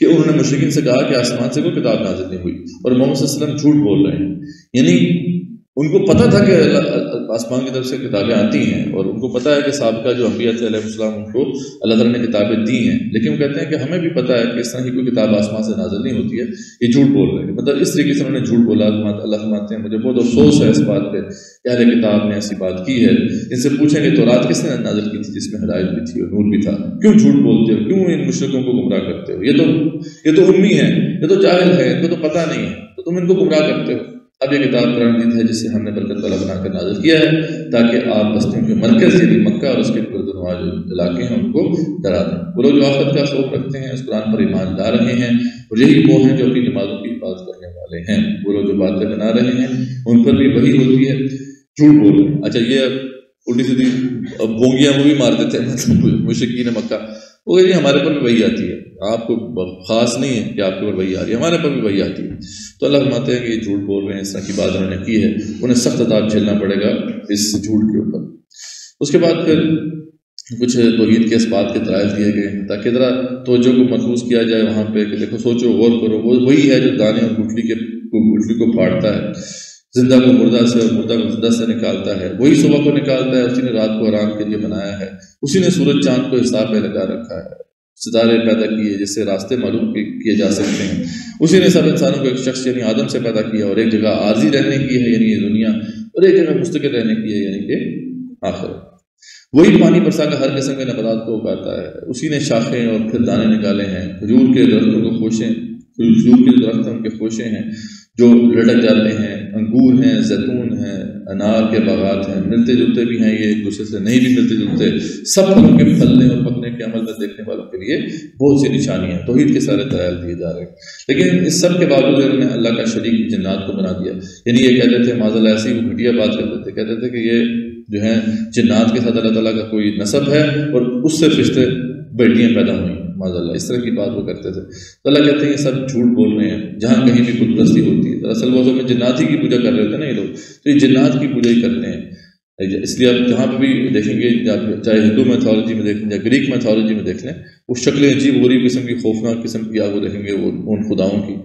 कि उन्होंने मुश्किन से कहा कि आसमान से कोई किताब नाजिल नहीं हुई और मोहम्मद झूठ बोल रहे हैं। यानी उनको पता था कि आसमान की तरफ़ से किताबें आती हैं और उनको पता है कि सबका जो अम्बिया सलाम, उनको अल्लाह ने किताबें दी हैं। लेकिन वो कहते हैं कि हमें भी पता है कि इस तरह की कोई किताब आसमान से नाजिल नहीं होती है। ये झूठ बोल रहे हैं। मतलब इस तरीके से उन्होंने झूठ बोला, अल्लाह फरमाते हैं। मुझे बहुत अफसोस है इस बात पर कि अहल किताब ने ऐसी बात की है। इनसे पूछेंगे तो रात किसने नाजिल की थी जिसमें हदायत भी थी और नूर भी था? क्यों झूठ बोलते हो? क्यों इन मुश्रकों को गुमराह करते हो? ये तो ये तो उम्मी है। ये तो जाहिल है। इनको तो पता नहीं है। तो तुम इनको गुमराह करते हो। अब ये किताब कुरान है जिसे हमने बरकत वाला बनाकर नाजिल किया है, ताकि आप बस्तियों के मरकज यानी मक्का और उसके जो इलाके हैं उनको डरा दें। वो लोग जो आफत का शौक रखते हैं, उस कुरान पर ईमान ला रहे हैं, और यही वो हैं जो अपनी नमाजों की हिफाजत करने वाले हैं। वो लोग जो बातें बना रहे हैं, उन पर भी वही होती है। झूठ बोल रहे हैं। अच्छा ये उल्टी सीधी बोंगियाँ वो भी मार देते हैं मतलब मुशकिन मक्का। वो कहती हमारे पर भी वही आती है। आपको खास नहीं है कि आपके ऊपर वही आ रही है। हमारे पर भी वही आती है। तो अल्लाह फरमाते हैं कि ये झूठ बोल रहे हैं, इस तरह की बात उन्होंने की है। उन्हें सख्त अदाब झेलना पड़ेगा इस झूठ के ऊपर। उसके बाद फिर कुछ तोहहीद के इस बात के दलाइल दिए गए ताकि ज़रा तोजो को महसूस किया जाए वहाँ पे कि देखो, सोचो, गौर करो। वो वही है जो दाने और गुटली के गुटली को फाड़ता है। ज़िंदा को मुर्दा से और मुर्दा को ज़िंदा से निकालता है। वही सुबह को निकालता है उसी ने रात को आराम के लिए बनाया है। उसी ने सूरज चाँद को हिसाब में लगा रखा है। सितारे पैदा किए जिससे रास्ते मालूम किए जा सकते हैं। उसी ने सब इंसानों को एक शख्स यानी आदम से पैदा किया और एक जगह आर्जी रहने की है यानी ये दुनिया और एक जगह मुस्तकिल रहने की है यानी कि आखिर। वही पानी बरसा कर हर किस्म के नबात को उगाता है। उसी ने शाखें और फिर दाने निकाले हैं। खजूर के दरख्तों को खोशें खजूर के दरख्त उनके खोशे हैं। जो लटक जाते हैं, अंगूर हैं, जैतून हैं, अनार के बागात हैं, मिलते जुलते भी हैं, ये एक दूसरे से नहीं भी मिलते जुलते, सब फलों के फलने और पकने के अमल में देखने वालों के लिए बहुत सी निशानियाँ तोहहीद के सारे दयाल दिए जा रहे हैं। लेकिन इस सब के बावजूद उन्होंने अल्लाह का शरीक जन्नात को बना दिया। यानी ये कहते थे माजल ऐसी वो घटिया बात करते थे। कहते थे कि ये जो है, जन्नात के साथ अल्लाह तला का कोई नसब है और उससे फिश्ते बेटियाँ पैदा हुई। माजल्ला इस तरह की बात वो करते थे। तो अल्लाह कहते हैं, ये सब झूठ बोल रहे हैं, जहाँ कहीं भी बुतप्रस्ती होती है। दरअसल वो में जन्नात ही की पूजा कर रहे थे ना ये लोग। तो ये जन्नात की पूजा ही करते हैं। इसलिए आप जहाँ पर भी देखेंगे चाहे हिंदू मैथोलॉजी में देख या ग्रीक मैथोलॉजी में देख लें, वो शक्लें अजीब गरीब किस्म की, खौफनाक किस्म की, आप वो देखेंगे वो, उन खुदाओं की।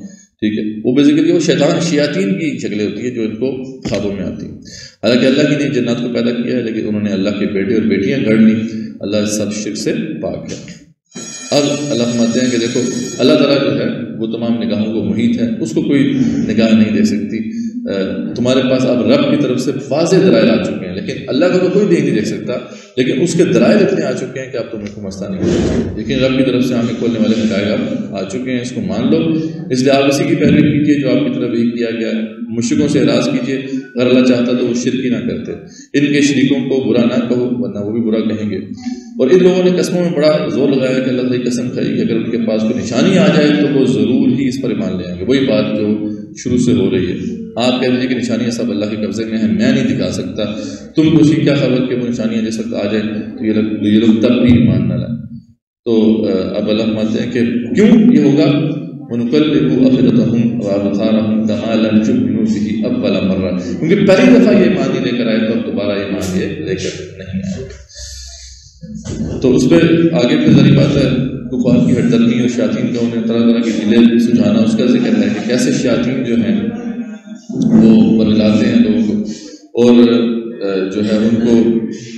ठीक है? वो बेसिकली वो शैतान, शियातीन की शक्लें होती है जो इनको ख्वाबों में आती हैं। हालाँकि अल्लाह की ने जन्नत को पैदा किया है, लेकिन उन्होंने अल्लाह के बेटे और बेटियाँ गढ़ ली। अल्लाह सब शिर से पाक है। अब अल्लाह फरमाते हैं कि देखो, अल्लाह तला जो है, वो तमाम निगाहों को मुहित है, उसको कोई निगाह नहीं दे सकती। तुम्हारे पास अब रब की तरफ़ से वाज दलाइल आ चुके हैं, लेकिन अल्लाह का तो कोई देख नहीं देख सकता, लेकिन उसके दलाइल इतने आ चुके हैं कि आप तुम्हें मस्ता नहीं कर सकते। लेकिन रब की तरफ़ से हमें खोलने वाले हटाए अब आ चुके हैं, इसको मान लो। इसलिए आप इसी की पैरवी कीजिए जो आपकी तरफ़ यही किया गया। मुश्किलों से इराज कीजिए। अगर अल्लाह चाहता तो वो शिरकी ना करते। इनके शरीकों को बुरा ना कहो, वरना वो भी बुरा कहेंगे। और इन लोगों ने कस्मों में बड़ा ज़ोर लगाया कि अल्लाह की कसम खाई कि अगर उनके पास कोई निशानी आ जाए तो वो ज़रूर ही इस पर ईमान ले आएँगे। वही बात जो शुरू से हो रही है। आप कह दीजिए कि निशानियाँ सब अल्लाह के कब्ज़े में है, मैं नहीं दिखा सकता। तुम उसी क्या खबर कि वो निशानियाँ जिस आ जाए तो ये लोग ये लोग तब भी ईमान न लाए। तो अब अल्लाह मानते हैं कि क्यों ये होगा? क्योंकि पहली दफ़ा ये मान ही लेकर आए तो अब दोबारा मान ये लेकर नहीं आएगा तो उस पर आगे फिर जरी बात है, कुफार की हटदर्मी और शातीन का उन्हें तरह तरह की दिले सुझाना, उसका ज़िक्र है कि कैसे शातीन जो हैं वो बदलाते हैं लोगों। और जो है उनको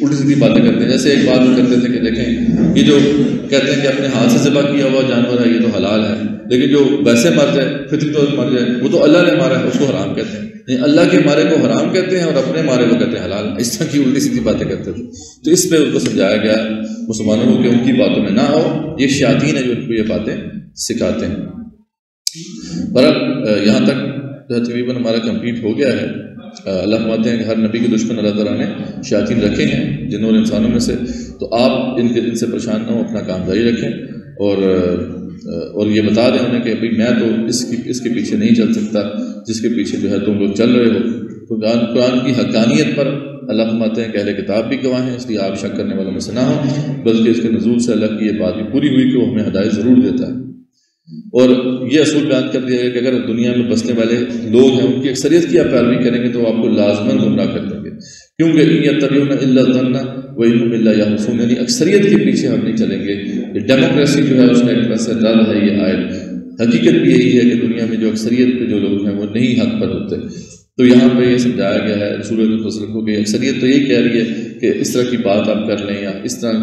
उल्टी सीधी बातें करते हैं। जैसे एक बात वो करते थे कि देखें, ये जो कहते हैं कि अपने हाथ से जबा किया हुआ जानवर है, ये तो हलाल है। लेकिन जो वैसे मर जाए फितरी तौर मर जाए, वो तो अल्लाह ने मारा है, उसको हराम कहते हैं। नहीं अल्लाह के मारे को हराम कहते हैं और अपने मारे को कहते हैं हलाल। इस तरह की उल्टी सीधी बातें करते थे। तो इस पर उनको समझाया गया मुसलमानों को कि उनकी बातों में ना हो ये शातीन है जो उनको ये बातें सिखाते हैं। पर अब यहाँ तक तकरीबन हमारा कंप्लीट हो गया है। अल्लाह फरमाते हैं कि हर नबी के दुश्मन अल्लाह तला ने शातीन रखे हैं और इंसानों में से। तो आप इनके, इनसे परेशान ना हो, अपना काम जारी रखें। और और ये बता दें उन्हें कि भाई मैं तो इसकी, इसके पीछे नहीं चल सकता, जिसके पीछे जो है तुम लोग चल रहे हो। तो कुरान की हकानियत पर अल्लाह फरमाते हैं कहले किताब भी गवाह हैं, इसलिए आप शक करने वालों में से ना हो, बल्कि इसके नजूल से अल्लाह की ये बात भी पूरी हुई कि वो हमें हदायत ज़रूर देता है। और ये असूल बयान कर दिया गया कि अगर दुनिया में बसने वाले लोग हैं, उनकी अक्सरियत की आप पैरवी करेंगे तो आपको लाजमन गुमराह कर देंगे। क्योंकि इन तबीना वही यानी अक्सरियत के पीछे हम नहीं चलेंगे। डेमोक्रेसी जो है, उसका एक तरह रद्द है, ये आयत। हकीकत भी यही है कि दुनिया में जो अक्सरियत पे जो लोग हैं, वो नहीं हक पर होते। तो यहाँ पर यह समझाया गया है रसूल को कि अक्सरियत तो यही कह रही है कि इस तरह की बात आप कर लें या इस तरह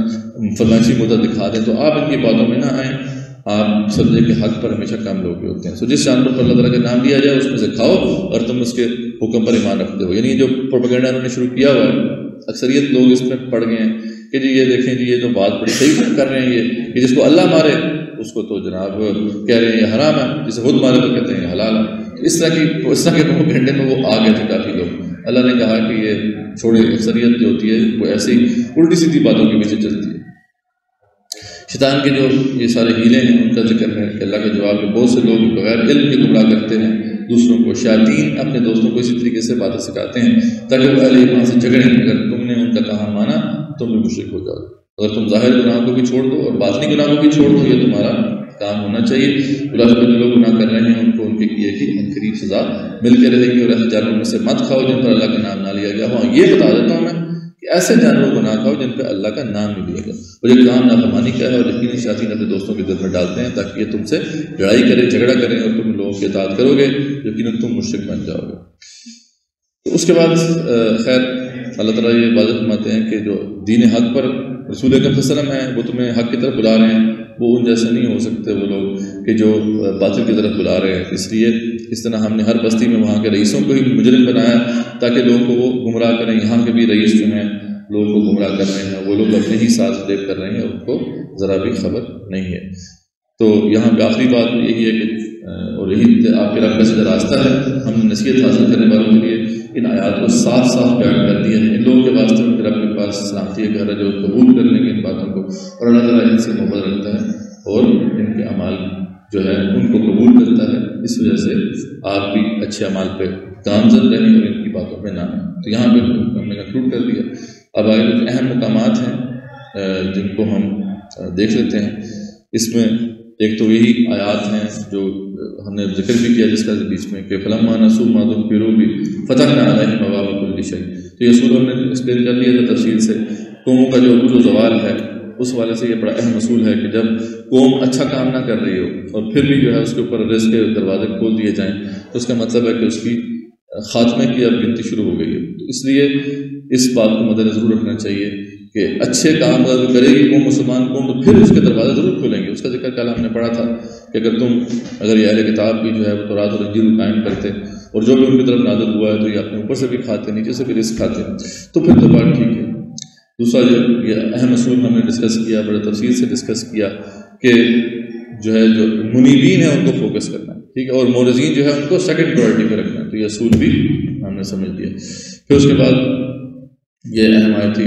फरमाइशी मुद्दा दिखा दें तो आप इनकी बातों में ना आएँ। आप समझे कि हक पर हमेशा काम लोग होते हैं। सो जिस जानवर पर अल्लाह तला का नाम लिया जाए, उसमें से खाओ और तुम उसके हुक्म पर ईमान रखते हो। यानी जो प्रोपेगेंडा उन्होंने शुरू किया हुआ है, अक्सरियत लोग इसमें पड़ गए हैं कि जी, ये देखें जी, ये तो बात बड़ी सही कर रहे हैं ये, कि जिसको अल्लाह मारे, उसको तो जनाब कह रहे हैं ये हराम है, जिसे खुद मारे तो कहते हैं हलाल है। इस तरह की, इस तरह के प्रोपेगेंडे में वो आ गए थे काफ़ी लोग। अल्लाह ने कहा कि ये छोड़े, अक्सरियत जो होती है, वो ऐसी उल्टी सीधी बातों के पीछे चलती है। शैतान के जो ये सारे हीले हैं, उनका ज़िक्र है कि अल्लाह के जवाब में बहुत से लोग बगैर इल्म के गुमराह करते हैं, दूसरों को शायतीन अपने दोस्तों को इसी तरीके से बातें सिखाते हैं, ताकि वो अहले ईमान से झगड़ें अगर तुमने उनका कहा माना, तुम भी मुश्रिक हो जाओ। अगर तुम ज़ाहिर गुनाह को भी छोड़ दो और बातनी गुनाह को भी छोड़ दो, ये तुम्हारा काम होना चाहिए। खुलासा जो लोग गुनाह कर रहे हैं, उनको उनके किए की करीब सजा मिलते रहेगी और जानवरों में से मत खाओ जिन पर अल्लाह का नाम ना लिया गया हाँ ये बता देता हूँ मैं कि ऐसे जानवर को ना खाओ जिन पर अल्लाह का नाम नहीं लिया गया। और ये काम नाफरमानी का है और यकीन शादी अपने दोस्तों के दिल में डालते हैं ताकि ये तुमसे लड़ाई करें, झगड़ा करें और तुम लोगों की इतात करोगे यकीन तुम मुश्किल बन जाओगे। तो उसके बाद खैर, अल्लाह ताला ये इबादत फरमाते हैं कि जो दीन हक पर रसूल वसलम है, वो तुम्हें हक की तरफ़ बुला रहे हैं, वो उन जैसे नहीं हो सकते वो लोग। कि जो बातिल की तरफ़ बुला रहे हैं। इसलिए इस तरह हमने हर बस्ती में वहाँ के रईसों को ही मुजरम बनाया ताकि लोगों को वो गुमराह करें। यहाँ के भी रईस जो हैं, लोगों को गुमराह कर रहे हैं। वो लोग अपने ही साथ देख कर रहे हैं, उनको ज़रा भी खबर नहीं है। तो यहाँ पे आखिरी बात यही है कि और यही आपके रब सीधा रास्ता है। हमने नसीहत हासिल करने वालों के लिए इन आयात को साफ़ साफ़ बयान कर दिया है। इन लोगों के वास्ते उनके रब के पास सलामती घर है जो कबूल कर लेंगे इन बातों को। और अल्लाह ताला इनसे मोहब्बत रखता है और इनके अमाल जो है, उनको कबूल करता है। इस वजह से आप भी अच्छे अमाल पे गामजद रहें और इनकी बातों पर ना तो यहाँ पे हमने कंक्लूड कर दिया। अब आगे कुछ अहम मकाम हैं जिनको हम देख लेते हैं। इसमें एक तो यही आयात हैं जो हमने ज़िक्र भी किया जिसका बीच में कि फलमा नसू मादुम फिर भी फ़तह नवाबुल्लिशई तो ये सूर हमने एक्सप्लेन कर लिया था तफसील से। कौमों का जो अबूज जवाल है उस वाले से ये बड़ा अहम असूल है कि जब कौम अच्छा काम ना कर रही हो और फिर भी जो है उसके ऊपर रिस्क के दरवाजे खोल दिए जाएँ तो उसका मतलब है कि उसकी खात्मे की अब गिनती शुरू हो गई है। तो इसलिए इस बात को मद्देनजर रखना चाहिए कि अच्छे काम अगर करेगी कौम मुसलमान कौम तो फिर उसके दरवाजे ज़रूर खोलेंगे। उसका ज़िक्र कल हमने पढ़ा था कि अगर तुम, अगर ये अहल किताब भी जो है वो तो रात और इंजील कायम करते और जो भी उनकी तरफ़ नाजर हुआ है तो ये अपने ऊपर से भी खाते, नीचे से भी रिस्क खाते तो फिर तो बात ठीक है। दूसरा जो ये अहम असूल हमने डिस्कस किया, बड़े तफसील से डिस्कस किया कि जो है जो मुनीबीन है उनको फोकस करना, ठीक है? और मोरजीन जो है उनको सेकंड प्रायोरिटी पर रखना तो ये असूल भी हमने समझ लिया। फिर उसके बाद ये अहम आयत थी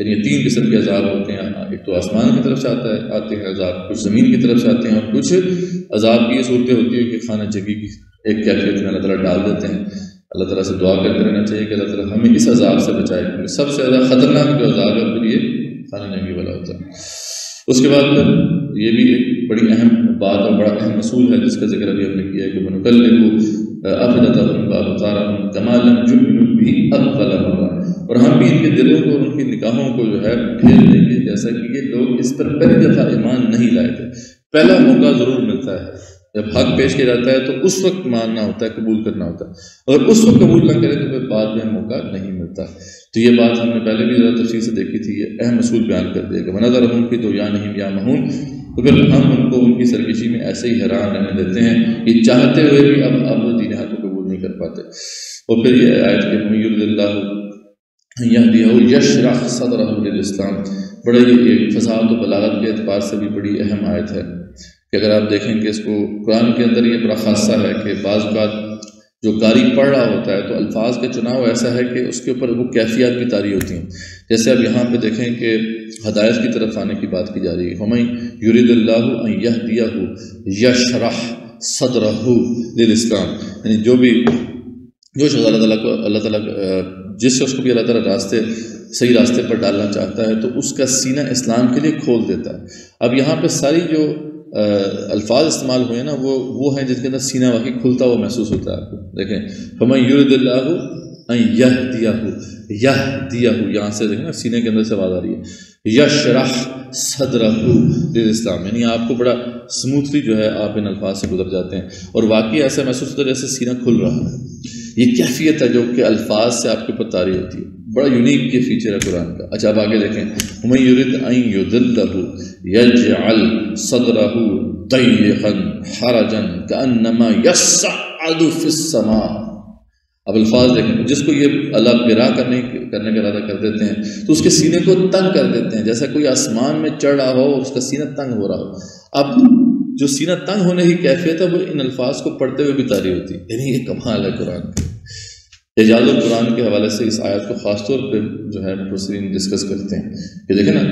यानी तीन किस्म के अजाब होते हैं। एक तो आसमान की तरफ़ से आता है, आते हैं अजाब कुछ ज़मीन की तरफ़ से आते हैं और कुछ अजाब की सूरतें होती है कि खाना जगी की एक कैफियत में अल्लाह ताला डाल देते हैं। अल्लाह ताला से दुआ करते रहना चाहिए कि अल्लाह ताला हमें इस अजाब से बचाए, क्योंकि सबसे ज़्यादा ख़तरनाक जो अजाब है उसके लिए खाना जंगी वाला होता है। उसके बाद फिर ये भी एक बड़ी अहम बात और बड़ा अहम असूल है, जिसका ज़िक्र अभी हमने किया है कि मनकल भी और हम भी इनके दिलों को और उनकी निकाहों को जो है फेर देंगे जैसा कि ये लोग इस पर पहली दफ़ा ईमान नहीं लाए थे। पहला मौका ज़रूर मिलता है। जब हक पेश किया जाता है तो उस वक्त मानना होता है, कबूल करना होता है। और उस वक्त कबूल ना करें तो फिर बाद में मौका नहीं मिलता। तो ये बात हमने पहले भी ज़रा तफसील से देखी थी, ये अहम असूल बयान कर दिया कि मनजर की तो या नहीं या महून तो फिर हम उनको, उनकी सरकशी में ऐसे ही हैरान रहने देते हैं कि चाहते हुए भी अब अब पाते और फिर ये आयत के मईल्ला यह यशरा सदर इस्लाम बड़े एक फसाद और बलागत के अतबार से भी बड़ी अहम आयत है कि अगर आप देखें कि इसको कुरान के अंदर ये बड़ा खासा है कि बाज़ बात जो कारी पढ़ रहा होता है तो अल्फाज का चुनाव ऐसा है कि उसके ऊपर वो कैफियत भी तारी होती हैं जैसे अब यहाँ पे देखें कि हदायत की तरफ़ आने की बात की जा रही है हमें युरिदल्लाह दिया हो यशरह सदरहू इस्लाम यानी जो भी जो शख्स अल्लाह ताला को अल्लाह ताला जिस शख्स को भी अल्लाह ताला रास्ते, सही रास्ते पर डालना चाहता है तो उसका सीना इस्लाम के लिए खोल देता है। अब यहाँ पर सारी जो अल्फाज इस्तेमाल हुए ना, वो वो हैं जिनके अंदर सीना वाकई खुलता हुआ महसूस होता है आपको। देखें फमा यूरदल्ला यह दिया हो यह दिया हो यहाँ से देखें ना, सीने के अंदर से आवाज़ आ रही है। यशरह सदरहू इस्लाम, यानी आपको बड़ा स्मूथली जो है आप इन अल्फाज से गुजर जाते हैं। और वाकई ऐसा महसूस होता है जैसे सीना खुल रहा है। ये कैफियत है जो कि अल्फाज से आपके ऊपर तारी होती है। बड़ा यूनिक ये फीचर है कुरान का। अच्छा अब आगे देखें। हुमयुरिद युदिल्लहु यजअल सदरहु दय्यखन हरजन कअन्नमा यसअदु फिस समा अब अल्फाज देखें, जिसको ये अल्लाह बिरा करने करने का इरादा कर देते हैं तो उसके सीने को तंग कर देते हैं। जैसा कोई आसमान में चढ़ रहा हो उसका सीना तंग हो रहा हो। अब जो सीना तंग होने की कैफियत है, वो इन अल्फाज को पढ़ते हुए भी तारी होती है। यानी ये कमाल है कुरान का। एजाज कुरान के हवाले से इस आयत को ख़ास तौर पर जो है मुफसरीन डिस्कस करते हैं कि देखें ना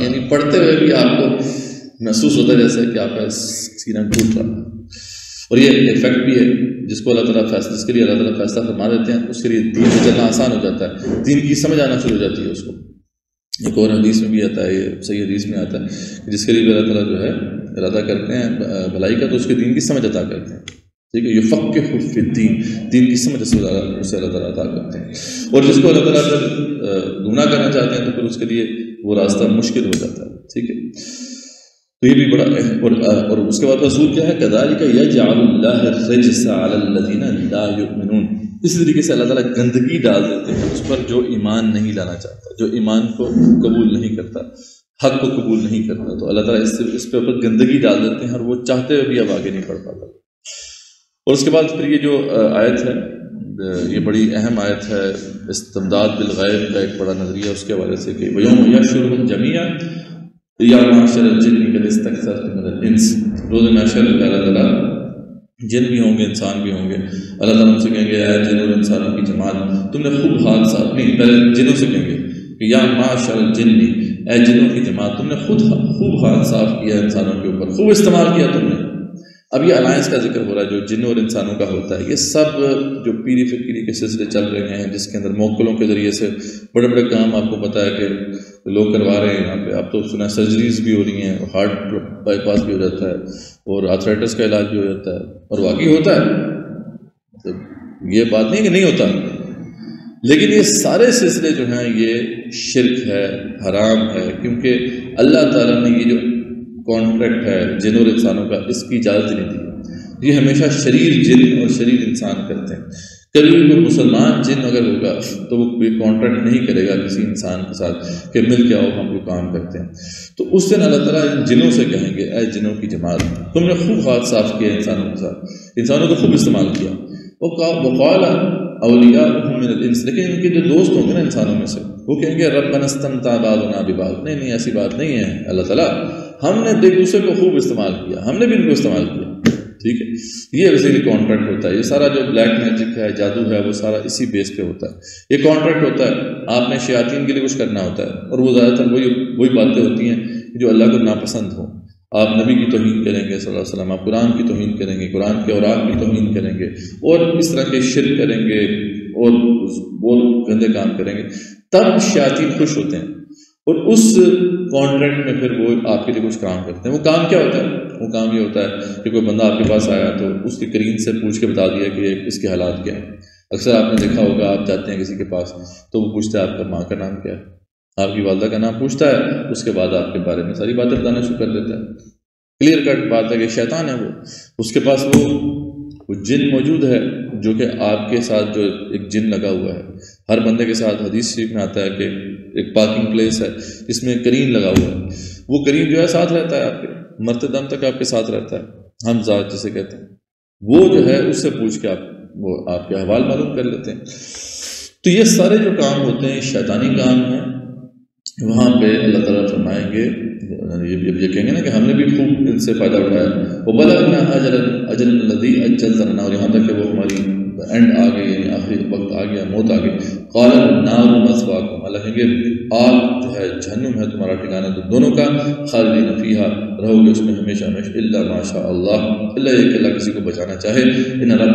यानी पढ़ते हुए भी आपको महसूस होता है जैसे कि आपका सीना टूट रहा है। और ये इफ़ेक्ट भी है, जिसको अल्लाह ताला फैसला जिसके लिए अल्लाह ताला फैसला फरमा देते हैं, उसके लिए दीन में चलना आसान हो जाता है। दीन की समझ आना शुरू हो जाती है उसको। एक और हदीस में भी आता है, ये सही हदीस में आता है जिसके लिए अल्लाह ताला जो है, इरादा करते हैं भलाई का तो उसके दीन की समझ अदा करते हैं। ठीक है ये फ़क् दीन दीन की समझ से उसे अल्लाह ताला अदा करते हैं। और जिसको अल्लाह ताला अगर गुना करना चाहते हैं तो फिर उसके लिए वो रास्ता मुश्किल हो जाता है। ठीक है? तो ये भी बड़ा और, और उसके बाद रसूल क्या है? कदाली का यजीन इसी तरीके से अल्लाह ताला गंदगी डाल देते हैं उस पर जो ईमान नहीं लाना चाहता जो ईमान को कबूल नहीं करता हक को कबूल नहीं करता तो अल्लाह ताला इस इस पे ऊपर गंदगी डाल देते हैं और वो चाहते हुए भी अब आगे नहीं बढ़ पाता। और उसके बाद फिर ये जो आयत है ये बड़ी अहम आयत है इस्तमदाद बिलगैब का एक बड़ा नज़रिया उसके हवाले से कि वयोम यशुर जमिया या माशर इंस रोज़ मैशर अल्लाह ताला जिन भी होंगे, इंसान भी होंगे, अल्लाह ताला उनसे कहेंगे यार जिन और इंसानों की जमात, तुमने खूब हाथ साफ़ नहीं पहले जिनों से कहेंगे कि या माशर जिन्नी ए जिनों की जमात, तुमने खुद खूब हाथ साफ़ किया इंसानों के ऊपर, खूब इस्तेमाल किया तुमने। अब ये अलायंस का ज़िक्र हो रहा है, जो जिन और इंसानों का होता है, ये सब जो पीरी फिक्री के सिलसिले चल रहे हैं, जिसके अंदर मोकलों के ज़रिए से बड़े बड़े काम आपको पता है कि लोग करवा रहे हैं यहाँ पे। आप तो सुना सर्जरीज भी हो रही हैं, हार्ट बाईपास भी हो जाता है, और आर्थराइटिस का इलाज भी हो जाता है, और वाकई होता है। तो ये बात नहीं कि नहीं होता। लेकिन ये सारे सिलसिले जो हैं, ये शिरक है, हराम है, क्योंकि अल्लाह ताला ने ये जो कॉन्ट्रैक्ट है जिन और इंसानों का, इसकी इजाज़त नहीं दी। ये हमेशा शरीर, जिन और शरीर इंसान करते हैं। कभी भी कोई मुसलमान जिन अगर होगा तो वो कोई कॉन्ट्रैक्ट नहीं करेगा किसी इंसान के साथ कि मिल के आओ, हम कोई काम करते हैं। तो उस दिन अल्लाह ताला इन जिनों से कहेंगे, ऐ जिनों की जमात, तुमने खूब हाथ साफ़ किया इंसानों के साथ, इंसानों को खूब इस्तेमाल किया। वो वक़ाल अलिया लेकिन इनके जो दोस्त होंगे ना इंसानों में से, वो कहेंगे रब बनस्तम ताबाद ना बिबाद नहीं नहीं, ऐसी बात नहीं है, अल्लाह ताला। हमने एक दूसरे को खूब इस्तेमाल किया, हमने भी इनको इस्तेमाल किया। ठीक है? ये बेसिकली कॉन्ट्रैक्ट होता है। ये सारा जो ब्लैक मैजिक है, जादू है, वो सारा इसी बेस पे होता है। ये कॉन्ट्रैक्ट होता है। आपने शयातीन के लिए कुछ करना होता है। और वो ज़्यादातर वही वही बातें होती हैं जो अल्लाह को नापसंद हो। आप नबी की तोहन करेंगे वसल्लम, आप कुरान की तोहन करेंगे, कुरान के और आप की तोहन करेंगे, और इस तरह के शिर करेंगे, और वो गंदे काम करेंगे। तब शयातीन खुश होते हैं। और उस कॉन्ट्रैक्ट में फिर वो आपके लिए कुछ काम करते हैं। वो काम क्या होता है? वो काम ये होता है कि कोई बंदा आपके पास आया तो उसके करीन से पूछ के बता दिया कि इसके हालात क्या हैं। अक्सर आपने देखा होगा, आप जाते हैं किसी के पास तो वो पूछता है, आपका माँ का नाम क्या है? आपकी वालदा का नाम पूछता है, उसके बाद आपके बारे में सारी बातें बताना शुरू कर देता है। क्लियर कट बात है कि शैतान है वो। उसके पास वो वो जिन मौजूद है, जो कि आपके साथ जो एक जिन लगा हुआ है। हर बंदे के साथ हदीस शरीफ में आता है कि एक पार्किंग प्लेस है जिसमें करीन लगा हुआ है। वो करीन जो है साथ रहता है आपके मरते दम तक आपके साथ रहता है हम जात जिसे कहते हैं। वो जो है उससे पूछ के आप वो आपके हवाल मालूम कर लेते हैं। तो ये सारे जो काम होते हैं शैतानी काम हैं वहाँ पे अल्लाह ताला फरमाएँगे ये, ये कहेंगे ना कि हमने भी खूब इनसे फ़ायदा उठाया। वो बला अजर अजर नदी अजल तरना और यहाँ तक कि वो हमारी एंड आ गई यानी आखिरी वक्त आ गया मौत आ गई। कौल है तुम्हारा ठिकाना तो दोनों का। खालिदी नफ़ीहा रहोगे उसमें हमेशा हमेशा माशा अल्लाह बचाना चाहे। इन रब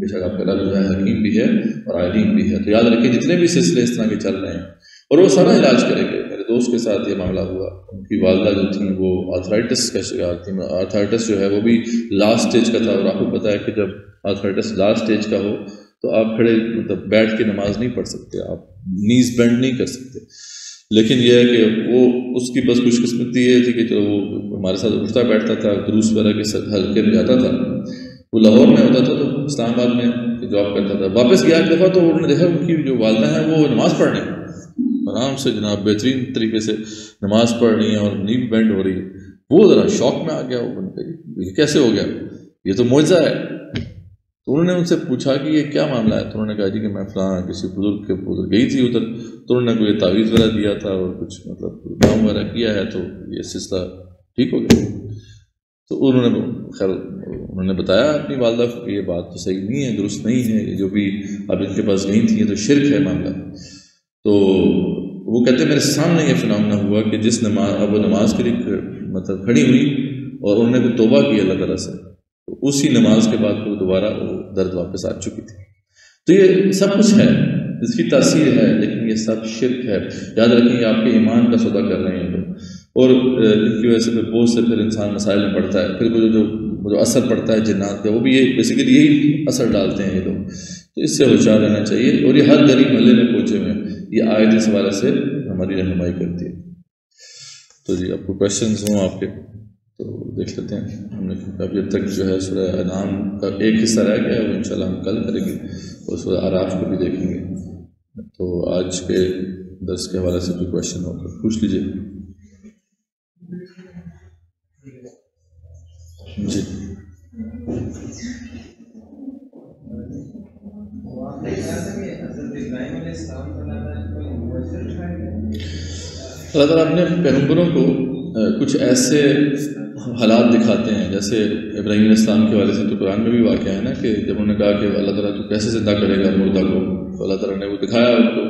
बेशक आपका रब जो है हकीम भी है और आलिम भी है। तो याद रखिए, जितने भी सिलसिले इस तरह के चल रहे हैं और वो सारा इलाज करेंगे दोस्त के साथ ये मामला हुआ। उनकी वालदा जो थी, वो आर्थराइटिस का शिकार थी। आर्थराइटिस जो है वो भी लास्ट स्टेज का था और आपको पता है कि जब आर्थराइटिस लास्ट स्टेज का हो तो आप खड़े मतलब बैठ के नमाज़ नहीं पढ़ सकते, आप नीज बेंड नहीं कर सकते। लेकिन यह है कि वो, उसकी बस खुशकस्मती ये थी कि जो वो हमारे साथ उठता बैठता था, दुरुस्त वगैरह के हल्के में जाता था। वो लाहौर में होता था तो इस्लामाबाद में जॉब करता था। वापस गया एक दफ़ा तो उन्होंने देखा उनकी जो वालदा है वो नमाज़ पढ़ आराम से जनाब, बेहतरीन तरीके से नमाज़ पढ़ रही हैं और नींद बैंड हो रही है। वो ज़रा शौक में आ गया, वो ये कैसे हो गया? ये तो मुआवजा है। तो उन्होंने उनसे पूछा कि ये क्या मामला है? तो उन्होंने कहा जी कि मैं फला किसी बुज़ुर्ग के उधर गई थी उधर। तो उन्होंने कोई तावीज़ वगैरह दिया था और कुछ मतलब काम वगैरह किया है तो ये सिलसिला ठीक हो गया? तो उन्होंने खैर, उन्होंने बताया अपनी वालदा को कि ये बात तो सही नहीं है, दुरुस्त नहीं है जो भी अब इनके पास गई थी तो शिरक है मामला। तो वो कहते मेरे सामने ये फिनमना हुआ कि जिस नमाज़, अब वो नमाज़ के लिए मतलब खड़ी हुई और उन्होंने कोई तोबा की अल्लाह तला से। तो उसी नमाज़ के बाद वो दोबारा वो दर्द वापस आ चुकी थी। तो ये सब कुछ है, इसकी तासीर है, लेकिन ये सब शिरक है। याद रखें, ये आपके ईमान का सौदा कर रहे हैं लोग। और इनकी वजह से फिर बहुत से फिर इंसान मसाइल में पड़ता है। फिर वो जो जो असर पड़ता है, जिन्नात का, वो भी ये बेसिकली यही असर डालते हैं ये लोग। तो इससे होशियार रहना चाहिए। और ये हर गरीब महल्ले में पहुँचे हुए हैं। ये आयत इस हवाले से हमारी रहनुमाई करती है। तो जी, आपको क्वेश्चन हों आपके? तो देख लेते हैं। हमने अभी अब तक जो है सुरह अनाम का एक हिस्सा रह गया है, वो इंशाल्लाह हम कल करेंगे और सुरह आराफ को भी देखेंगे। तो आज के दस के हवाले से कोई क्वेश्चन हो तो पूछ लीजिए। जी। अल्लाह ताला अपने पैगम्बरों को कुछ ऐसे हालात दिखाते हैं। जैसे इब्राहिम इस्लाम के वाले से तो कुरान में भी वाक़ है ना कि जब उन्होंने कहा कि अल्लाह ताला तू कैसे ज़िंदा करेगा मुर्दा को तो अल्लाह ताला ने वो दिखाया उनको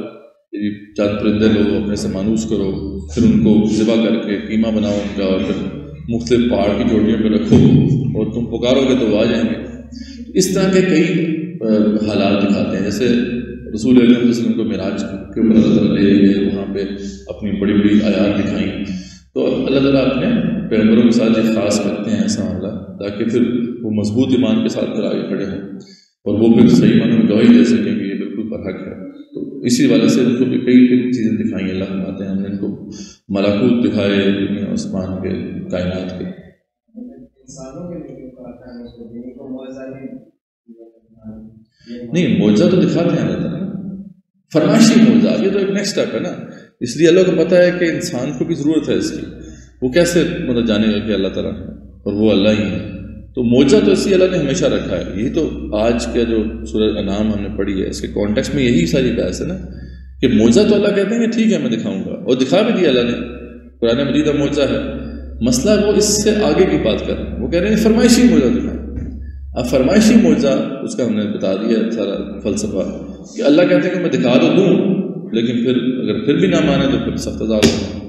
कि चाँद परिंदे लो, अपने से मानूस करो, फिर उनको ज़िबा करके कीमा बनाओ उनका और फिर मुख्तलिफ़ पहाड़ की चोटियों पर रखो और तुम पुकारोगे तो आ जाएँगे। इस तरह के कई हालात दिखाते हैं। जैसे रसूल वसल्लम को मिराज के ऊपर अल्लाह ताला ले गए, वहाँ पर अपनी बड़ी बड़ी आयात दिखाई। तो अल्लाह ताला अपने पैगम्बरों के साथ एक ख़ास करते हैं ऐसा मामला ताकि फिर वो मज़बूत ईमान के साथ फिर आगे खड़े हों। और वो फिर सही मानों में गवाही दे सकें कि ये बिल्कुल बरहक है। तो इसी वाले से उनको भी कई कई चीज़ें दिखाई अल्लाह फरमाते हैं हमने इनको मलाकूत दिखाए दुनिया आसमान के कायनात के। नहीं। मुआवजा तो दिखाते हैं अल्लाह फरमाशी मुआवजा ये तो एक नेक्स्ट स्टेप है ना। इसलिए अल्लाह को पता है कि इंसान को भी ज़रूरत है इसकी। वो कैसे मतलब जानेगा कि अल्लाह तला है और वो अल्लाह ही है? तो मोजा तो इसी अल्लाह ने हमेशा रखा है। यही तो आज का जो सूरज अनाम हमने पढ़ी है, इसके कॉन्टेक्स्ट में यही सारी बहस है ना कि मोजा तो अल्लाह कहते हैं कि ठीक है, मैं दिखाऊँगा। और दिखा भी दिया अल्लाह ने। कुरान मजीद मोजा है। मसला वो इससे आगे की बात कर रहे हैं। वो कह रहे हैं, फरमाइशी मोजा दिखाएँ अब फरमाइशी मुआवजा उसका हमने बता दिया सारा फलसफा कि अल्लाह कहते हैं कि मैं दिखा तो दूँ, लेकिन फिर अगर फिर भी ना माने तो फिर सख्त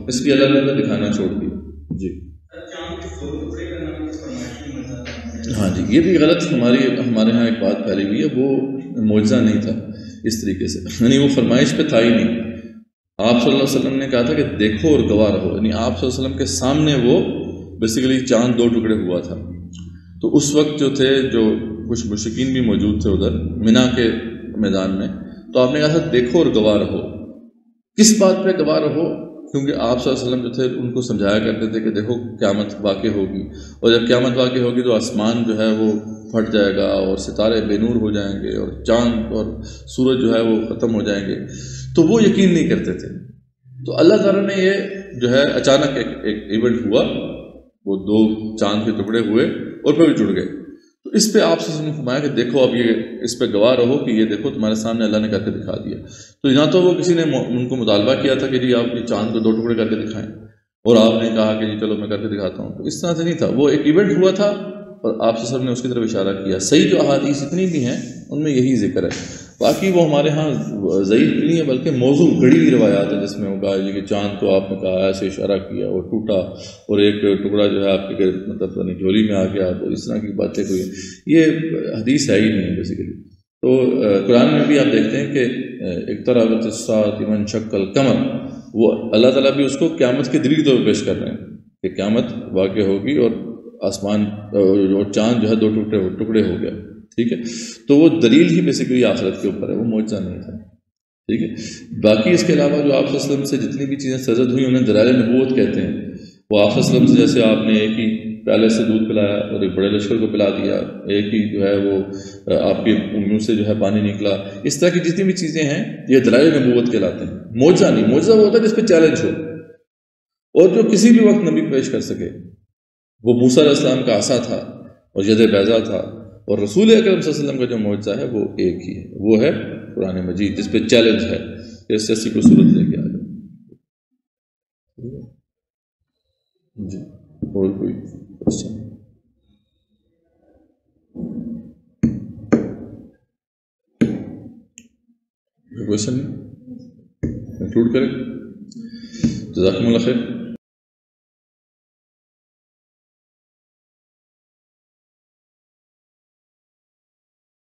इसलिए अल्लाह ने दिखाना छोड़ दिया। जी। हाँ जी, ये भी गलत हमारी, हमारे यहाँ एक बात फैली हुई है, वो मुआवजा नहीं था इस तरीके से। यानी वो फरमाइश पे था ही नहीं। आप सल्लल्लाहु अलैहि वसल्लम ने कहा था कि देखो और गवाह रहो। यानी आप सल्लल्लाहु अलैहि वसल्लम के सामने वो बेसिकली चाँद दो टुकड़े हुआ था। तो उस वक्त जो थे, जो कुछ मुशिकिन भी मौजूद थे उधर, मिना के मैदान में तो आपने कहा था, देखो और गवाह रहो। किस बात पे गवाह रहो? क्योंकि आप वसल्लम जो थे उनको समझाया करते थे कि देखो क्यामत वाक़ होगी। और जब क्यामत वाक़ होगी तो आसमान जो है वो फट जाएगा और सितारे बेनूर हो जाएँगे और चाँद और सूरज जो है वो ख़त्म हो जाएँगे। तो वो यकीन नहीं करते थे। तो अल्लाह ताला ने ये जो है अचानक एक, एक इवेंट हुआ वो दो चाँद के टुकड़े हुए और फिर जुड़ गए। तो इस पे आपसे फरमाया कि देखो, अब ये इस पे गवाह रहो कि ये देखो तुम्हारे सामने अल्लाह ने करके दिखा दिया। तो यहाँ तो वो किसी ने उनको मुतालबा किया था कि जी आप ये चाँद को दो टुकड़े करके दिखाएँ, और आपने कहा कि जी चलो मैं करके दिखाता हूँ। तो इस तरह से नहीं था। वो एक इवेंट हुआ था, और आप सबने उसकी तरफ़ इशारा किया। सही जो अहादीस इतनी भी हैं, उनमें यही ज़िक्र है। बाकी वो हमारे यहाँ ज़यीफ नहीं है, बल्कि मौजू गड़ी हुई रवायात है जिसमें वो कहा कि चाँद को आपने कहा, ऐसे इशारा किया और टूटा और एक टुकड़ा जो है आपके मतलब झोली में आ गया तो इस तरह की बातें कोई ये हदीस है ही नहीं बेसिकली तो कुरान में भी आप देखते हैं कि एक तरह तिमन शक्ल कमर, वो अल्लाह ताला भी उसको क्यामत के दिली तौर पर पेश कर रहे हैं कि क्यामत वाक़ होगी और आसमान और चाँद जो है दो टुकड़े टुकड़े हो गया ठीक है? तो वो दलील ही बेसिकली आखिरत के ऊपर है, वो मुआजा नहीं था। ठीक है? बाकी इसके अलावा जो आप से जितनी भी चीज़ें सरजद हुई, उन्हें दलाल नबूत कहते हैं। वो आप से जैसे आपने एक ही प्याले से दूध पिलाया और एक बड़े लश्कर को पिला दिया, एक ही जो है वो आपके मुँह से जो है पानी निकला। इस तरह की जितनी भी चीज़ें हैं, ये दलाल नबूत कहलाते हैं। मोजा नहीं, मोजा वो होता है जिस पर चैलेंज हो। और जो किसी भी वक्त नबी पेश कर सके। वो मूसा इस्लाम का आसा था और यद बैजा था। और रसूल अक्रम वसल्लम का जो मुआवजा है, वो एक ही है। वो है पुराने मजीद, जिस पर चैलेंज है कि ऐसी को सूरत लेके आ जाए जी, और कोई क्वेश्चन क्वेश्चन कंक्लूड करें। जजाकम खैर।